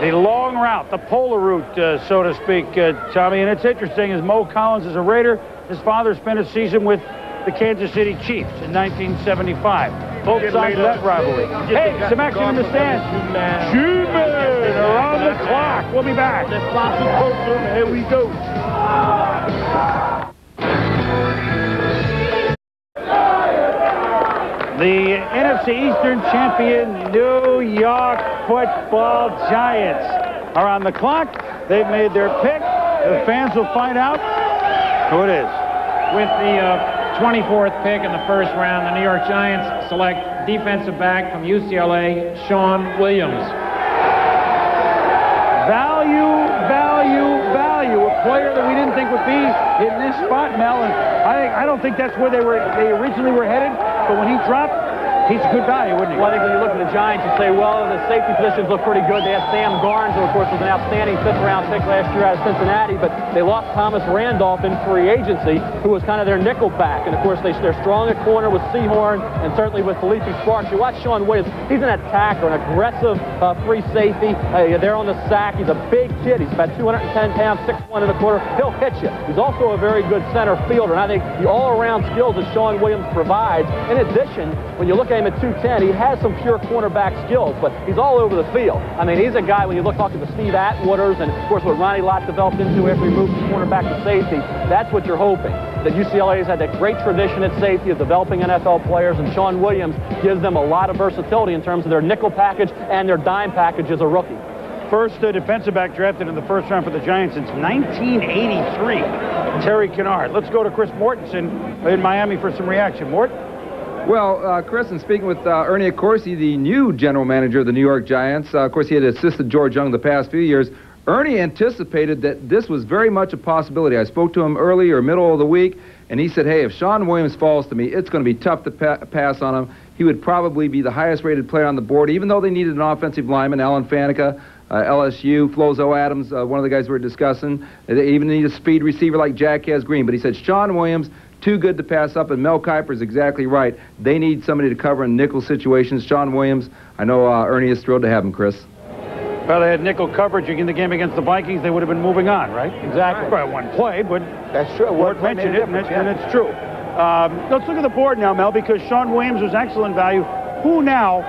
The long route, the polar route, uh, so to speak, uh, Tommy. And it's interesting, as Mo Collins is a Raider, his father spent a season with the Kansas City Chiefs in 1975. Both sides of that rivalry. Hey, some action in the stands. Schumann around the clock. We'll be back. Here we go. The NFC Eastern champion New York football Giants are on the clock. They've made their pick. The fans will find out who it is. With the uh, 24th pick in the first round, the New York Giants select defensive back from UCLA, Shaun Williams. Value, value, value. A player that we didn't think would be in this spot, Mel. And I, I don't think that's where they were. They originally were headed. But when he dropped, he's a good value, wouldn't he? Well, I think when you look at the Giants, you say, well, the safety positions look pretty good. They have Sam Garnes, who, of course, was an outstanding fifth-round pick last year out of Cincinnati, but they lost Thomas Randolph in free agency, who was kind of their nickel back. And, of course, they, they're strong at corner with Sehorn and certainly with Phillippi Sparks. You watch Shaun Williams. He's an attacker, an aggressive uh, free safety. Uh, they're on the sack. He's a big kid. He's about 210 pounds, 6'1 and a quarter. He'll hit you. He's also a very good center fielder. And I think the all-around skills that Shaun Williams provides. In addition, when you look at him at 210, he has some pure cornerback skills, but he's all over the field. I mean, he's a guy, when you look talking to Steve Atwaters and, of course, what Ronnie Lott developed into after he moved from cornerback to safety, that's what you're hoping. That UCLA has had that great tradition at safety of developing NFL players, and Shaun Williams gives them a lot of versatility in terms of their nickel package and their dime package as a rookie. First uh, defensive back drafted in the first round for the Giants since 1983, Terry Kinard. Let's go to Chris Mortensen in Miami for some reaction. Mort? Well, uh, Chris, and speaking with uh, Ernie Accorsi, the new general manager of the New York Giants, uh, of course, he had assisted George Young the past few years. Ernie anticipated that this was very much a possibility. I spoke to him early or middle of the week, and he said, hey, if Shaun Williams falls to me, it's going to be tough to pa pass on him. He would probably be the highest rated player on the board, even though they needed an offensive lineman, Alan Faneca, uh, LSU, Flozell Adams, uh, one of the guys we were discussing. They even need a speed receiver like Jacquez Green. But he said Shaun Williams, too good to pass up, and Mel Kiper is exactly right. They need somebody to cover in nickel situations. Shaun Williams, I know uh, Ernie is thrilled to have him, Chris. Well, they had nickel coverage in the game against the Vikings. They would have been moving on, right? Exactly. Well, one play, but that's true. Ward mentioned it, and, it, and it's true. Um, let's look at the board now, Mel, because Shaun Williams was excellent value. Who now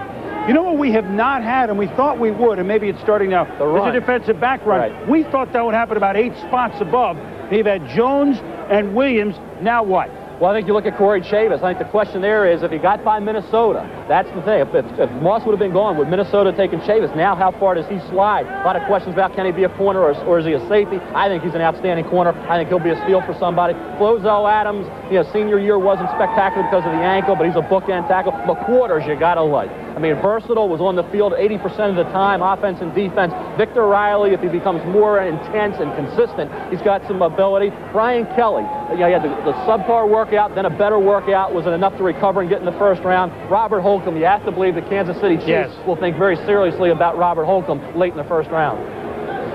you know what we have not had, and we thought we would, and maybe it's starting now. The run. There's a defensive back run. Right. We thought that would happen about eight spots above. They've had Jones and Williams. Now what? Well, I think you look at Corey Chavous. I think the question there is if he got by Minnesota, that's the thing. If, if, if Moss would have been gone, would Minnesota taken Chavous? Now, how far does he slide? A lot of questions about can he be a corner or, or is he a safety? I think he's an outstanding corner. I think he'll be a steal for somebody. Flozell Adams, you know, senior year wasn't spectacular because of the ankle, but he's a bookend tackle. McQuarters, you got to like. I mean, versatile, was on the field 80% of the time, offense and defense. Victor Riley, if he becomes more intense and consistent, he's got some ability. Brian Kelly, you know, he had the, the subpar workout, then a better workout. Was it enough to recover and get in the first round? Robert Holcombe, you have to believe the Kansas City Chiefs Yes. will think very seriously about Robert Holcombe late in the first round.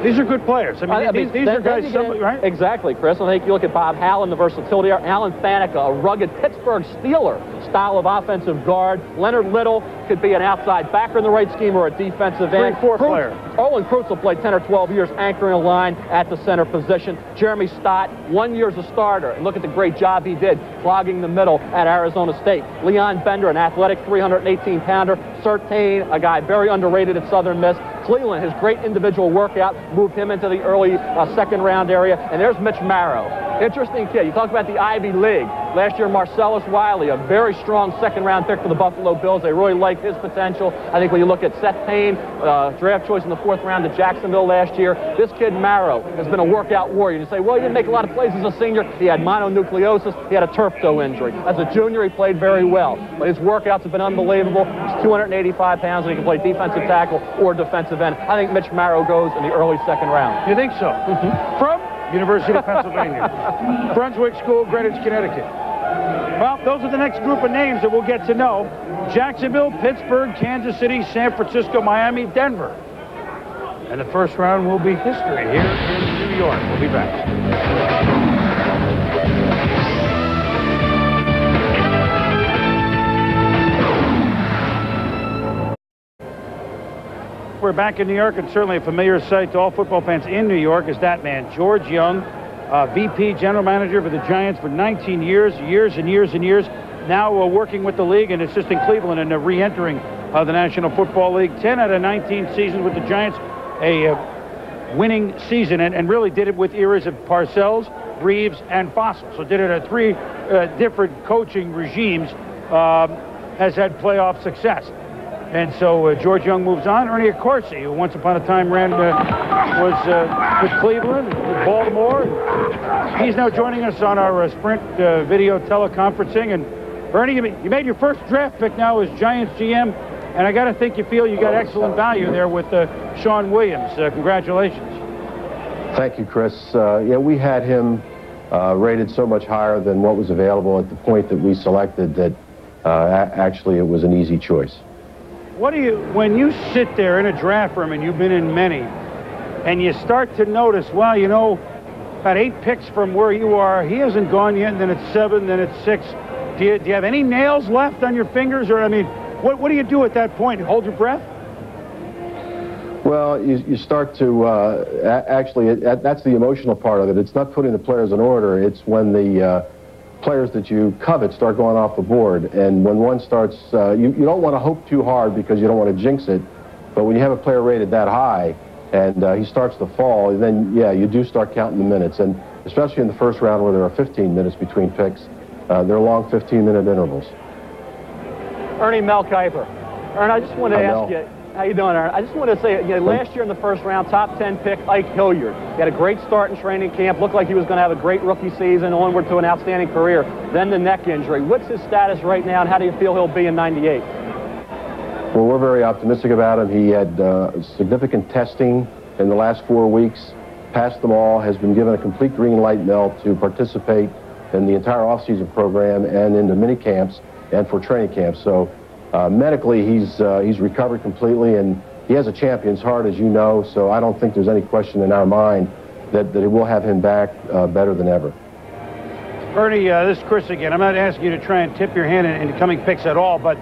These are good players. I mean, these, these then- are guys, right? Exactly, Chris. I think you look at Bob Hallen, the versatility. Alan Faneca, a rugged Pittsburgh Steeler style of offensive guard. Leonard Little could be an outside backer in the right scheme or a defensive end. Three-four Kreutz- player. Owen Kreutzel played 10 or 12 years anchoring a line at the center position. Jeremy Staat, one year as a starter. And look at the great job he did clogging the middle at Arizona State. Leon Bender, an athletic 318-pounder. Sertain, a guy very underrated at Southern Miss. Cleveland, his great individual workout, moved him into the early uh, second round area. And there's Mitch Marrow. Interesting kid. You talk about the Ivy League. Last year, Marcellus Wiley, a very strong second-round pick for the Buffalo Bills. They really like his potential. I think when you look at Seth Payne, uh, draft choice in the fourth round to Jacksonville last year, this kid Marrow has been a workout warrior. You say, well, he didn't make a lot of plays as a senior. He had mononucleosis. He had a turf toe injury. As a junior, he played very well. But his workouts have been unbelievable. He's 285 pounds, and he can play defensive tackle or defensive end. I think Mitch Marrow goes in the early second round. You think so? Mm-hmm. From University of Pennsylvania. Brunswick School, Greenwich, Connecticut. Well, those are the next group of names that we'll get to know. Jacksonville, Pittsburgh, Kansas City, San Francisco, Miami, Denver. And the first round will be history here in New York. We'll be back. We're back in New York, and certainly a familiar sight to all football fans in New York is that man, George Young, uh, VP, general manager for the Giants for 19 years, years and years and years. Now uh, working with the league and assisting Cleveland and uh, re-entering uh, the National Football League. 10 out of 19 seasons with the Giants, a uh, winning season, and, and, really did it with eras of Parcells, Reeves, and Fassel. So did it at three uh, different coaching regimes. Um, has had playoff success. And so uh, George Young moves on. Ernie Accorsi, who once upon a time ran, uh, was uh, with Cleveland, with Baltimore. He's now joining us on our uh, Sprint uh, video teleconferencing. And Ernie, you made your first draft pick now as Giants GM. And I got to think you feel you got excellent value there with uh, Shaun Williams. congratulations. Thank you, Chris. yeah, we had him rated so much higher than what was available at the point that we selected that actually it was an easy choice. What do you, when you sit there in a draft room, and you've been in many, and you start to notice, well, you know, about eight picks from where you are, he hasn't gone yet, and then it's seven, then it's six. Do you, do you have any nails left on your fingers? Or, I mean, what, what do you do at that point? Hold your breath? Well, you, you start to, uh, actually, it, that's the emotional part of it. It's not putting the players in order. It's when the, uh, players that you covet start going off the board. And when one starts, uh, you, you don't want to hope too hard because you don't want to jinx it. But when you have a player rated that high and uh, he starts to fall, then, yeah, you do start counting the minutes. And especially in the first round where there are 15 minutes between picks, uh, they're long 15-minute intervals. Ernie Mel Kiper. Ern, I just want to Hi, ask you, how you doing, Aaron? I just want to say, you know, last year in the first round, top 10 pick, Ike Hilliard. He had a great start in training camp, looked like he was going to have a great rookie season, onward to an outstanding career. Then the neck injury. What's his status right now, and how do you feel he'll be in 98? Well, we're very optimistic about him. He had uh, significant testing in the last four weeks, passed them all, has been given a complete green light, Mel, to participate in the entire off-season program and in the mini camps and for training camps. So uh, medically, he's, uh, he's recovered completely, and he has a champion's heart, as you know, so I don't think there's any question in our mind that, that we'll have him back uh, better than ever. Ernie, uh, this is Chris again. I'm not asking you to try and tip your hand in, into coming picks at all, but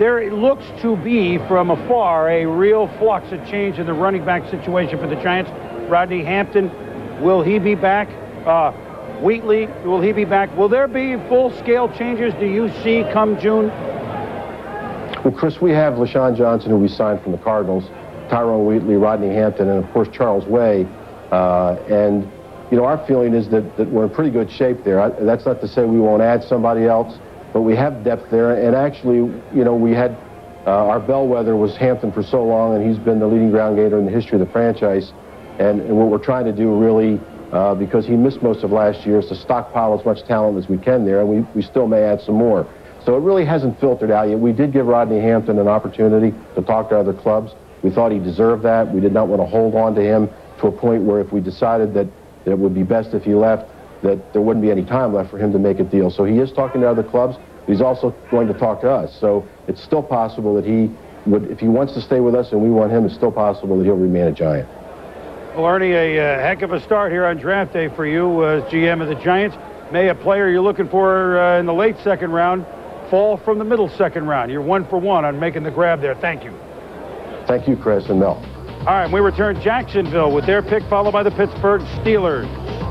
there looks to be, from afar, a real flux, a change in the running back situation for the Giants. Rodney Hampton, will he be back? Uh, Wheatley, will he be back? Will there be full-scale changes do you see come June? Well, Chris, we have LeShon Johnson, who we signed from the Cardinals, Tyrone Wheatley, Rodney Hampton, and of course Charles Way. Uh, and, you know, our feeling is that, that we're in pretty good shape there. I, that's not to say we won't add somebody else, but we have depth there. And actually, you know, we had uh, our bellwether was Hampton for so long, and he's been the leading ground gator in the history of the franchise. And, and what we're trying to do really, uh, because he missed most of last year, is to stockpile as much talent as we can there, and we, we still may add some more. So it really hasn't filtered out yet. We did give Rodney Hampton an opportunity to talk to other clubs. We thought he deserved that. We did not want to hold on to him to a point where if we decided that, that it would be best if he left, that there wouldn't be any time left for him to make a deal. So he is talking to other clubs. He's also going to talk to us. So it's still possible that he would, if he wants to stay with us and we want him, it's still possible that he'll remain a Giant. Well, Ernie, a uh, heck of a start here on draft day for you as GM of the Giants. May a player you're looking for uh, in the late second round fall from the middle second round. You're one for one on making the grab there. Thank you. Thank you, Chris and Mel. All right, we return Jacksonville with their pick, followed by the Pittsburgh Steelers.